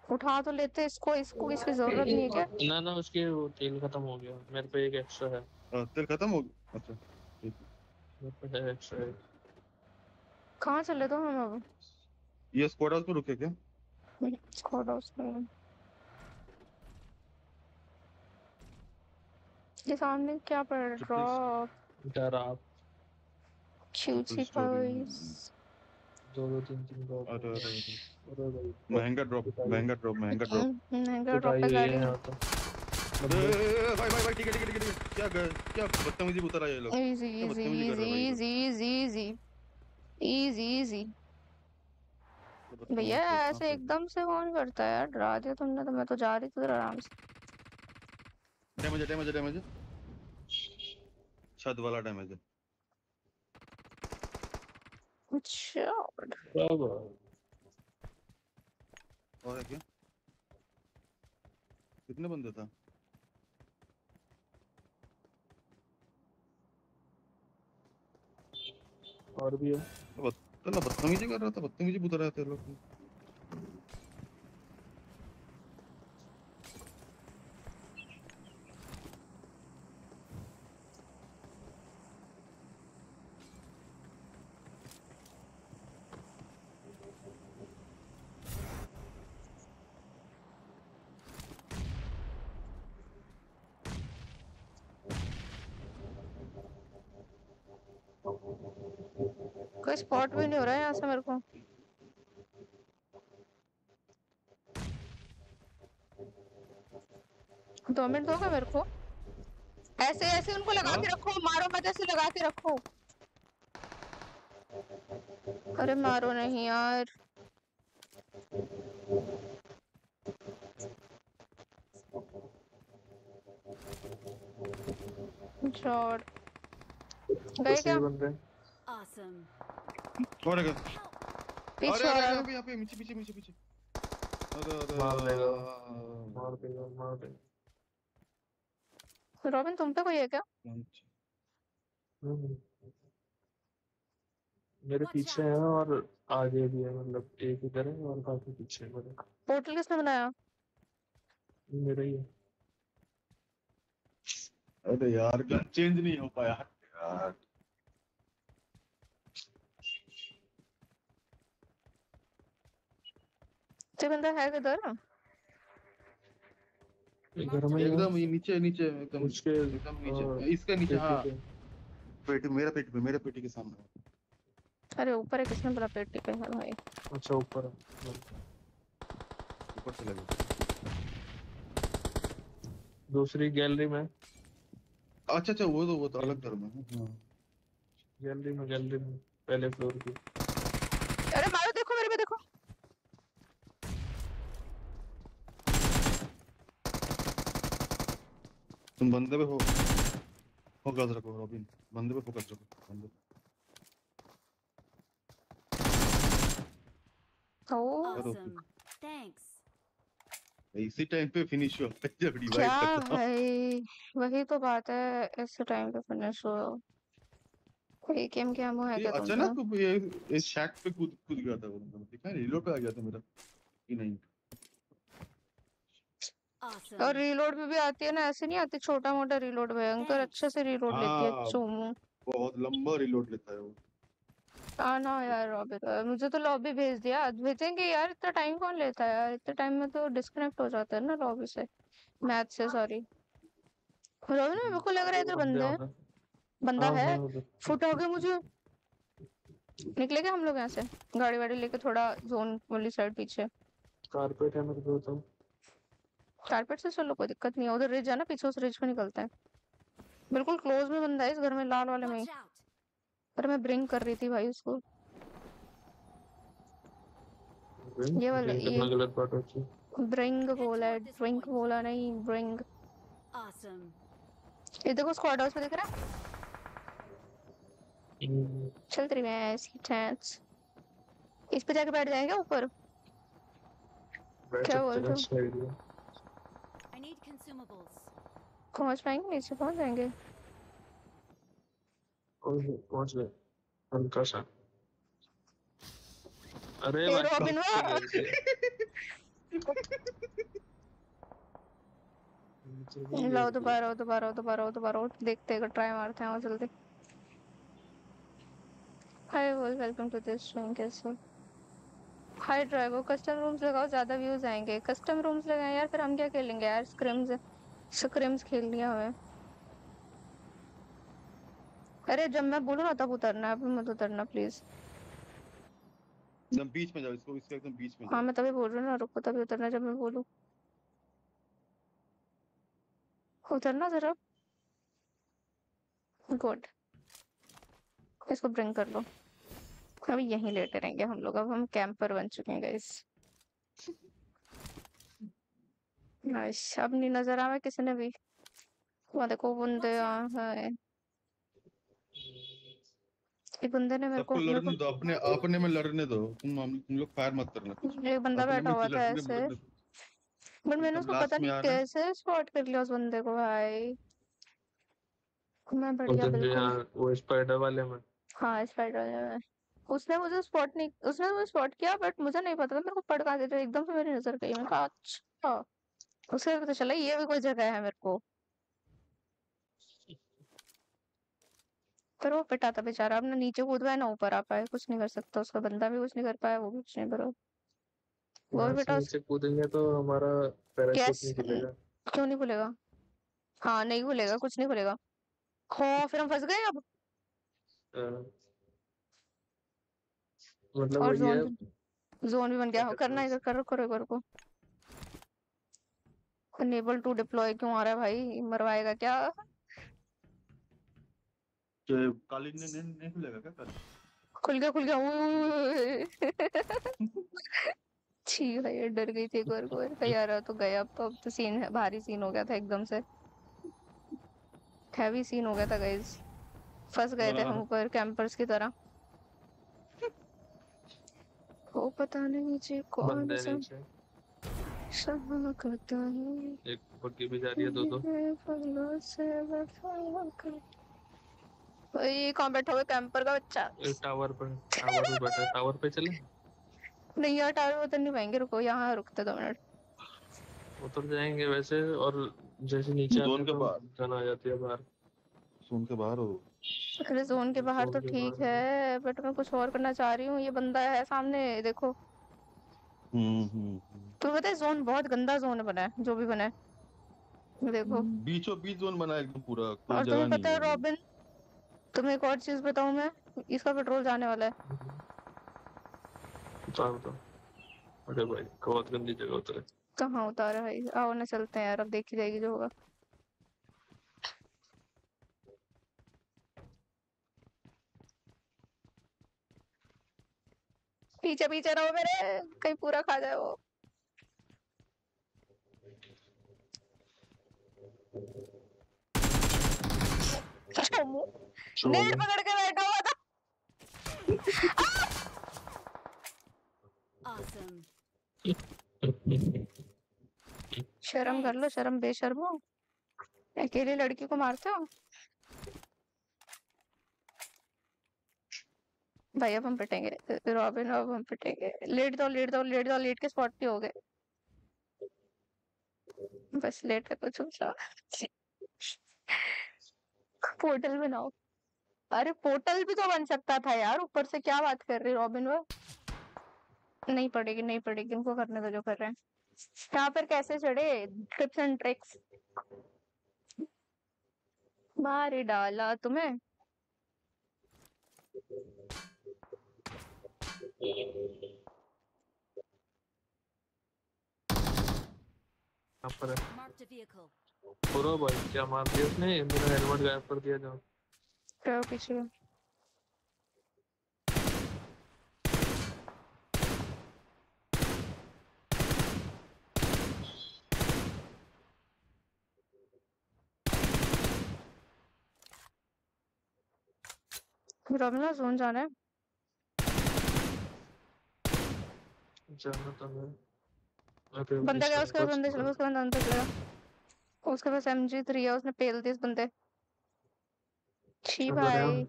उठा तो लेते इसको इसको इसकी ज़रूरत नहीं है क्या? *laughs* ना ना उसके वो तेल खत्म हो गया। मेरे पे एक एक्स्ट्रा है। आ, तेल खत्म हो गया? अच्छा मेरे पे है एक्स्ट्रा है कहाँ चले तो हम अब? ये स्क्वाड हाउस पे रुके क्या? स्क्वाड हाउस में ये सामने क्या पड़ Triple ड्रॉप डर आप। क्यूटी में। बॉयज़ दो दो तीन तीन दो अरे अरे अरे महँगा ड्रॉप महँगा ड्रॉप महँगा ड्रॉप महँगा ड्रॉप पे गाड़ी तो भाई भाई भाई ठीक है ठीक है ठीक है क्या क्या बदतमीजी ये लोग? इजी इजी बदतमीजी कर रहे हो भाई easy easy easy easy easy भैया ऐसे एकदम से कौन करता है यार? डरा दिया तुमने तो मैं तो जा रही थी आराम से। डैमेज डैमेज डैमेज छत वाला डैमेज है। अच्छा और है क्या कितने बंदे था? और भी है। चलो बदतमीजी कर रहा था बदतमीजी में रहा आए थे लोग। स्पॉट भी नहीं हो रहा है यहाँ से मेरे को। दो मिनट दोगे मेरे को। ऐसे ऐसे उनको लगा के रखो मारो मत ऐसे लगा के रखो। अरे मारो नहीं यार। शॉट गए क्या? Awesome. और अगर पीछे अरे अरे यहाँ पे पीछे पीछे पीछे पीछे अरे अरे मार देगा मार देगा मार देगा रॉबिन तुम पे कोई है क्या हम्म। मेरे पीछे है और आगे भी है मतलब एक इधर है और काफ़ी पीछे है मेरे पोर्टल किसने बनाया मेरा ही है अरे यार गन चेंज नहीं हो पाया यार ये बंदा है किधर। एकदम ये नीचे नीचे एकदम उसके एकदम नीचे। हाँ, इसका नीचे हाँ। पेटी मेरा पेटी पे मेरे पेटी के सामने। अरे ऊपर है किसने बोला पेटी पे? है भाई। अच्छा ऊपर है। ऊपर से लगे। दूसरी गैलरी में। अच्छा अच्छा वो तो वो तो अलग घर में है। गैलरी में गैलरी में पहले फ्लोर की। अरे मारो देखो मेरे पे देखो तुम बंदे पे हो फोकस रखो रॉबिन। बंदे पे फोकस रखो बंदे पे। Oh Awesome. इसी टाइम पे फिनिश हो जब क्या रिवाइव करता हूँ भाई वही तो बात है इस टाइम पे फिनिश हो एक गेम के एमो है क्या अचानक ये इस शैक पे कूद कूद गया था वो मतलब दिखा रिलोड पे आ गया था मेरा। कि नहीं Awesome. और रीलोड में भी आती है ना ऐसे नहीं आती छोटा मोटा रीलोड भयंकर अच्छे से रीलोड लेती है हाँ। चूमू बहुत लंबा रिलोड लेता है वो। आना यार रॉबिन मुझे तो लॉबी भेज दिया। भेजेंगे यार इतना टाइम कौन लेता है यार? इतने टाइम में तो डिस्कनेक्ट हो जाता है ना लॉबी से। मैच से सॉरी रॉबिन मेरे को लग रहा है इधर बंदे हैं। बंदा हाँ, है? हाँ, फुट हो गया मुझे। निकले क्या हम लोग यहाँ से? गाड़ी वाड़ी लेके थोड़ा जोन वाली साइड पीछे। कारपेट है मेरे को तो कारपेट से चलो कोई दिक्कत नहीं है। उधर रिज है ना पीछे उस रिज पे निकलते हैं। बिल्कुल क्लोज में बंदा है इस घर में लाल वाले में. पर मैं ब्रिंग कर रही थी भाई उसको। ये वाला- ये- गलत बात होती है ब्रिंग बोला है ड्रिंक बोला नहीं ब्रिंग Awesome. ये देखो स्क्वाड हाउस में दिख रहा है? हम्म, चल रही मैं ऐसी चांस इस पे जाके बैठ जाएँगे ऊपर? क्या बोल बोलते हैं हो? साइड में I need consumables. पहुँच पाएँगे? नीचे पहुँच जाएँगे। पहुँच गए। हल्का सा अरे रॉबिन लाओ दोबारा दोबारा दोबारा दोबारा देखते हैं ट्राई मारते हैं और जल्दी। Hi welcome to this stream कैसे हाय ड्राइवर कस्टम रूम्स लगाओ ज़्यादा व्यूज़ आएँगे। कस्टम रूम्स लगाए यार फिर हम क्या खेलेंगे यार? स्क्रिम्स स्क्रिम्स खेल लिया हमें। अरे जब मैं बोलूँ ना तब उतरना अभी मत उतरना प्लीज़ एकदम बीच में जाओ इसको इसके एकदम बीच में हाँ मैं तभी बोल रही हूँ ना रुको तभी उतरना जब मैं बोलूँ। उतरना जरा। गुड इसको ब्रिंग कर लो। अभी यहीं लेटे रहेंगे हम लोग अब हम कैंपर बन चुके हैं गाइस नाइस अब नहीं नज़र आवे किसी ने भी। वहाँ देखो बंदे आ है। एक बंदे ने मेरे को लड़ने दो अपने अपने में लड़ने दो। तुम हम तुम लोग फायर मत करना। *laughs* एक बंदा बैठा हुआ था ऐसे। बट मैंने उसको पता नहीं कैसे स्पॉट कर लिया उस बंदे को भाई। मैं बढ़िया बिल्कुल। वो स्पाइडर वाले में। हाँ स्पाइडर वाले में। उसने मुझे स्पॉट नहीं उसने मुझे स्पॉट किया बट मुझे नहीं पता था। मेरे को पड़ कहाँ देते एकदम से मेरी नज़र गई। मैंने कहा अच्छा। उसके बाद पता चला ये भी कोई जगह है मेरे को। पर वो पिटा था बेचारा अब ना नीचे कूद पाया ना ऊपर आ पाए कुछ नहीं कर सकता उसका बंदा भी कुछ नहीं कर पाया वो भी कुछ नहीं करो। वो भी बेटा नीचे कूदेंगे तो हमारा पैराशूट नहीं खुलेगा क्यों नहीं खुलेगा? हाँ नहीं खुलेगा कुछ नहीं खुलेगा। खो फिर हम फंस गए अब? मतलब और जोन जोन भी बन गया। करना इधर करो करो करो को अनेबल टू डिप्लॉय क्यों आ रहा है भाई? मरवाएगा क्या? तो कालीन ने नहीं नहीं खुलेगा क्या कल? खुल गया खुल गया। ओए *laughs* छी भाई डर गई थी एक बार को। *laughs* यार यार तो गया। अब तो अब तो सीन है भारी सीन हो गया था एकदम से। हैवी सीन हो गया था गाइस फंस गए थे हम हाँ। ऊपर कैंपर्स की तरह। *laughs* वो पता नहीं जी कौन सा करता है एक भी जा रही है दो दो। कौन बैठा हुआ कैंपर का बच्चा? टावर पर टावर पे बैठा है। टावर पे चले? नहीं यार टावर उतर नहीं पाएँगे रुको यहाँ रुकते दो मिनट। उतर जाएँगे वैसे और जैसे नीचे जोन के तो बाहर। आ जाती है बाहर। सुन के बाहर हो। अरे जोन के बाहर तो ठीक है बट मैं कुछ और करना चाह रही हूँ। ये बंदा है सामने देखो। हम्म हम्म। तुम्हें पता है जोन बहुत गंदा जोन बना है जो भी बना है। देखो। बीचों बीच जोन बना है एकदम पूरा कोई और तुम्हें पता है रॉबिन तुम्हें एक और चीज़ बताऊँ मैं? इसका पेट्रोल जाने वाला है। उतार दो अरे भाई बहुत गंदी जगह उतरे कहाँ उतारा है आओ ना चलते हैं यार अब देखी जाएगी जो होगा। पीछे पीछे रहो मेरे कहीं पूरा खा जाए वो। नेट पकड़ के बैठा। हुआ था शर्म कर लो शर्म बेशर्मो अकेली लड़की को मारते हो? भाई अब हम पिटेंगे। रॉबिन अब हम पिटेंगे। लेट दो लेट दो लेट दो लेट के स्पॉट पे हो गए। बस लेट है कुछ पोर्टल बनाओ। अरे पोर्टल भी तो बन सकता था यार ऊपर से क्या बात कर रही रॉबिन वो? नहीं पड़ेगी नहीं पड़ेगी उनको करने दो जो कर रहे हैं। यहाँ पर कैसे चढ़े? Tips and tricks. मार डाला तुम्हें। Marked a vehicle. पूरा भाई क्या मार दिया उसने? मेरा हेलमेट गायब कर दिया जो क्या पीछे। रमना जोन जाना है। जाना तो है। बंदा गया उसके बंदे चलेगा उसके पास अंदर चलेगा उसके पास एमजी थ्री है उसने पेल दी इस बंदे। छी भाई।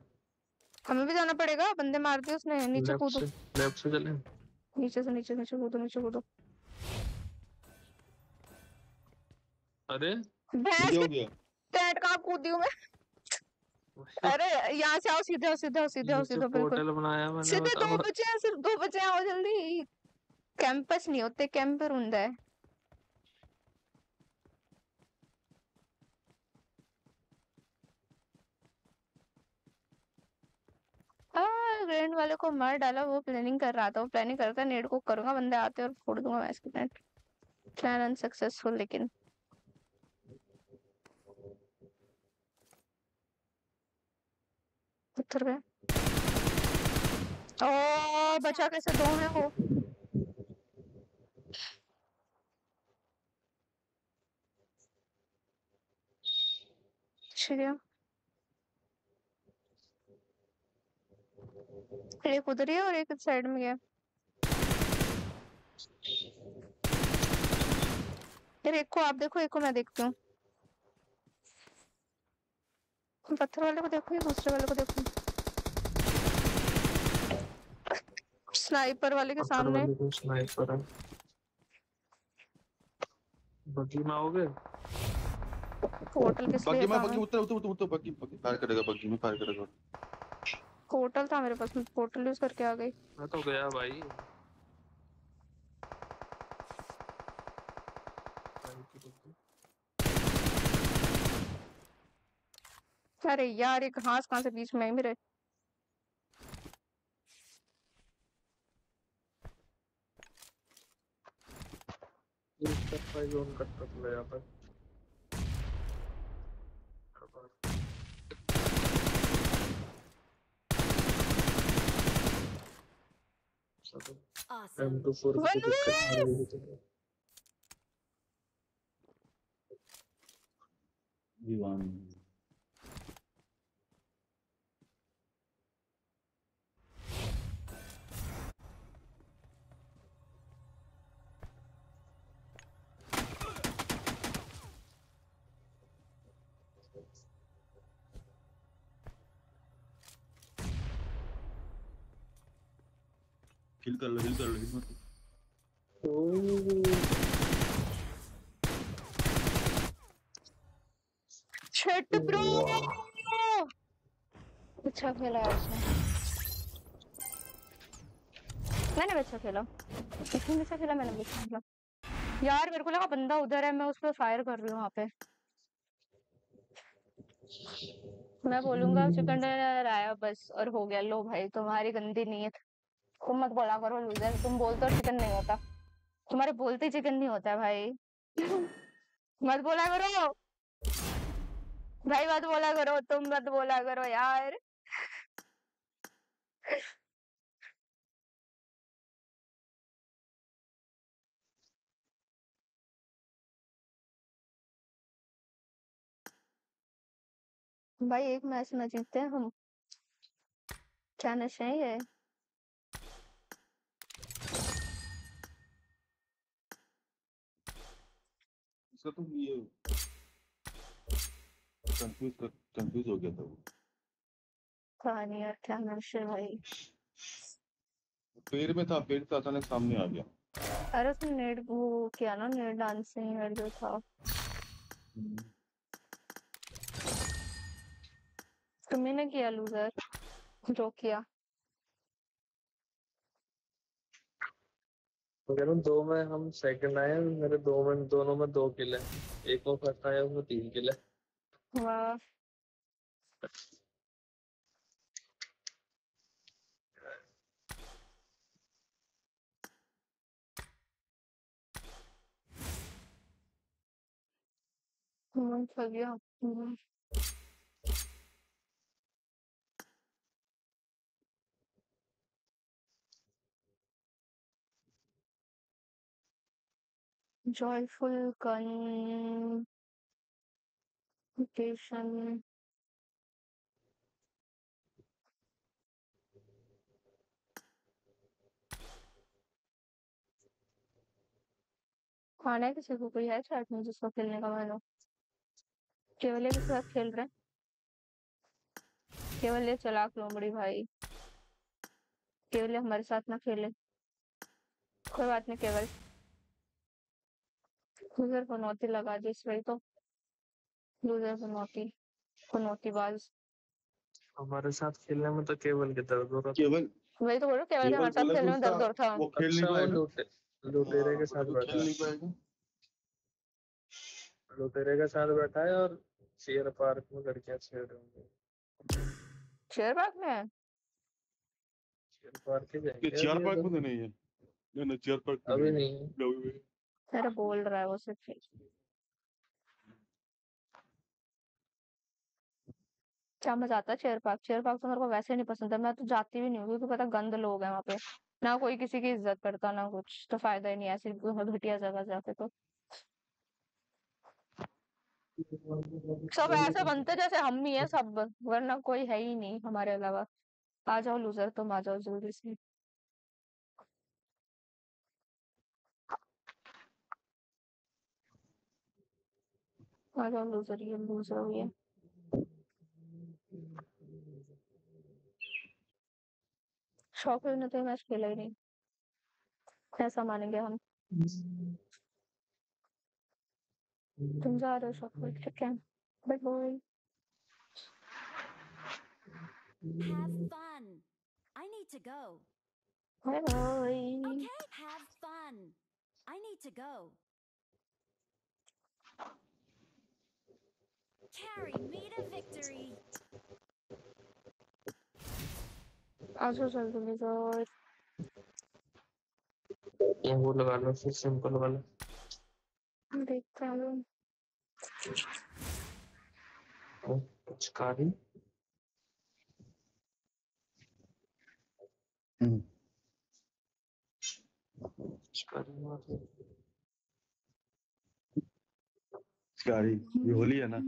हमें। भी जाना पड़ेगा? बंदे मार दिए उसने नीचे कूदो। लेफ़्ट से चले। नीचे से नीचे नीचे कूदो नीचे कूदो। अरे? हो टैट कहाँ कूदी हूँ मैं? अरे यहाँ से आओ सीधे सीधे सीधे सीधे बिल्कुल। पोर्टल बनाया मैंने सीधे दो बचे हैं सिर्फ़ दो बचे हैं आओ जल्दी। कैंपस नहीं होते कैंपर ਹੁੰਦਾ है। हाँ ग्रैंड वाले को मार डाला, वो प्लानिंग कर रहा था, वो प्लानिंग करता नेट को करूँगा, बंदे आते और फोड़ दूँगा मैं इसकी नेट प्लान अनसक्सेसफुल लेकिन। उतर गए। ओ, बचा कैसे दो हैं वो? ठीक एक उधर ही है और एक साइड में गया? फिर एक को आप देखो एक को मैं देखती हूँ। पत्थर वाले को देखो या दूसरे वाले को देखो? स्नाइपर वाले के सामने। वाले स्नाइपर है। बगी में आओगे? पोर्टल किस लिए बग्गी में बग्गी उतर उतर उतर उतर बग्गी बग्गी फायर करेगा बग्गी में फायर करेगा। पोर्टल था मेरे पास मैं पोर्टल यूज़ करके आ गई। मैं तो गया भाई। अरे यार एक घास कहाँ से बीच में आई मेरे? इस पर फाइव जोन कट कर ले यहाँ पर Awesome. टू फोर हिल कर लो हिल कर लो हिल मत शिट ब्रो अच्छा खेला उसने। मैंने भी अच्छा खेला। इसने भी अच्छा खेला, मैंने भी अच्छा खेला। यार, मेरे को लगा बंदा उधर है, मैं उस पर फायर कर रही हूँ वहाँ पे। मैं बोलूँगा, चिकन डिनर आया बस, और हो गया, लो भाई, तुम्हारी गंदी नीयत तुम मत बोला करो लूजर तुम बोलते हो चिकन नहीं होता। तुम्हारे बोलते चिकन नहीं होता भाई। मत बोला करो। भाई मत बोला करो, तुम मत बोला करो यार। भाई एक मैच में जीतते हम। क्या नशे हैं इसका तो ये कंफ्यूज कंफ्यूज हो गया था वो। कहानी क्या नशे भाई? पेड़ में था पेड़ से अचानक सामने आ गया। अरे उसने नेट वो किया ना नेट डांसिंग और जो था। तुम्ही ने किया लूजर जो किया। कह दो में हम सेकंड आए मेरे दो में, दोनों में दो किल एक और फ़र्स्ट आया, उसमें तीन किल वाह। गया joyful convocation खाना है किसी को? कोई है चैट में जिसको खेलने का मन हो? केवल किसी साथ खेल रहे हैं? केवल ये चलाक लोमड़ी भाई। केवल हमारे साथ ना खेले। कोई बात नहीं, केवल। लूजर पनौती लगा दी इस वही तो। लूजर पनौती पनौती बाज हमारे साथ खेलने में तो केवल के दर्द हो रहा केवल वही तो बोल रहा केवल केवल हमारे साथ खेलने में दर्द उसका- और था। वो खेल नहीं अच्छा वो पाएगा। लुटे लुटेरे के साथ बैठा है। नहीं पाएगा। लुटेरे के साथ बैठा है और शेयर पार्क में लड़कियाँ छेड़ रही होंगी। शेयर बाग में? है शेयर पार्क ही जाएँगे। चेयर अभी पार्क तो में तो नहीं है। नहीं नहीं चेयर पार्क में अभी नहीं नहीं है। अरे बोल रहा है वो सिर्फ़ क्या मज़ा आता है चेयर पार्क चेयर पार्क तो मेरे को वैसे नहीं पसंद है, मैं तो जाती भी नहीं हूँ क्योंकि पता गंद लोग हैं वहाँ पे। ना कोई किसी की इज़्ज़त करता, ना कुछ तो फ़ायदा ही नहीं ऐसी घटिया जगह जाके तो। सब ऐसे बनते जैसे हम ही है सब, वरना कोई है ही नहीं हमारे अलावा। आ जाओ लूजर तुम, आ जाओ जल्दी से। आ जाओ लूजर ये लूजर हो ये शौक ने तो मैच खेला ही नहीं ऐसा मानेंगे हम तुम जा रहे हो शौक ठीक है bye bye Have fun. I need to go. Bye bye Okay, have fun. I need to go. Carry me to victory. आ जाओ जल्दी लूजर ये वो लगा लो फिर सिंपल वाला देखते हैं ओ, पिचकारी हम्म। पिचकारी मार रहे। गाड़ी ये होली है ना।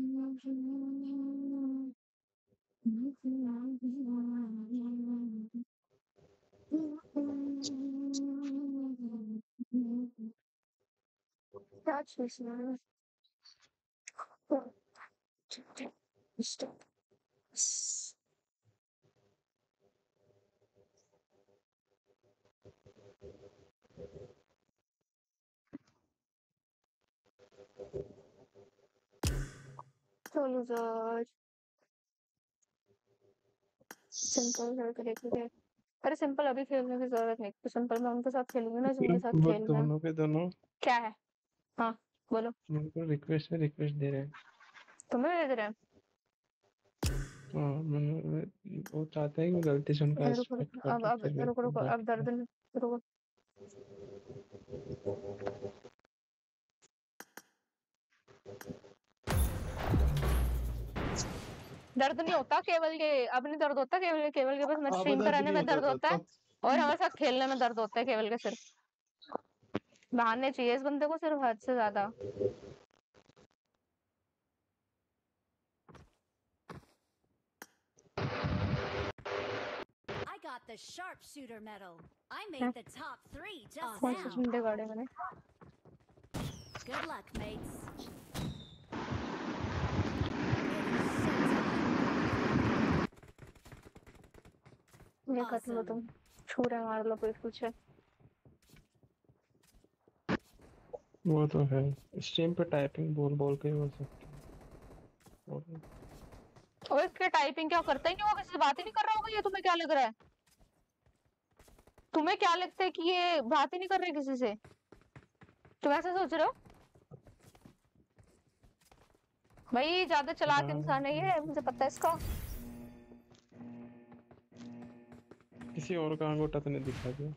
क्या है Stop. चलो सर सिंपल करके अरे सिंपल अभी खेलने की ज़रूरत नहीं तो सिंपल मैं उनके साथ खेलूँगी ना जिनके साथ खेलना है। दोनों के दोनों? क्या है? हाँ बोलो। उनको रिक्वेस्ट में रिक्वेस्ट दे रहे हैं। तुम्हें भेज रहे हैं? हाँ मैंने वो चाहते हैं कि गलती से उनका अब अब रुको रुको अब दर्द रुको। दर्द नहीं होता केवल के अब नहीं दर्द होता केवल के केवल के बस मैं अब स्ट्रीम कराने में दर्द होता है और हमारे साथ खेलने में दर्द होता है केवल के सिर्फ़ बहाने चाहिए इस बंदे को सिर्फ़ हद से ज़्यादा got the sharpshooter medal. I made the top three just कौन now. Good luck, mates. ये कर लो तुम छुरे मार लो कोई कुछ है वो तो है स्ट्रीम पे टाइपिंग बोल बोल के हो सकते हैं. और और इसके टाइपिंग क्या करता ही? नहीं होगा किसी से बात ही नहीं कर रहा होगा? ये तुम्हें क्या लग रहा है? तुम्हें क्या लगता है कि ये बात ही नहीं कर रहे किसी से? तुम ऐसा सोच रहे हो? भाई ज़्यादा चालाक हाँ। इंसान है ये मुझे पता है इसका। किसी और का अंगूठा तो नहीं दिखा दिया।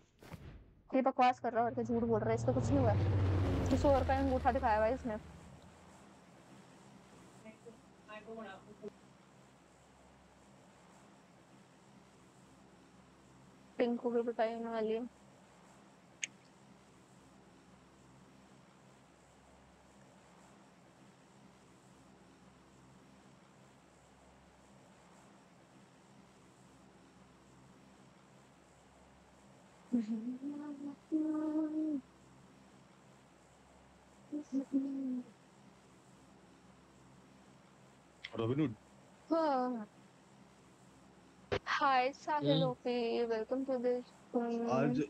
ये बकवास कर रहा है और क्या झूठ बोल रहा है, इसका कुछ नहीं हुआ। किसी और का अंगूठा दिखाया हुआ है इसने। टिंकू भी बताई ना वाली है। Robin Hood hi Sahil OP welcome to this आज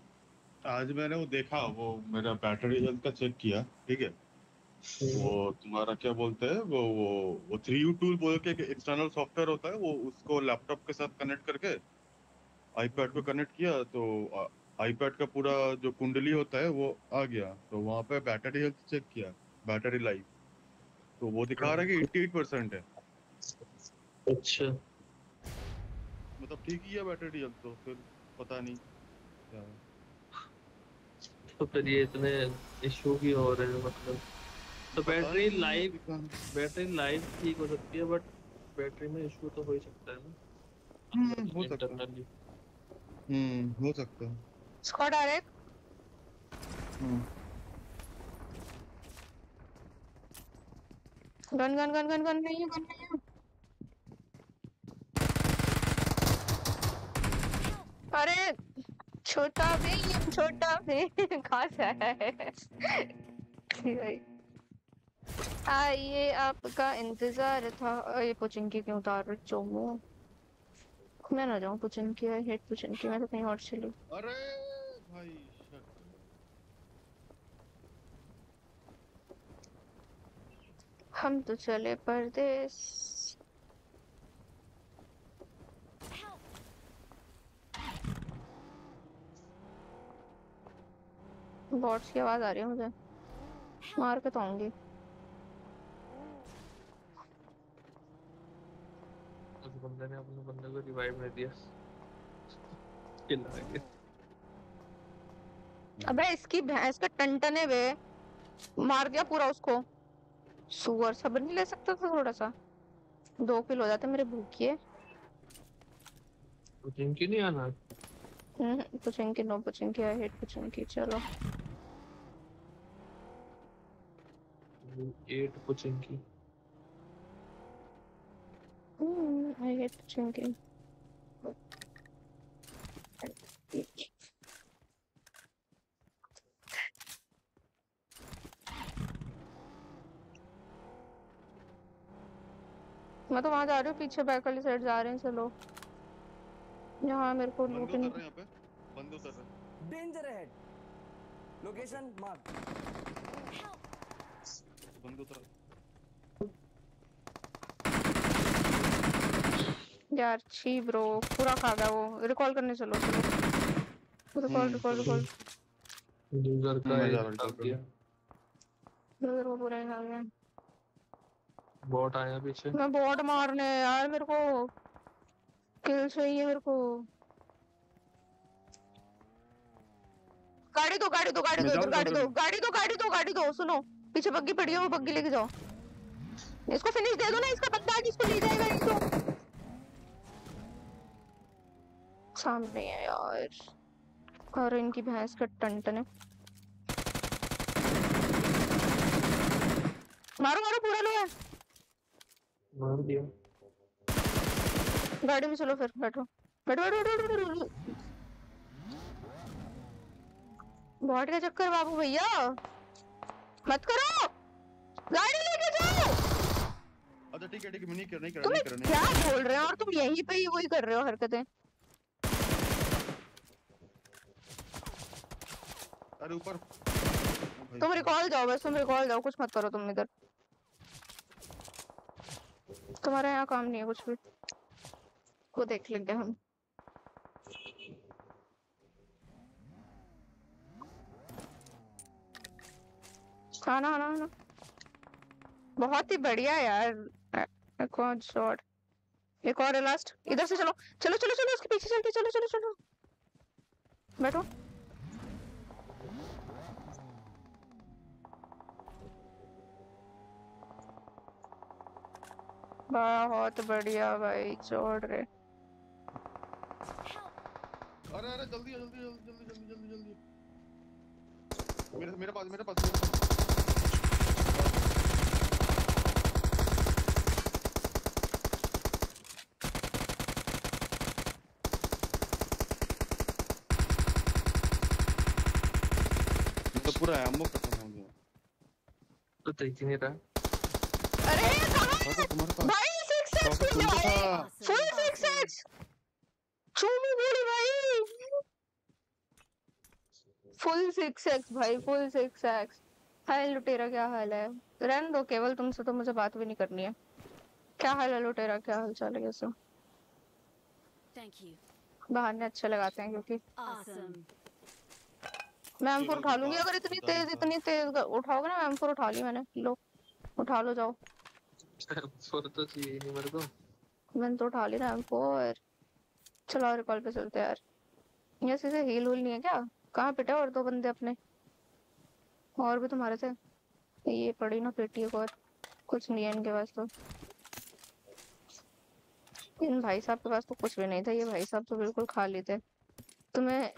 आज मैंने वो देखा वो मेरा बैटरी हेल्थ का चेक किया ठीक है? वो तुम्हारा क्या बोलते हैं वो वो वो थ्री यू टूल बोल के एक एक्सटर्नल सॉफ्टवेयर होता है वो उसको लैपटॉप के साथ कनेक्ट करके आईपैड पे कनेक्ट किया तो आईपैड का पूरा जो कुंडली होता है वो आ गया। तो वहाँ पे बैटरी हेल्थ चेक किया बैटरी लाइफ तो वो दिखा रहा है कि 88 परसेंट है। अच्छा। मतलब ठीक ही है बैटरी हेल्थ तो फिर पता नहीं क्या। तो फिर ये इतने इशू भी हो रहे हैं मतलब। तो बैटरी लाइफ बैटरी लाइफ ठीक हो सकती है बट बैटरी में इशू तो हो ही सकता है ना। हम्म, हो सकता है। हम्म हो सकता है। स्क्वाड आ रहे हम्म gun gun gun gun gun नहीं है गन नहीं है अरे छोटा भीम छोटा भीम कहाँ से आया है भाई आइए आपका इंतज़ार था। ये पुचिंकी क्यों उतार रहे चोमो? मैं ना जाऊँ पुचिंकी आई हेट पुचिंकी मैं तो कहीं और चली। अरे भाई shit. हम तो चले परदेस। बॉट्स की आवाज़ आ रही है मुझे। मार के तो आऊँगी। उस बंदे ने अपने बंदे को रिवाइव नहीं दिया। किल अबे इसकी भैंस का टंटन है बे मार दिया पूरा उसको। सुअर सब्र नहीं ले सकता था थोड़ा सा? दो किल हो जाते मेरे भूखिए जिनकी नहीं आना? पुचिंकी नो पुचिंकी आई हेट पुचिंकी चलो। एट पुचिंकी आई हेट पुचिंकी मैं तो वहाँ जा रही हूँ पीछे बैक वाली साइड जा रहे हैं चलो। यहाँ मेरे को लूट नहीं रहे हैं पे। बंदे उतर रहे हैं। Danger ahead. Location marked. बंदे उतर यार छी ब्रो पूरा खा गया वो। रिकॉल करने चलो चलो। रिकॉल रिकॉल रिकॉल यूज़र का रहा डाल दिया। इधर वो पूरा खा गया। बॉट आया पीछे। मैं बॉट मारने यार मेरे को। किल चाहिए मेरे को। गाड़ी दो गाड़ी दो गाड़ी दो इधर गाड़ी दो। गाड़ी दो गाड़ी दो गाड़ी दो। सुनो पीछे बग्गी पड़ी है वो बग्गी लेके जाओ। इसको फिनिश दे दो ना इसका बंदा आज इसको ले जाएगा इसको। सामने है यार। और इनकी भैंस का टंटन है। मारो मारो पूरा लो है मार दिया। गाड़ी में चलो फिर बैठो। बैठो बैठो बैठो बैठो, बैठो। बॉट का चक्कर बाबू भैया। मत करो। गाड़ी लेके जाओ। अच्छा ठीक है ठीक है मैं नहीं कर नहीं कर तुम नहीं कर नहीं क्या बोल रहे हो? और तुम यहीं पे ही वही कर रहे हो हरकतें। अरे ऊपर। तुम रिकॉल जाओ बस तुम रिकॉल जाओ कुछ मत करो तुम इधर। तुम्हारा यहाँ काम नहीं है कुछ भी। को देख लेंगे हम। खाना आना आना बहुत ही बढ़िया यार। और शॉट एक और लास्ट इधर से चलो। चलो चलो चलो, उसके पीछे चलते। चलो चलो चलो। बैठो। बहुत बढ़िया भाई छोड़ रहे अरे अरे जल्दी जल्दी जल्दी जल्दी जल्दी जल्दी जल्दी। मेरे मेरे पास मेरे पास मेरे पास। तो पूरा एमो खत्म हो गया। तो देख ही नहीं रहा कहाँ तुम्हारे पास भाई फुल भाई। फुल सिक्स भाई। फुल सिक्स हाय लुटेरा क्या हाल है? रहने दो केवल तुमसे तो मुझे बात भी नहीं करनी है। क्या हाल है लुटेरा क्या हाल चाल है कैसे बहाने अच्छे लगाते हैं क्योंकि। Awesome. मैं एम उठा लूँगी अगर इतनी तेज इतनी तेज उठाओगे ना एम उठा ली मैंने। लो उठा लो जाओ। फुर तो चाहिए ही नहीं मेरे को मैंने तो उठा ली ना एम और चलो रिकॉल पे चलते यार। ये सीधे हील हुल नहीं है क्या? कहाँ पिटे और दो बंदे अपने? और भी तुम्हारे थे ये पड़ी ना पेटी एक और। कुछ नहीं है इनके पास तो। इन भाई साहब के पास तो कुछ भी नहीं था। ये भाई साहब तो बिल्कुल खाली थे तुम्हें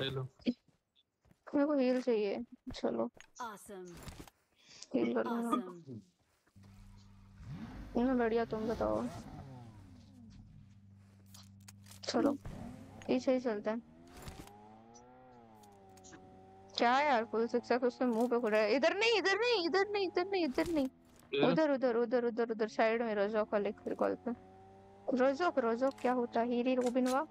मेरे को हील चाहिए? चलो। Awesome. Heal Awesome. मैं बढ़िया तुम बताओ। चलो पीछे ही चलते हैं। क्या यार फुल सिक्स उसके मुँह पे खुला है? इधर नहीं इधर नहीं इधर नहीं इधर नहीं इधर नहीं। उधर उधर उधर उधर उधर साइड में रोजो का लिख रिकॉल पे। रोजो रोजो क्या होता है? हीरी रोबिन वा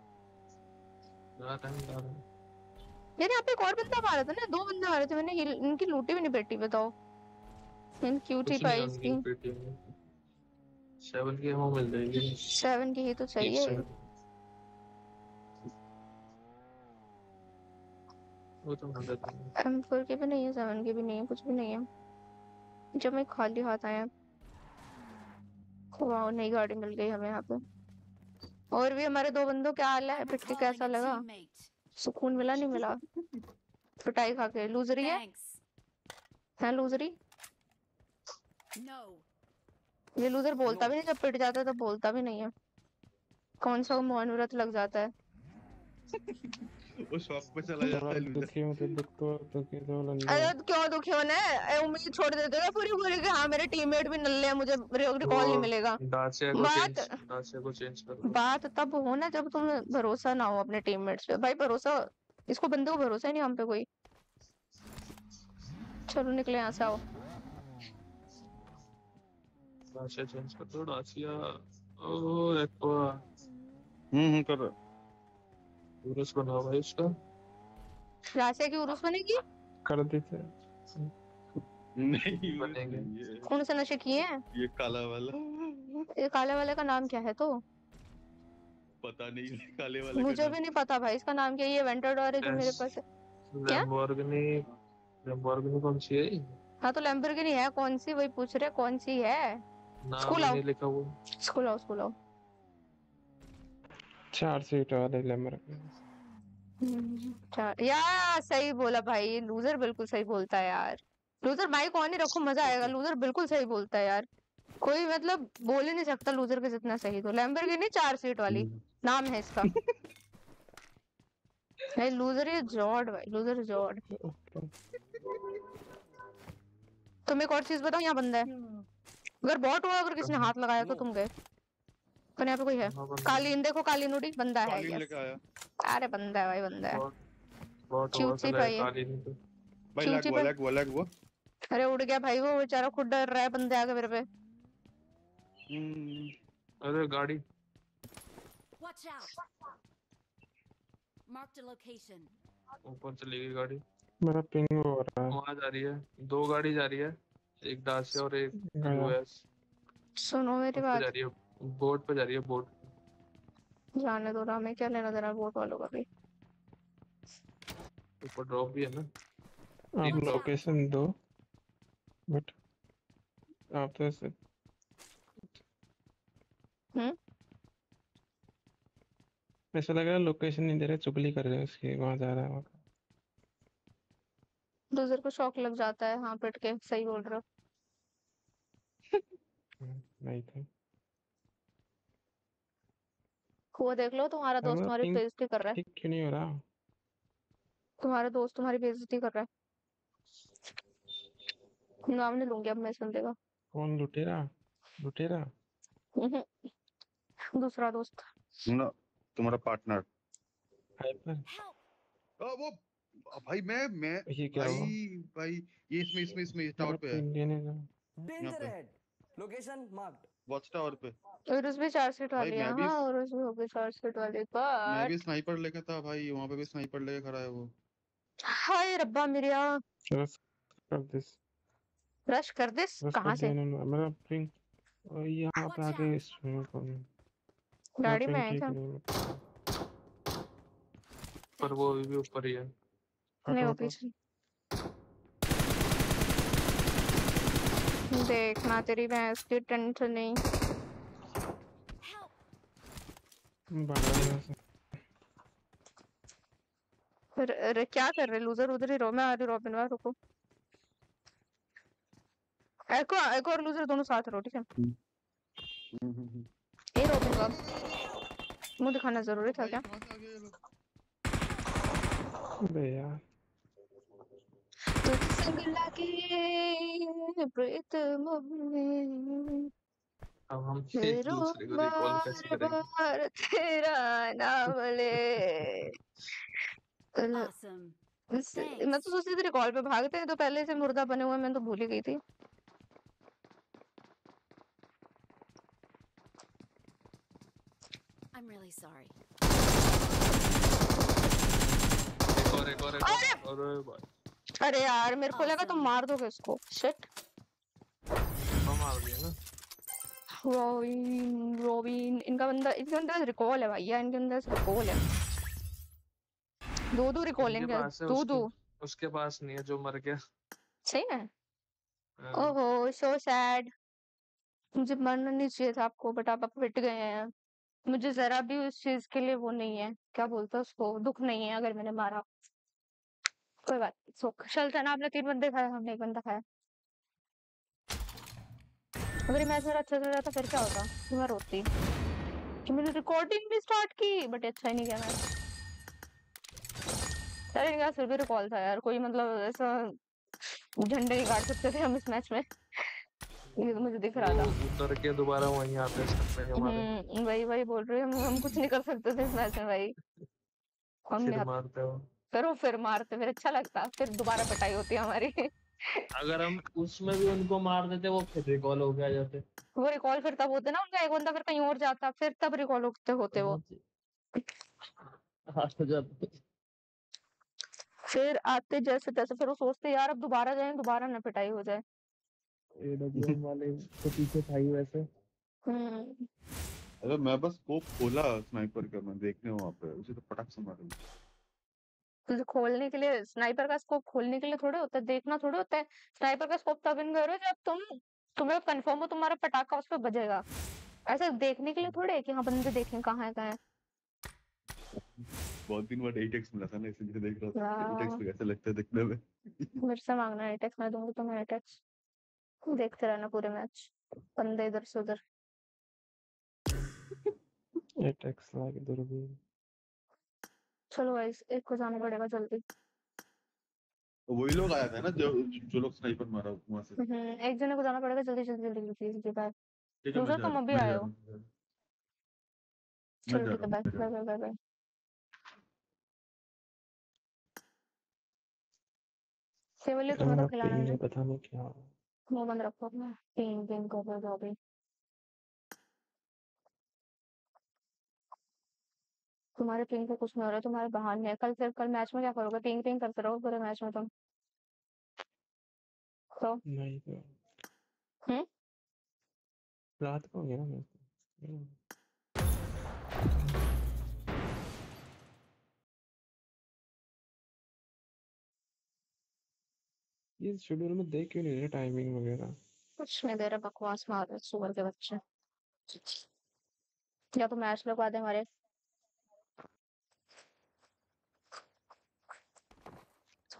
यार यहाँ पे एक और बंदा मारा था ना दो बंदे मारे थे मैंने इनकी लूटी भी नहीं बैठी बताओ। इन क्यूटी कुछ नहीं पाइस उनकी की पेटी में सेवन की एमो मिल जाएगी। सेवन की ही तो चाहिए। वो तो है एम फोर की भी नहीं है सेवन की भी नहीं है कुछ भी नहीं है। जब मैं खाली हाथ आया वाह नई गाड़ी मिल गई हमें यहाँ पे। और भी हमारे दो बंदों क्या हाल है? पिट के कैसा लगा? सुकून मिला नहीं मिला? पिटाई खा के लूजरी है. है लूजरी? No. ये लूजर बोलता भी नहीं जब पिट जाता है तब बोलता भी नहीं है। कौन सा मौन व्रत लग जाता है? *laughs* वो शॉप पे चला जाता है दुखी हो तो दुख तो दुखी तो लंदो अरे तो क्यों दुखी होना है? उम्मीद छोड़ देते हो पूरी पूरी कि हाँ मेरे टीममेट भी नल्ले हैं मुझे रिकॉल नहीं मिलेगा। बात को चेंज कर बात तब हो ना जब तुम्हें भरोसा ना हो अपने टीममेट्स पे। भाई भरोसा इसको बंदे को भरोसा ही नहीं हम पे कोई। चलो निकले यहाँ से आओ। दासिया चेंज कर दो दासिया ओ देखो हम्म हम्म कर बनाओ भाई उसका राशिया की उर्स बनेगी कर देते नहीं बनेंगे। कौन से नशे किए हैं ये काला वाला ये काले वाले का नाम क्या है तो पता नहीं काले वाले मुझे भी नहीं पता भाई इसका नाम क्या है ये वेंटरडोर है जो मेरे पास है? लैम्बोर्गिनी लैम्बोर्गिनी कौन सी है हाँ तो लैम्बोर्गिनी है, कौन सी वही पूछ रहे कौन सी है स्कूल आओ। लिखा हुआ। स्कूल आओ स्कूल आओ। चार सीट वाले हम्म, चार यार सही बोला भाई लूजर बिल्कुल सही बोलता है यार। लूजर माइक ऑन ही रखो मज़ा आएगा। लूजर बिल्कुल सही बोलता है यार। कोई मतलब बोल ही नहीं सकता लूजर के जितना सही तो। लैम्बोर्गिनी चार सीट वाली। नाम है इसका। *laughs* भाई लूजर है जॉर्ड भाई लूजर जॉर्ड। तुम एक और चीज़ बताओ यहाँ बंदा है। अगर बॉट हुआ अगर किसी ने हाथ लगाया तो तुम गए। पर यहाँ पे कोई है। हाँ, कालीन देखो कालीन उड़ी बंदा है अरे बंदा है भाई बंदा है। पे। भाई लैग हुआ अरे उड़ गया भाई वो बेचारा खुद डर रहा है बंदे आगे मेरे पे। हम्म, अरे गाड़ी. ऊपर चली गई गाड़ी। मेरा पिंग हो रहा है। वहाँ जा रही है। दो गाड़ी जा रही है। एक दासिया और एक यूएस सुनो मेरी बात। जा रही है बोट पे जा रही है बोट। जाने दो ना हमें क्या लेना देना वोट वालों का भी? ऊपर ड्रॉप भी है ना। आप लोकेशन दो बट आप तो ऐसे हम्म? ऐसा लग रहा है लोकेशन नहीं दे रहे चुगली कर रहे हैं उसकी वहाँ जा रहा है वहाँ। लूजर को शौक लग जाता है हाँ पिट के सही बोल रहे हो। *laughs* नहीं था। वो देख लो तुम्हारा दोस्त हमारा तुम्हारी बेइज्जती कर रहा है। ठीक क्यों नहीं हो रहा? तुम्हारा दोस्त तुम्हारी बेइज्जती कर रहा है। नाम नहीं लूँगी अब मैं सुन लेगा कौन लुटेरा? लुटेरा? *laughs* दूसरा दोस्त। ना तुम्हारा पार्टनर। हाइपर. वो भाई मैं मैं ये क्या हुआ? भाई भाई ये इसमें इसमें इसमें इस टावर पे है। Danger पे। ahead. Location marked. Watch tower पे। और उसमें चार सीट वाली है हाँ और उसमें हो गई चार सीट वाली मैं भी स्नाइपर लेके था भाई वहाँ पे भी स्नाइपर लेके खड़ा है वो। हाय रब्बा मेरिया रस कर दिस रश कर दे रस कहाँ से? मेरा पिंग और यहाँ पे Watch आके स्विमिंग पूल गाड़ी में है नहीं है पर वो अभी भी ऊपर ही है। नहीं वो पीछे। देखना तेरी भैंस की टेंशन नहीं। फिर अरे क्या कर रहे? लूजर उधर ही रहो मैं आ रही रॉबिन वाह रुको। एको एको और लूजर दोनों साथ रहो ठीक है? हम्म, हम्म, हम्म। ए रॉबिन का। मुँह दिखाना ज़रूरी था क्या? अबे यार तुझसे लगे प्रीत में अब हम एक दूसरे को रिकॉल कैसे करेंगे? तेरा नाम ले। *laughs* चलो, Awesome. इस- मैं तो सोचती थी रिकॉल पे भागते हैं तो पहले से मुर्दा बने हुए मैं तो भूल ही गई थी। I'm really sorry. एक और एक और एक और अरे भाई। अरे यार मेरे को लगा तुम Awesome. मार दोगे इसको शिट मार दिया ना। रोबिन रोबिन इनका बंदा इनके अंदर रिकॉल है भैया इनके अंदर रिकॉल है। दो दो रिकॉल इनके है दो दो उसके पास नहीं है जो मर गया। सही है हाँ, ओहो सो सैड मुझे मरना नहीं चाहिए था आपको बट आप पिट गए हैं। मुझे जरा भी उस चीज़ के लिए वो नहीं है। क्या बोलते हैं उसको? दुख नहीं है अगर मैंने मारा। कोई बात नहीं सुख चलता ना आपने तीन बंदे खाए हमने एक बंदा खाया। अगर मैच मेरा अच्छा चल जाता फिर क्या होता? तो मैं रोती। कि मैंने रिकॉर्डिंग भी स्टार्ट की बट अच्छा ही नहीं गया मैच यार इनका फिर भी रिकॉल था यार कोई मतलब ऐसा झंडे नहीं काट सकते थे हम इस मैच में। ये तो मुझे दिख रहा था। उतर के दोबारा वहीं आते हैं में हमारे हम्म वही वही बोल रही हूँ हम हम कुछ नहीं कर सकते थे इस मैच में भाई। हम मारते हो। फिर वो फिर मारते फिर अच्छा लगता फिर दोबारा पिटाई होती है हमारी। अगर हम उसमें भी उनको मार देते वो फिर रिकॉल हो गया जाते। वो रिकॉल फिर तब होते ना उनका एक बंदा फिर कहीं और जाता फिर तब रिकॉल होते होते वो। आ तो जाते। फिर आते जैसे तैसे फिर वो सोचते यार अब दोबारा जाए दोबारा ना पिटाई हो जाए। एडब्ल्यूएम वाले तो पीछे था ही वैसे। हम्म। अरे मैं बस स्कोप खोला स्नाइपर का मैं देखने वहाँ पे उसे तो पटक से मारूं तुझे खोलने के लिए स्नाइपर का स्कोप खोलने के लिए थोड़े होता है देखना थोड़े होता है। स्नाइपर का स्कोप तब इन करो जब तुम तुम्हें कंफर्म हो तुम्हारा पटाखा उस पर बजेगा। ऐसे देखने के लिए थोड़े कि हाँ बंदे देखें कहाँ है कहाँ है। बहुत दिन बाद 8x मिला था ना इसलिए देख रहा था वाह। 8x तो कैसे लगता है दिखने में। मेरे से मांगना एटेक्स मैं दूँगी तुम्हें एटेक्स देखते रहना पूरे मैच बंदे इधर से उधर। एटेक्स लाके दूरबीन चलो गाइस एक को जाना पड़ेगा जल्दी। तो वही लोग आया था ना जो जो लोग स्नाइपर मारा वहाँ से। हम्म एक जने को जाना पड़ेगा जल्दी जल्दी जल्दी बाय ठीक है दूसरा तुम अभी आए हो हूँ हूँ। चलो ठीक है bye bye bye bye bye केवल तुम्हें तो खिलाना मुझे पता नहीं क्या? मुँह बंद रखो अपना। पिंग पिंग कर रहे अभी। तुम्हारे पिंग पे कुछ नहीं हो रहा तुम्हारे बहाने हैं। कल फिर कल मैच में क्या करोगे? पिंग पिंग करते रहो पूरे मैच में तुम। तो? नहीं तो। हम्म? रात को गया को? ये शेड्यूल में देख क्यों नहीं रहे टाइमिंग वगैरह? कुछ नहीं दे रहा बकवास मार रहे सुअर के बच्चे। या तो मैच लगवा दे हमारे।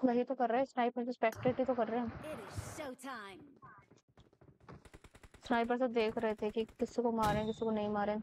वही तो कर रहे हैं स्नाइपर से स्पेक्टेट ही तो कर रहे हैं। हम स्नाइपर से देख रहे थे कि किसी को मारें किसी को नहीं मारें।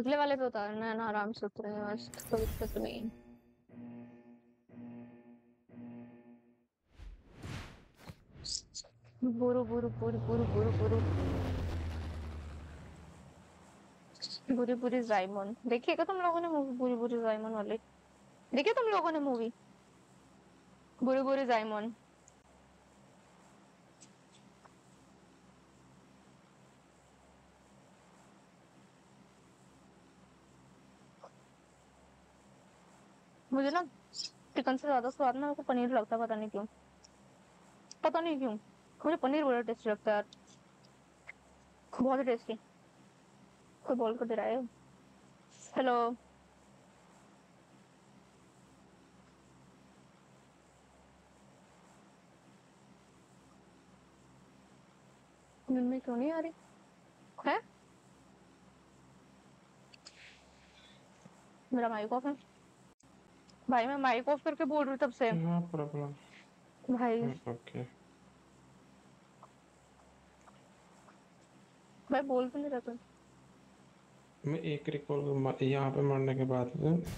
अगले वाले पे उतारना है ना, आराम से उतरेंगे मस्त कोई दिक्कत नहीं है। बुरु बुरु बुरु बुरु बुरु बुरु। बुरी बुरी जाइमन देखिएगा तुम लोगों ने मूवी बुरी बुरी जाइमन वाली। देखिए तुम लोगों ने मूवी बुरी बुरी जाइमन मुझे ना चिकन से ज़्यादा स्वाद ना, मेरे पनीर लगता है, पता नहीं क्यों। पता नहीं क्यों। मुझे पनीर बड़ा टेस्टी लगता है। यार बहुत टेस्टी कोई बोल कर दे रहा है? हेलो क्यों नहीं आ रही? है? मेरा माइक ऑफ़ है। भाई मैं माइक ऑफ़ करके बोल रही हूँ तब से। नो प्रॉब्लम भाई। ओके भाई बोल क्यों नहीं रहा तू। मैं एक रिकॉल यहाँ पे मरने के बाद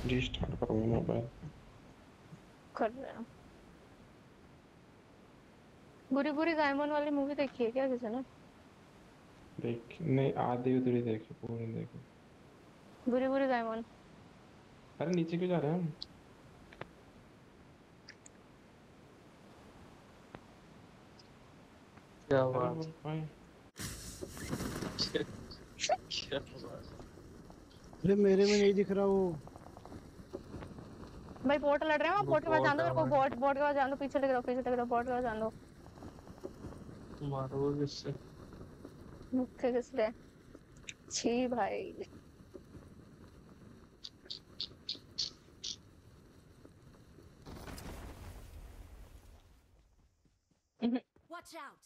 रीस्टार्ट करूँगा मोबाइल कर रहे हैं। बुरी बुरी जायमन वाली मूवी देखी है क्या किसी ने? देख नहीं आधी उधरी देखी पूरी देखी। बुरी बुरी जायमन अरे नीचे क्यों जा रहे हैं हम? क्या बात *laughs* अरे मेरे में नहीं दिख रहा वो। भाई बोट लड़ रहे हैं वो बोट के पास जान दो मेरे को बोट बोट के पास जान दो पीछे लग दो पीछे लग दो बोट के पास जान दो। मारो किससे? मुझसे किसने छी भाई। Watch out!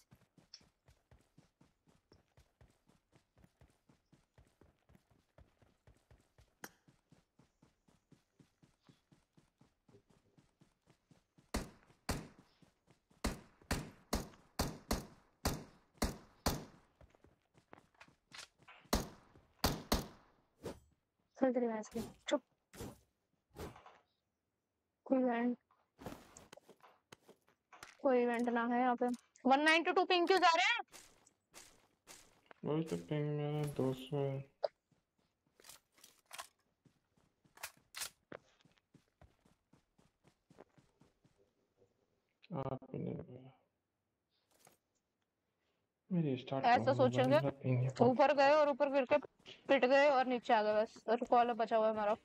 चल तेरी भैंस की चुप कोई इवेंट कोई इवेंट ना है यहाँ पे 192 पिंग क्यों जा रहे हैं वही तो पिंग मेरा दो सौ है आप नहीं मेरी स्टार्ट ऐसा सोचेंगे। ऊपर गए और ऊपर गिर के पिट गए और नीचे आ गए बस। और कॉल बचा हुआ है हमारा।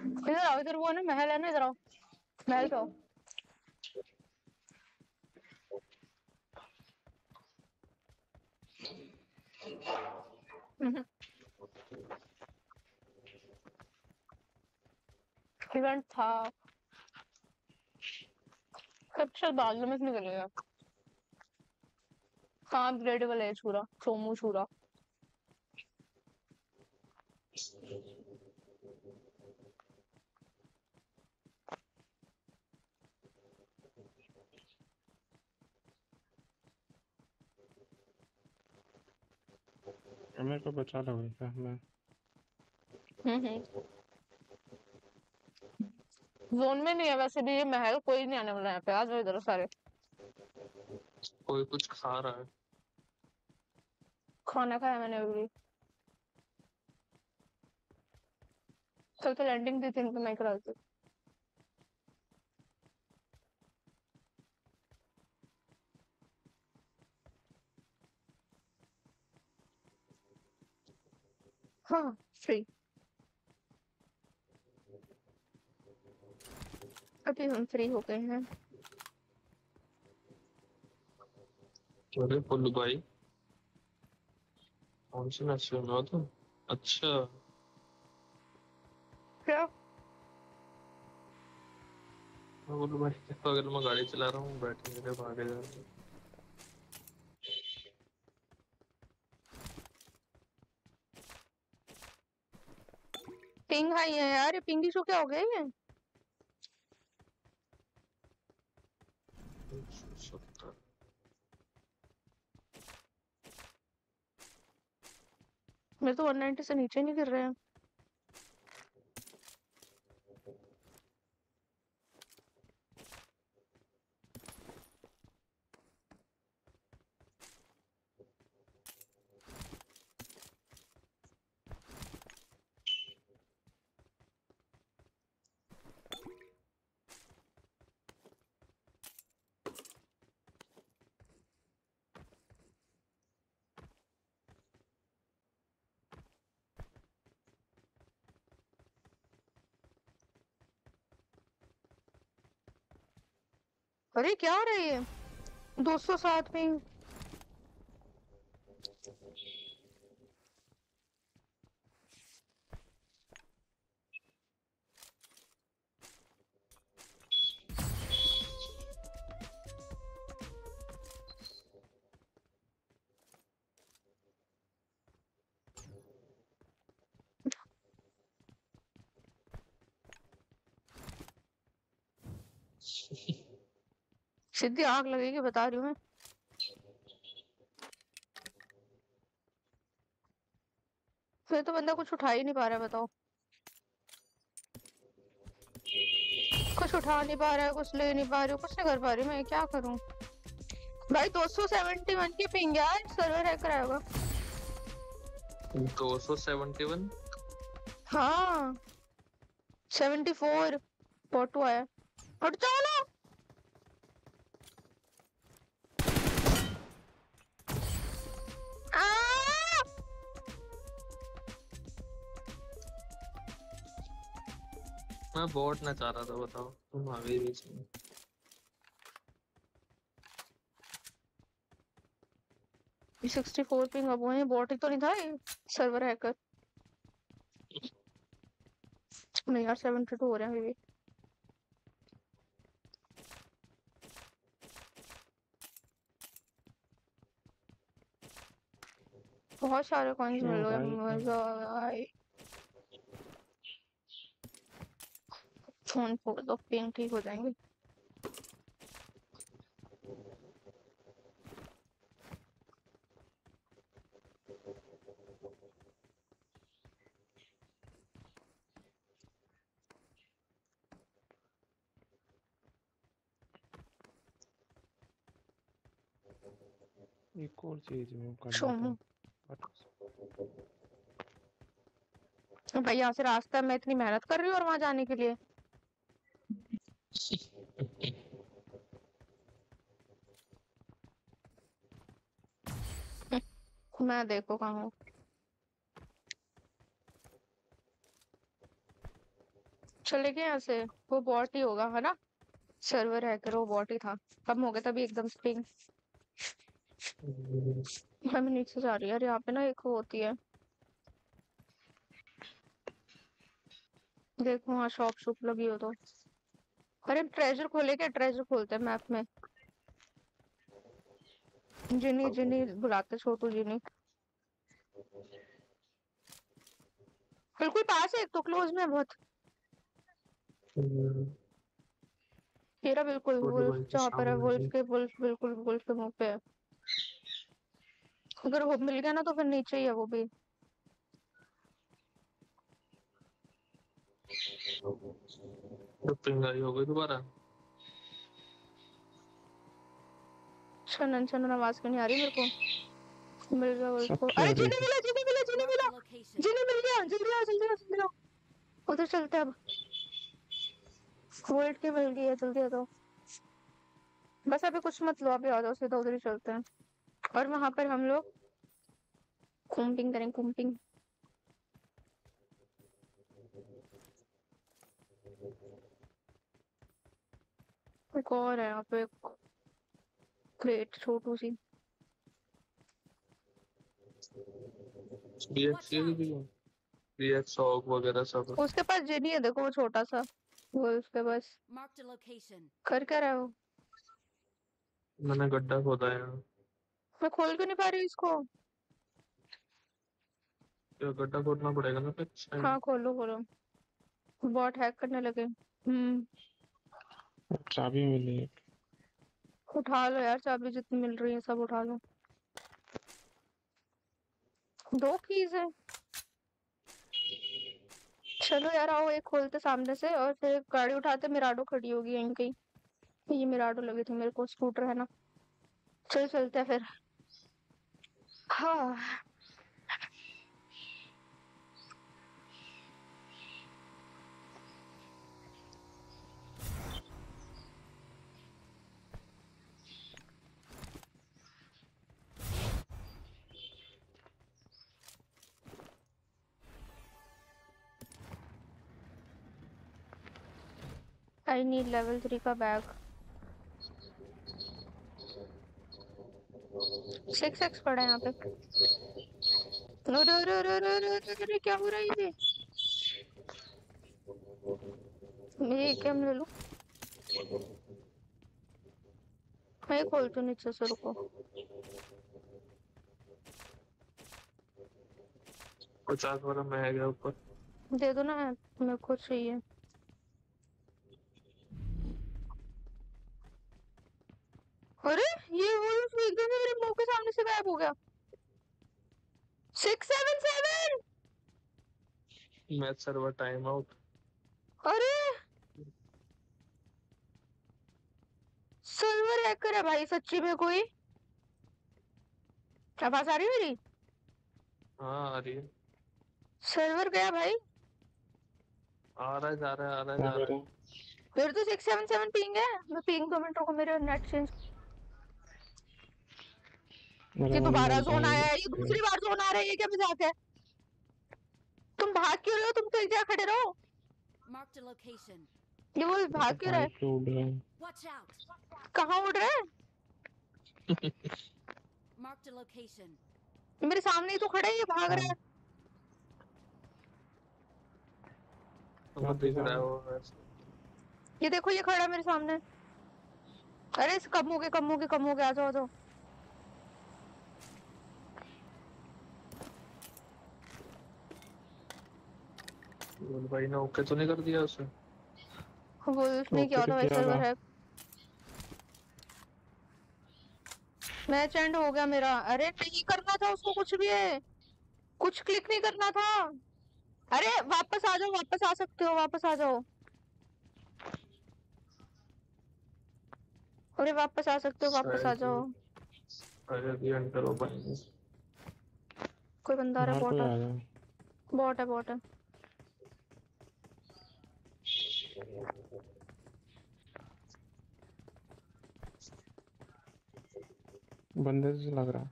इधर आओ इधर वो ना महल है ना इधर आओ। महल पे आओ। इवेंट था। शायद बाद में निकलेगा। हाँ अपग्रेडेबल है छूरा सोमू छूरा मेरे को बचा लो मैं हम्म हम्म। जोन में नहीं है वैसे भी ये महल कोई नहीं आने वाला यहाँ पे। आ जाओ इधर सारे। कोई कुछ खा रहा है। खाना खाया मैंने अभी। कल तो लैंडिंग दी थी तो मैं करा दी हाँ फ्री अभी हम फ्री हो गए हैं। अरे पुल्लू भाई। कौन सी मैच सुन रहा तुम अच्छा। क्या? हाँ, पुल्लू भाई देखो अगर मैं गाड़ी चला रहा हूँ के लिए भागे जा रहा हूँ। पिंग हाई है यार ये पिंग इशू क्या हो गया ये? मेरे तो 190 से नीचे नहीं गिर रहे हैं। अरे क्या हो रहा है? ये 207 पिंग सीधी आग लगेगी बता रही हूँ मैं। फिर तो बंदा कुछ उठा ही नहीं पा रहा है बताओ। कुछ उठा नहीं पा रहा है कुछ ले नहीं पा रही हूँ कुछ नहीं कर पा रही मैं क्या करूँ? भाई 271 की पिंग यार सर्वर हैक कराएगा दो सौ सेवेंटी वन? हाँ। 74 फ़ोटो आया। हट जाओ ना मैं बॉट ना चाह रहा था बताओ। तुम आ गई बीच में। सिक्सटी फोर पिंग अब हुए बॉट ही तो नहीं था ये सर्वर हैकर नहीं यार सेवेंटी टू हो रहे हैं अभी बहुत सारे कॉइन्स मिल रहे हैं मज़ा गए फ़ोन फोड़ दो पिंग ठीक हो जाएँगे। एक और चीज़ में करना भाई यहाँ से रास्ता मैं इतनी मेहनत कर रही हूँ और वहाँ जाने के लिए? मैं देखो कहाँ हूँ। चले गए यहाँ से। वो बॉट ही होगा, है ना? सर्वर हैकर वो बॉट ही था। कम हो गया तभी एकदम स्पिंग मैं नीचे जा रही यहाँ पे ना एक होती है। देखो वहाँ शॉप शॉप लगी हो तो। अरे ट्रेजर खोले क्या? ट्रेजर खोलते हैं मैप में। जिनी जिनी बुलाते छोटू जिनी बिल्कुल पास है एक तो क्लोज में बहुत। तेरा बिल्कुल वुल्फ जहाँ पर है वुल्फ के वुल्फ बिल्कुल वुल्फ के मुँह पे है। अगर वो मिल गया ना तो फिर नीचे ही है वो भी। तो पिंग आई हो गई दोबारा? छनन छनन आवाज़ क्यों नहीं आ रही मेरे को? मिल गया वुल्फ को। सबकी आ अरे रही मिला जिनी मिला जिनी मिला a मिल गया जल्दी आओ जल्दी आओ जल्दी आओ उधर चलते हैं अब। वोल्ट की मिल गई है जल्दी आ जाओ। बस अभी कुछ मत लो अभी आ जाओ सीधा उधर ही चलते हैं। और वहाँ पर हम लोग कुम्पिंग करेंगे कुम्पिंग एक और है यहाँ पे क्रेट छोटू सी। ये भी बीएक्स ऑग वगैरह सब उसके पास जिनी है देखो वो छोटा सा। वो उसके पास। Marked a location. कर क्या रहा है वो? मैंने गड्ढा खोदा है। मैं खोल क्यों नहीं पा रही इसको? क्या गड्ढा खोदना पड़ेगा ना फिर। हाँ खोलो खोलो। बॉट हैक करने लगे। हम्म। चाबी मिली एक। उठा लो यार चाबी जितनी मिल रही है सब उठा लो। दो कीज है। चलो यार आओ एक खोलते सामने से और फिर गाड़ी उठाते, मिराडो खड़ी होगी यहीं कहीं। ये मिराडो लगी थी मेरे को, स्कूटर है ना। चल चलते हैं फिर। हाँ। आई नीड लेवल थ्री का बैग सिक्स एक्स पड़ा है यहाँ पे। अरे अरे अरे अरे अरे अरे अरे क्या हो रहा है ये? क्या ले लूँ। मैं खोलती हूँ नीचे से रुको। पचास वाला मैं गया ऊपर। दे दो ना मेरे को चाहिए। अरे ये वो एकदम से मेरे मुँह के सामने से गायब हो गया। Six seven seven match server time out अरे! सर्वर हैकर है भाई सच्ची में कोई। आवाज़ आ रही है मेरी? हाँ आ रही है। सर्वर गया भाई। आ रहा है जा रहा है आ रहा है जा रहा है। मेरे तो सिक्स सेवन सेवन पिंग है। मैं पिंग दो मिनट रुको मेरे नेट चेंज मन दोबारा जोन आया है ये दूसरी बार जोन आ रहा है ये क्या मज़ाक है? तुम भाग क्यों रहे हो? तुम तो एक जगह खड़े रहो. ये वो भाग क्यों रहा? है. कहाँ उड़ रहा है. मेरे सामने ही तो खड़ा है ये भाग रहा है। रहा है। ये देखो ये खड़ा है मेरे सामने। अरे कम हो गए कम हो गए कम हो गए आ जाओ आ जाओ। बोल भाई ने ओके तो नहीं कर दिया उसे। वो उसने ओके किया तो था वैसे। किया सर्वर था। है मैच एंड हो गया मेरा। अरे नहीं करना था उसको कुछ भी। है कुछ क्लिक नहीं करना था। अरे वापस आ जाओ वापस आ सकते हो वापस आ जाओ। अरे वापस आ सकते हो वापस आ जाओ। अरे भी एंटर हो पाएँगे। कोई बंदा आ रहा है बॉट है। बॉट है बॉट है। बंदे से लग रहा है।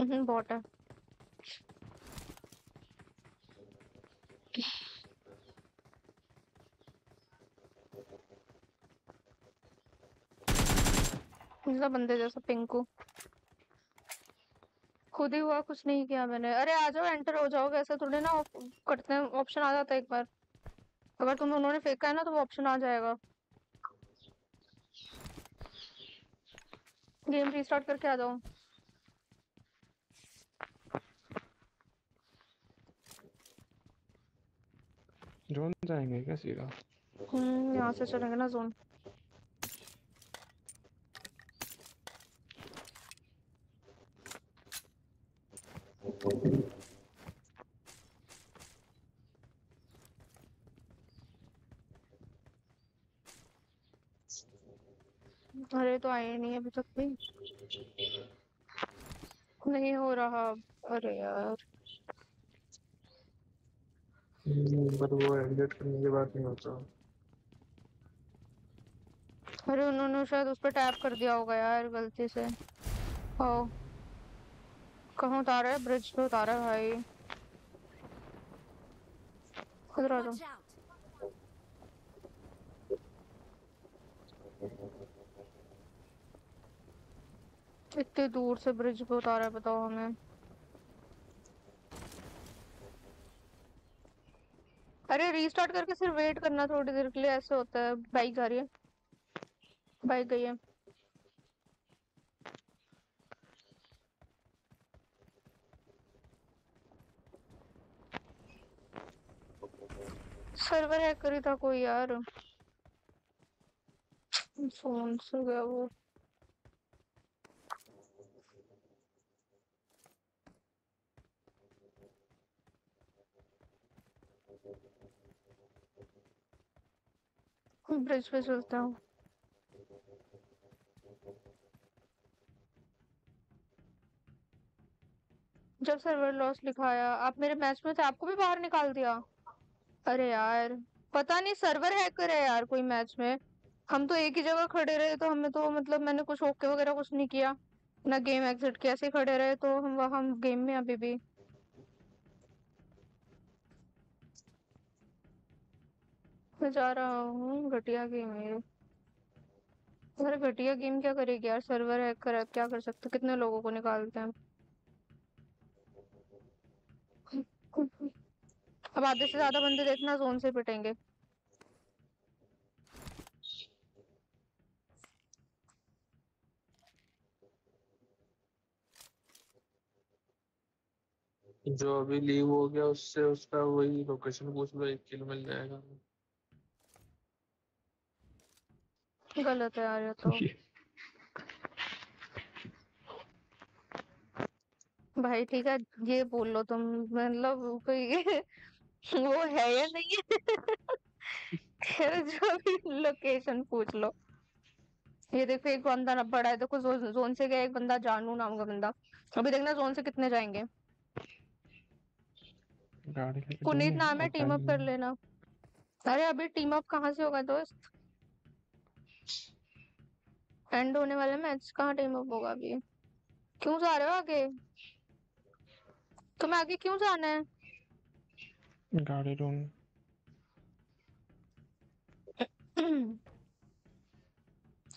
हम्म बॉट है। बंदे जैसा पिंकू। खुद ही हुआ, कुछ नहीं किया मैंने। अरे आ जाओ एंटर हो जाओगे ऐसे थोड़े ना करते हैं ऑप्शन आ जाता है एक बार। अगर तुम उन्होंने फेंका है ना तो वो ऑप्शन आ जाएगा। गेम रीस्टार्ट करके आ जाओ। जोन जाएँगे क्या सीधा? हम्म यहाँ से चलेंगे ना जोन अरे तो आए नहीं अभी तक भी। नहीं हो रहा अरे यार। हम्म, पर वो एडिट करने के बाद नहीं होता। अरे उन्होंने शायद उस पर टैप कर दिया होगा यार गलती से। ओ कहाँ उतारा है? ब्रिज पे उतारा भाई। Watch out. इतनी दूर से ब्रिज पे उतारा है, बताओ हमें। अरे रीस्टार्ट करके सिर्फ़ वेट करना थोड़ी देर के लिए, ऐसे होता है। बाइक जा रही है। बाइक गई है। सर्वर हैक करी था कोई यार। फ़ोन से गया वो। ब्रिज पे चलता हूँ जब सर्वर लॉस लिखाया, आप मेरे मैच में थे, आपको भी बाहर निकाल दिया? अरे यार, पता नहीं सर्वर हैकर है यार कोई मैच में। हम तो एक ही जगह खड़े रहे तो हमें तो मतलब मैंने कुछ ओके वगैरह कुछ नहीं किया। ना गेम एग्जिट किया, ऐसे खड़े रहे तो हम हम गेम में अभी भी। मैं जा रहा हूँ, घटिया गेम है अरे घटिया गेम क्या करेगी यार? सर्वर हैक कर, क्या कर सकते? कितने लोगों को निकालते हैं? अब आधे से ज़्यादा बंदे देखना जोन से पिटेंगे। जो अभी लीव हो गया, उससे उसका वही लोकेशन पूछ लो, एक किलो मिल जाएगा। गलत है यार ये तो। भाई ठीक है ये बोल लो तुम मतलब कोई *laughs* वो है या नहीं है? जो भी लोकेशन पूछ लो। ये देखो एक बंदा न पड़ा है देखो जो, जोन से गया एक बंदा जानू नाम का बंदा। अभी देखना जोन से कितने जाएँगे। जाएँगे नाम है टीम अप कर लेना। अरे अभी टीम अप कहाँ से होगा दोस्त? एंड होने वाला मैच कहाँ टीम अप होगा अभी? क्यों जा रहे हो आगे? तुम्हें आगे क्यों जाना है? गाड़ी ढूंढ।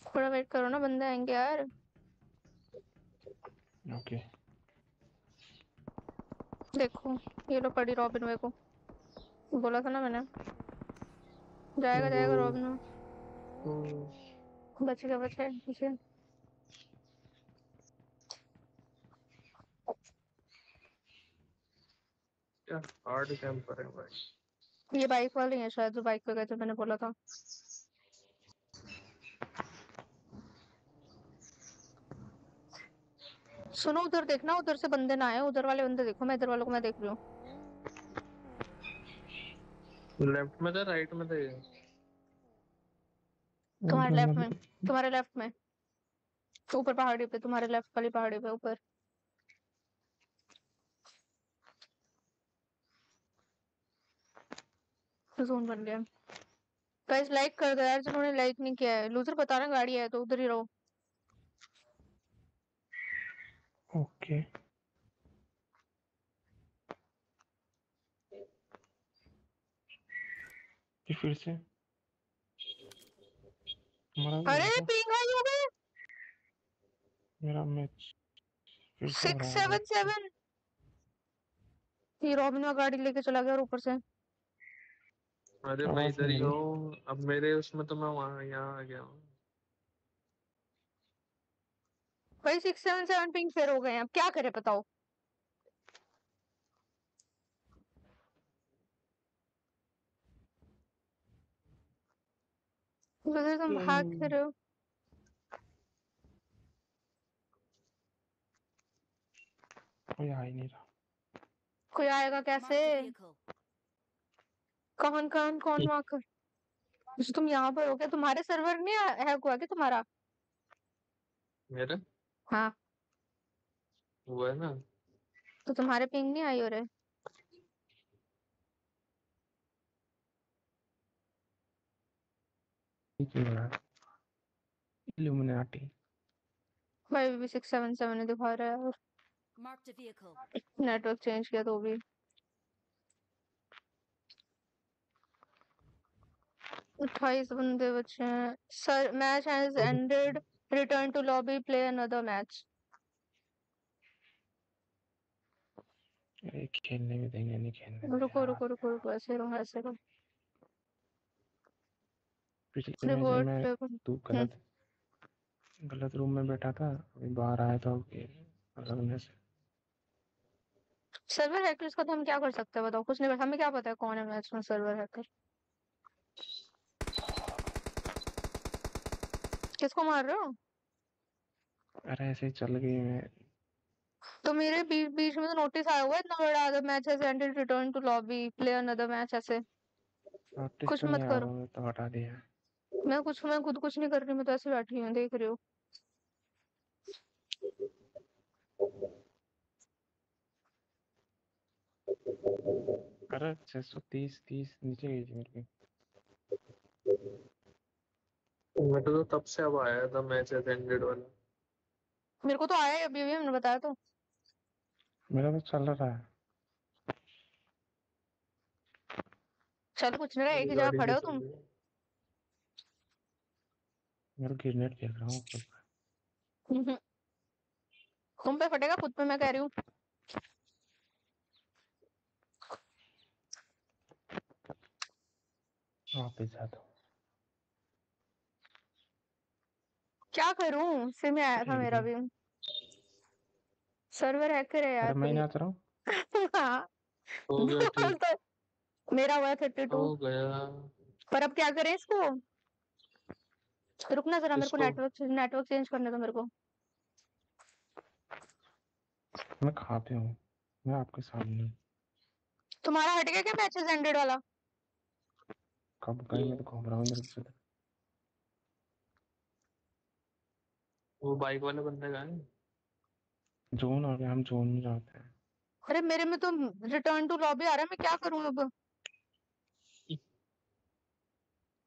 थोड़ा वेट करो ना बंदे आएँगे यार। ओके देखो ये लो पड़ी रॉबिन मेरे को। बोला था ना मैंने। जाएगा जाएगा रॉबिन हम्म, बच गया पीछे क्या हार्ड कैंपर है भाई। ये बाइक वाले हैं शायद जो बाइक पे गए थे मैंने बोला था। सुनो उधर देखना उधर से बंदे ना आए उधर वाले बंदे देखो मैं इधर वालों को मैं देख रही हूँ। लेफ़्ट में था राइट में था तुम्हारे लेफ़्ट में तुम्हारे लेफ़्ट में। ऊपर पहाड़ी पे तुम्हारे लेफ़्ट वाली पहाड़ी पे ऊपर। जोन बन गया। गाइस लाइक कर दो यार जिन्होंने लाइक नहीं किया है। लूजर बता रहा गाड़ी है तो उधर ही रहो। ओके ये फिर से। अरे। पिंग आई हो गए मेरा मैच सिक्स सेवन सेवन ये रॉबिन का गाड़ी लेके चला गया और ऊपर से। अरे मैं इधर ही हूँ। अब मेरे उसमें तो मैं वहाँ यहाँ आ गया हूँ। भाई सिक्स सेवन सेवन पिंग फेर हो गए हैं। अब क्या करें बताओ? लूजर तुम भाग। कर रहे हो कोई आ ही नहीं रहा कोई आएगा कैसे कौन कौन कौन वहाँ कर अच्छा, तुम यहाँ पर हो क्या तुम्हारे सर्वर में है हुआ क्या तुम्हारा मेरा हाँ हुआ है ना तो तुम्हारे पिंग नहीं आई हो रहे ये क्यों हो रहा है इल्यूमिनाटी भाई भी सिक्स सेवन सेवन दिखा रहा है और Marked नेटवर्क चेंज किया तो भी। अट्ठाईस बंदे बचे हैं। Sir match has ended return to lobby play another match खेलने भी देंगे नहीं खेलने रुको रुको रुको रुको ऐसे रहो ऐसे रहो पिछले मैच में तू गलत गलत रूम में बैठा था अभी बाहर आया था लगने से। सर्वर हैकर्स का तो हम क्या कर सकते हैं बताओ कुछ नहीं हमें क्या पता है कौन है मैच में सर्वर हैकर किसको मार रहे हो? अरे ऐसे ही चल गई मैं। तो मेरे बीच बीच में तो नोटिस आया हुआ है इतना बड़ा the match has ended return to lobby play another match ऐसे। कुछ तो मत करो। तो हटा दिया। मैं कुछ मैं खुद कुछ नहीं कर रही मैं तो ऐसे बैठी हूँ देख रही हूँ। अरे छह सौ तीस तीस नीचे गई थी मेरी मेरे को तो तब से अब आया था मैच एंडेड वाला। मेरे को तो आया है अभी अभी हमने बताया तो। मेरा तो चल रहा है। चल कुछ नहीं रहा एक ही जगह खड़े हो तुम। है। ग्रेनेड खेल रहा हूँ खुद हम्म। तुम पे फटेगा? खुद पे मैं कह रही हूँ। वापस जाता हूँ। क्या करूँ? सिम में आया था मेरा भी। सर्वर हैकर है यार मैं कोई नाच रहा हूँ। *laughs* हाँ। हो गया तो *laughs* मेरा हुआ थर्टी टू हो गया। पर अब क्या करें इसको? रुकना जरा मेरे को नेटवर्क नेटवर्क चेंज करने दो मेरे को। मैं कहाँ पे हूँ मैं आपके सामने। हूँ। तुम्हारा हट गया क्या मैचेस एंडेड वाला? कब गए मैं तो घूम रहा हूँ इधर से। वो बाइक वाले बंदे है? जोन हो गया हम जोन में जाते हैं। अरे मेरे में तो रिटर्न टू लॉबी आ रहा है मैं क्या करूँ अब?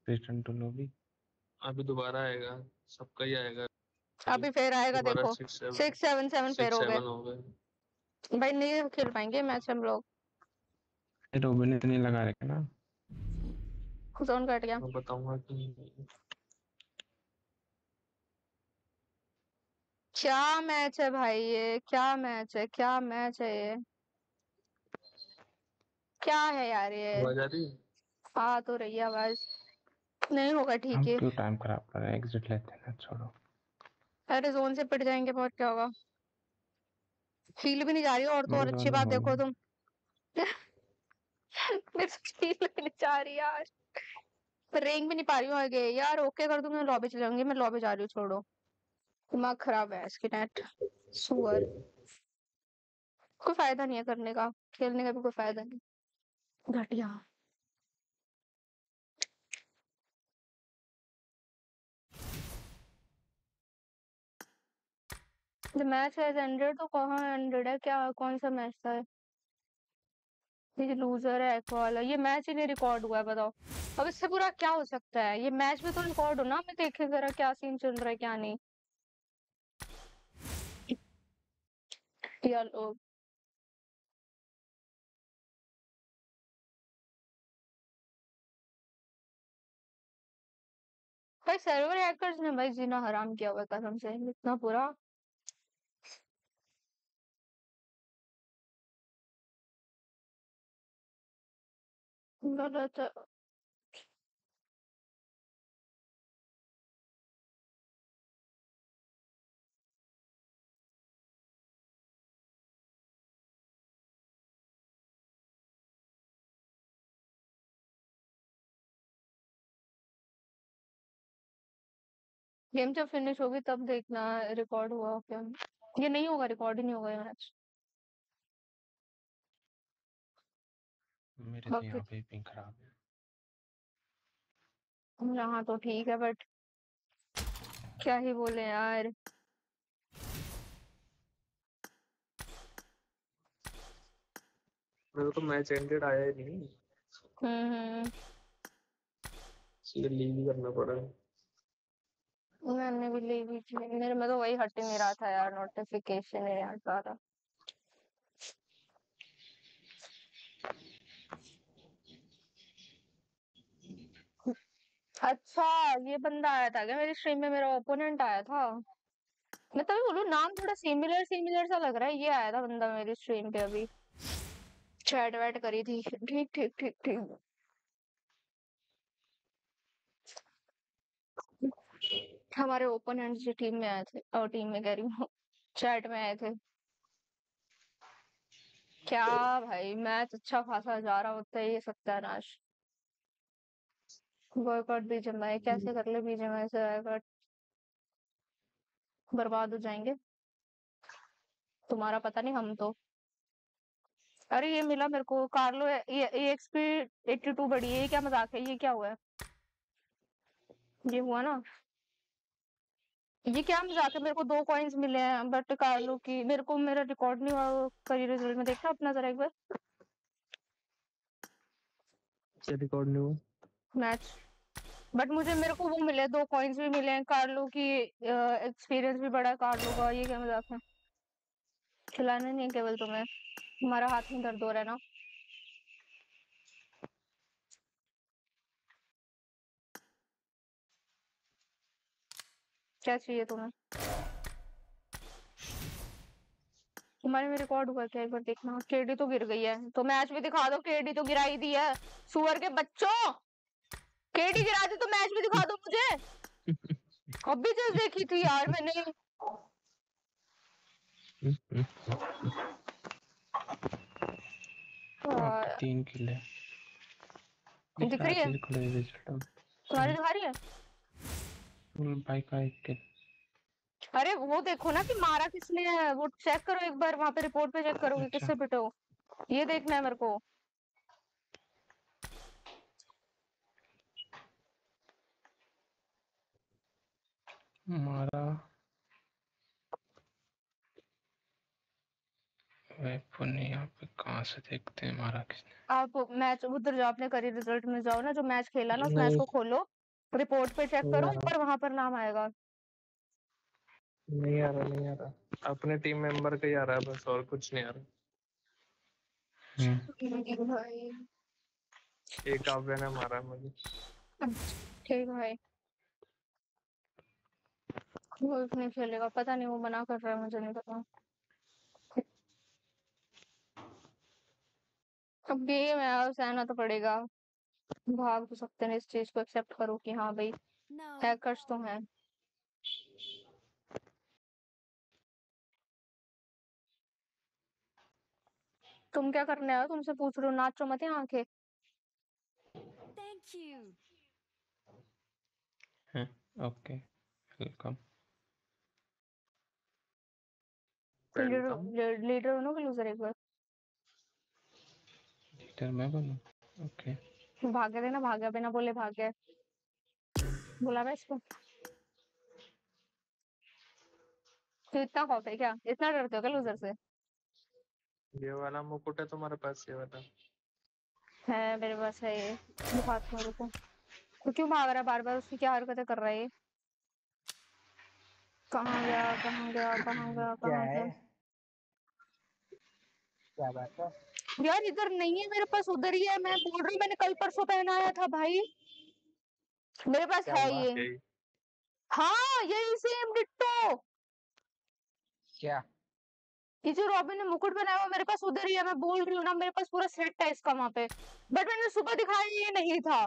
रिटर्न टू लॉबी अभी दोबारा आएगा सबका ही आएगा। अभी फिर आएगा देखो। सिक्स सेवन सेवन फिर हो गए। हो भाई नहीं खेल पाएँगे मैच हम लोग। रोबिन ने नहीं लगा रखे ना। जोन कट गया। मैं बताऊँगा कि क्या मैच है भाई ये? क्या मैच है? क्या मैच है ये? क्या है यार ये? आवाज़ आ रही है? तो रही आवाज़। नहीं होगा ठीक है? क्यों टाइम खराब कर रहे हैं? एग्जिट लेते हैं छोड़ो। अरे जोन से पिट जाएँगे बहुत क्या होगा? फील भी नहीं जा रही और तो और अच्छी बात देखो तुम। *laughs* मेरे फील भी नहीं जा रही यार। मैं रेंग भी नहीं पा रही हूँ आगे। यार ओके कर दूँ मैं लॉबी चले जाऊँगी मैं लॉबी जा रही हूँ छोड़ो। दिमाग खराब है इसकी नेट सुअर कोई फ़ायदा नहीं है करने का। खेलने का भी कोई फ़ायदा नहीं। घटिया। द मैच हैज़ एंडेड तो कहाँ एंडेड है? क्या, कौन सा मैच था? ये लूजर है वाला। ये मैच ही नहीं रिकॉर्ड हुआ है, बताओ। अब इससे पूरा क्या हो सकता है? ये मैच भी तो रिकॉर्ड हो ना? मैं देखे जरा क्या सीन चल रहा है, क्या नहीं। यार लोग भाई सर्वर हैकर्स ने भाई जीना हराम किया हुआ कसम से। इतना बुरा। गेम जब फिनिश होगी तब देखना रिकॉर्ड हुआ क्या? ये नहीं होगा रिकॉर्ड ही नहीं होगा ये मैच मेरे तो बाकी यहाँ पे पिंग खराब है। यहाँ तो ठीक है बट क्या ही बोले यार। मेरे को तो मैच एंडेड आया ही नहीं। हम्म हम्म। इसलिए लीव ही करना पड़ा। मैंने भी ली हुई थी मेरे में तो वही हट ही नहीं रहा था यार नोटिफिकेशन है यार सारा। अच्छा ये बंदा आया था क्या? मेरी स्ट्रीम में मेरा ओपोनेंट आया था। मैं तभी बोलू, नाम थोड़ा सिमिलर सिमिलर सा लग रहा है। ये आया था बंदा मेरी स्ट्रीम पे अभी। चैट वैट करी थी। ठीक ठीक ठीक ठीक। हमारे ओपन ओपोनेंट जो टीम में आए थे और टीम में कह रही हूँ चैट में आए थे। क्या भाई मैच अच्छा खासा जा रहा होता है, ये सत्यानाश। बॉयकॉट बीजेएमआई कैसे कर ले बीजेएमआई से बॉयकॉट बर्बाद हो जाएँगे। तुम्हारा पता नहीं हम तो। अरे ये मिला मेरे को कार्लो ये एक्सपी 82 बढ़ी है ये क्या मज़ाक है ये क्या हुआ है? ये हुआ ना? ये क्या मज़ाक है मेरे को दो कॉइन्स मिले हैं बट कार्लो की मेरे को मेरा रिकॉर्ड नहीं हुआ करी रिज़ल्ट में देखना अपना जरा एक बार। रिकॉर्ड नहीं हुआ? मैच बट मुझे, मेरे को वो मिले, दो कॉइन्स भी मिले हैं कार्लो की एक्सपीरियंस भी बड़ा है कार्लो का, ये क्या मज़ाक है? खिलाना नहीं केवल तुम्हें। हमारा हाथ में दर्द हो रहा है ना? क्या चाहिए तुम्हें? तुम्हारे में रिकॉर्ड हुआ क्या एक बार देखना? केडी तो गिर गई है। तो मैच भी दिखा दो केडी तो गिराई दी है। सुअर के बच्चों! केडी गिरा दी तो मैच भी दिखा दो मुझे। अभी जस्ट देखी थी यार मैंने। आपके तीन किल है। दिख रही है? तुम्हारी दिखा रही है? भाई का एक किल। अरे वो देखो ना कि मारा किसने है वो चेक करो एक बार वहाँ पे रिपोर्ट पे चेक करो कि अच्छा। किससे पिटे। हो ये देखना है मेरे को। हमारा वेपन यहाँ पे कहाँ से देखते हैं मारा किसने? आप मैच उधर जाओ अपने करियर रिज़ल्ट में जाओ ना जो मैच खेला ना उस मैच को खोलो रिपोर्ट पे चेक करो। ऊपर वहाँ पर नाम आएगा। नहीं आ रहा नहीं आ रहा। अपने टीम मेंबर का ही आ रहा है बस और कुछ नहीं आ रहा। हम्म, एक काव्य ने मारा मुझे। ठीक भाई। नहीं खेलेगा पता नहीं वो मना कर रहा है मुझे नहीं पता। अब गेम है सहना तो पड़ेगा। भाग तो सकते हैं इस चीज़ को एक्सेप्ट करो कि हाँ भाई हैकर्स तो हैं। तुम क्या करने आए हो? तुमसे पूछ रहे हो नाचो मत यहाँ के Thank you. Okay welcome welcome leader बनो कि लूजर एक बार। लीडर मैं बनूं ओके भागे थे ना भागे बिना बोले भागे बुला रहा है इसको। तो इतना खौफ है क्या? इतना डरते हो क्या लूजर से? ये वाला मुकुट है तुम्हारे पास ये वाला। है मेरे पास है ये। दिखाती हूँ रुको। तो क्यों भाग रहा है? बार बार उसकी क्या हरकतें कर रहा है ये? कहाँ गया कहाँ गया कहाँ गया कहाँ गया? क्या बात है? यार इधर नहीं है मेरे पास उधर ही है। मैं बोल रही हूँ मैंने कल परसों पहनाया था भाई। मेरे पास है ये। हाँ यही सेम डिट्टो। क्या? ये जो रॉबिन ने मुकुट बनाया हुआ मेरे पास उधर ही है। मैं बोल रही हूँ ना मेरे पास पूरा सेट है इसका वहाँ पे। बट मैंने सुबह दिखाया ये नहीं था।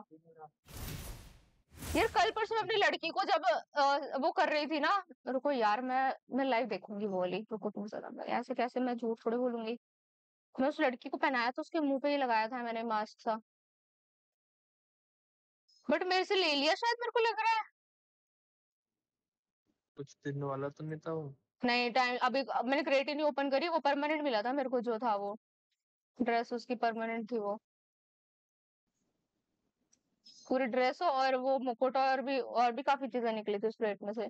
यार कल परसों अपनी लड़की को जब अ, वो कर रही थी ना रुको यार मैं मैं लाइव देखूँगी वो वाली रुको तुम जरा मैं ऐसे कैसे मैं झूठ थोड़ी बोलूँगी? मैं उस लड़की को पहनाया तो उसके मुँह पे ही लगाया था मैंने मास्क सा। बट मेरे से ले लिया शायद मेरे को लग रहा है। कुछ दिन वाला तो नहीं था वो? नहीं टाइम अभी मैंने क्रेट ही नहीं ओपन करी वो परमानेंट मिला था मेरे को जो था वो। ड्रेस उसकी परमानेंट थी वो। पूरी ड्रेस और वो मुकुट और भी और भी काफ़ी चीज़ें निकली थी उस प्लेट में से।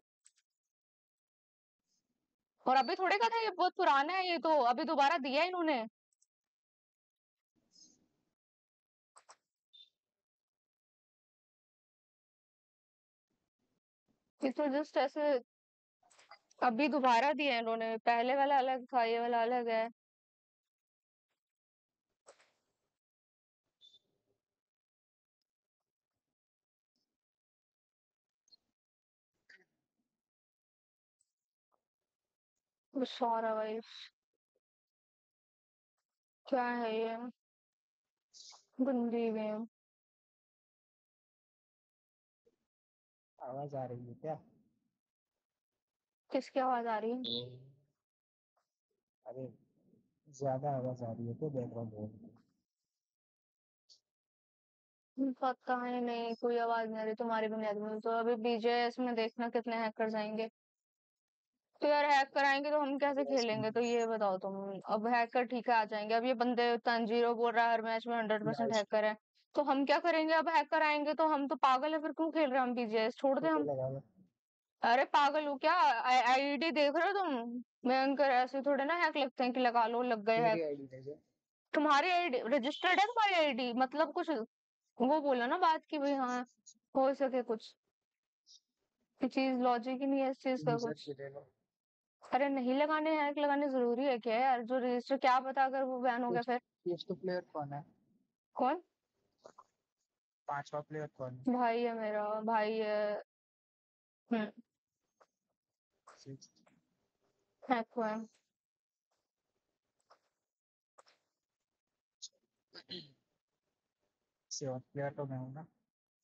और अभी थोड़े का था ये, बहुत पुराना है ये तो अभी दोबारा दिया है इन्होंने। तो जस्ट ऐसे, अभी दोबारा दिया है इन्होंने, पहले वाला अलग था, ये वाला अलग है। सारा भाई। क्या है ये? गंदी गेम आवाज़ आ रही है क्या? किसकी आवाज़ आ रही है? अरे ज़्यादा आवाज़ आ रही है तो बैकग्राउंड में पता है नहीं कोई आवाज़ नहीं आ रही तुम्हारी बुनियाद में। तो अभी बीजेएस में देखना कितने हैकर जाएँगे तो यार हैक कराएँगे तो हम कैसे खेलेंगे? तो ये बताओ तुम अब हैकर ठीक है आ जाएँगे। अब ये बंदे तंजीरो बोल रहा है हर मैच में हंड्रेड परसेंट हैकर है। तो हम क्या करेंगे? अब हैकर आएँगे तो हम तो पागल है फिर क्यों खेल रहे हैं हम बीजेएस छोड़ दे हम। अरे पागल हो क्या? आईडी देख रहे हो तुम? भयंकर ऐसे थोड़े ना हैक लगते हैं कि लगा लो लग गए हैक तुम्हारी आईडी रजिस्टर्ड है तुम्हारी आईडी मतलब कुछ वो बोलो ना बात की भाई हाँ हो सके कुछ। चीज़ लॉजिक ही नहीं है इस चीज़ का कुछ। अरे नहीं लगाने हैक लगाने ज़रूरी है क्या यार? जो रजिस्टर क्या पता अगर वो बैन हो गया फिर। फिफ्थ प्लेयर कौन है? कौन? पांचवा प्लेयर कौन है? भाई है मेरा भाई है। हम्म। हैक हुआ है सेवन प्लेयर *clears throat* तो मैं हूँ ना।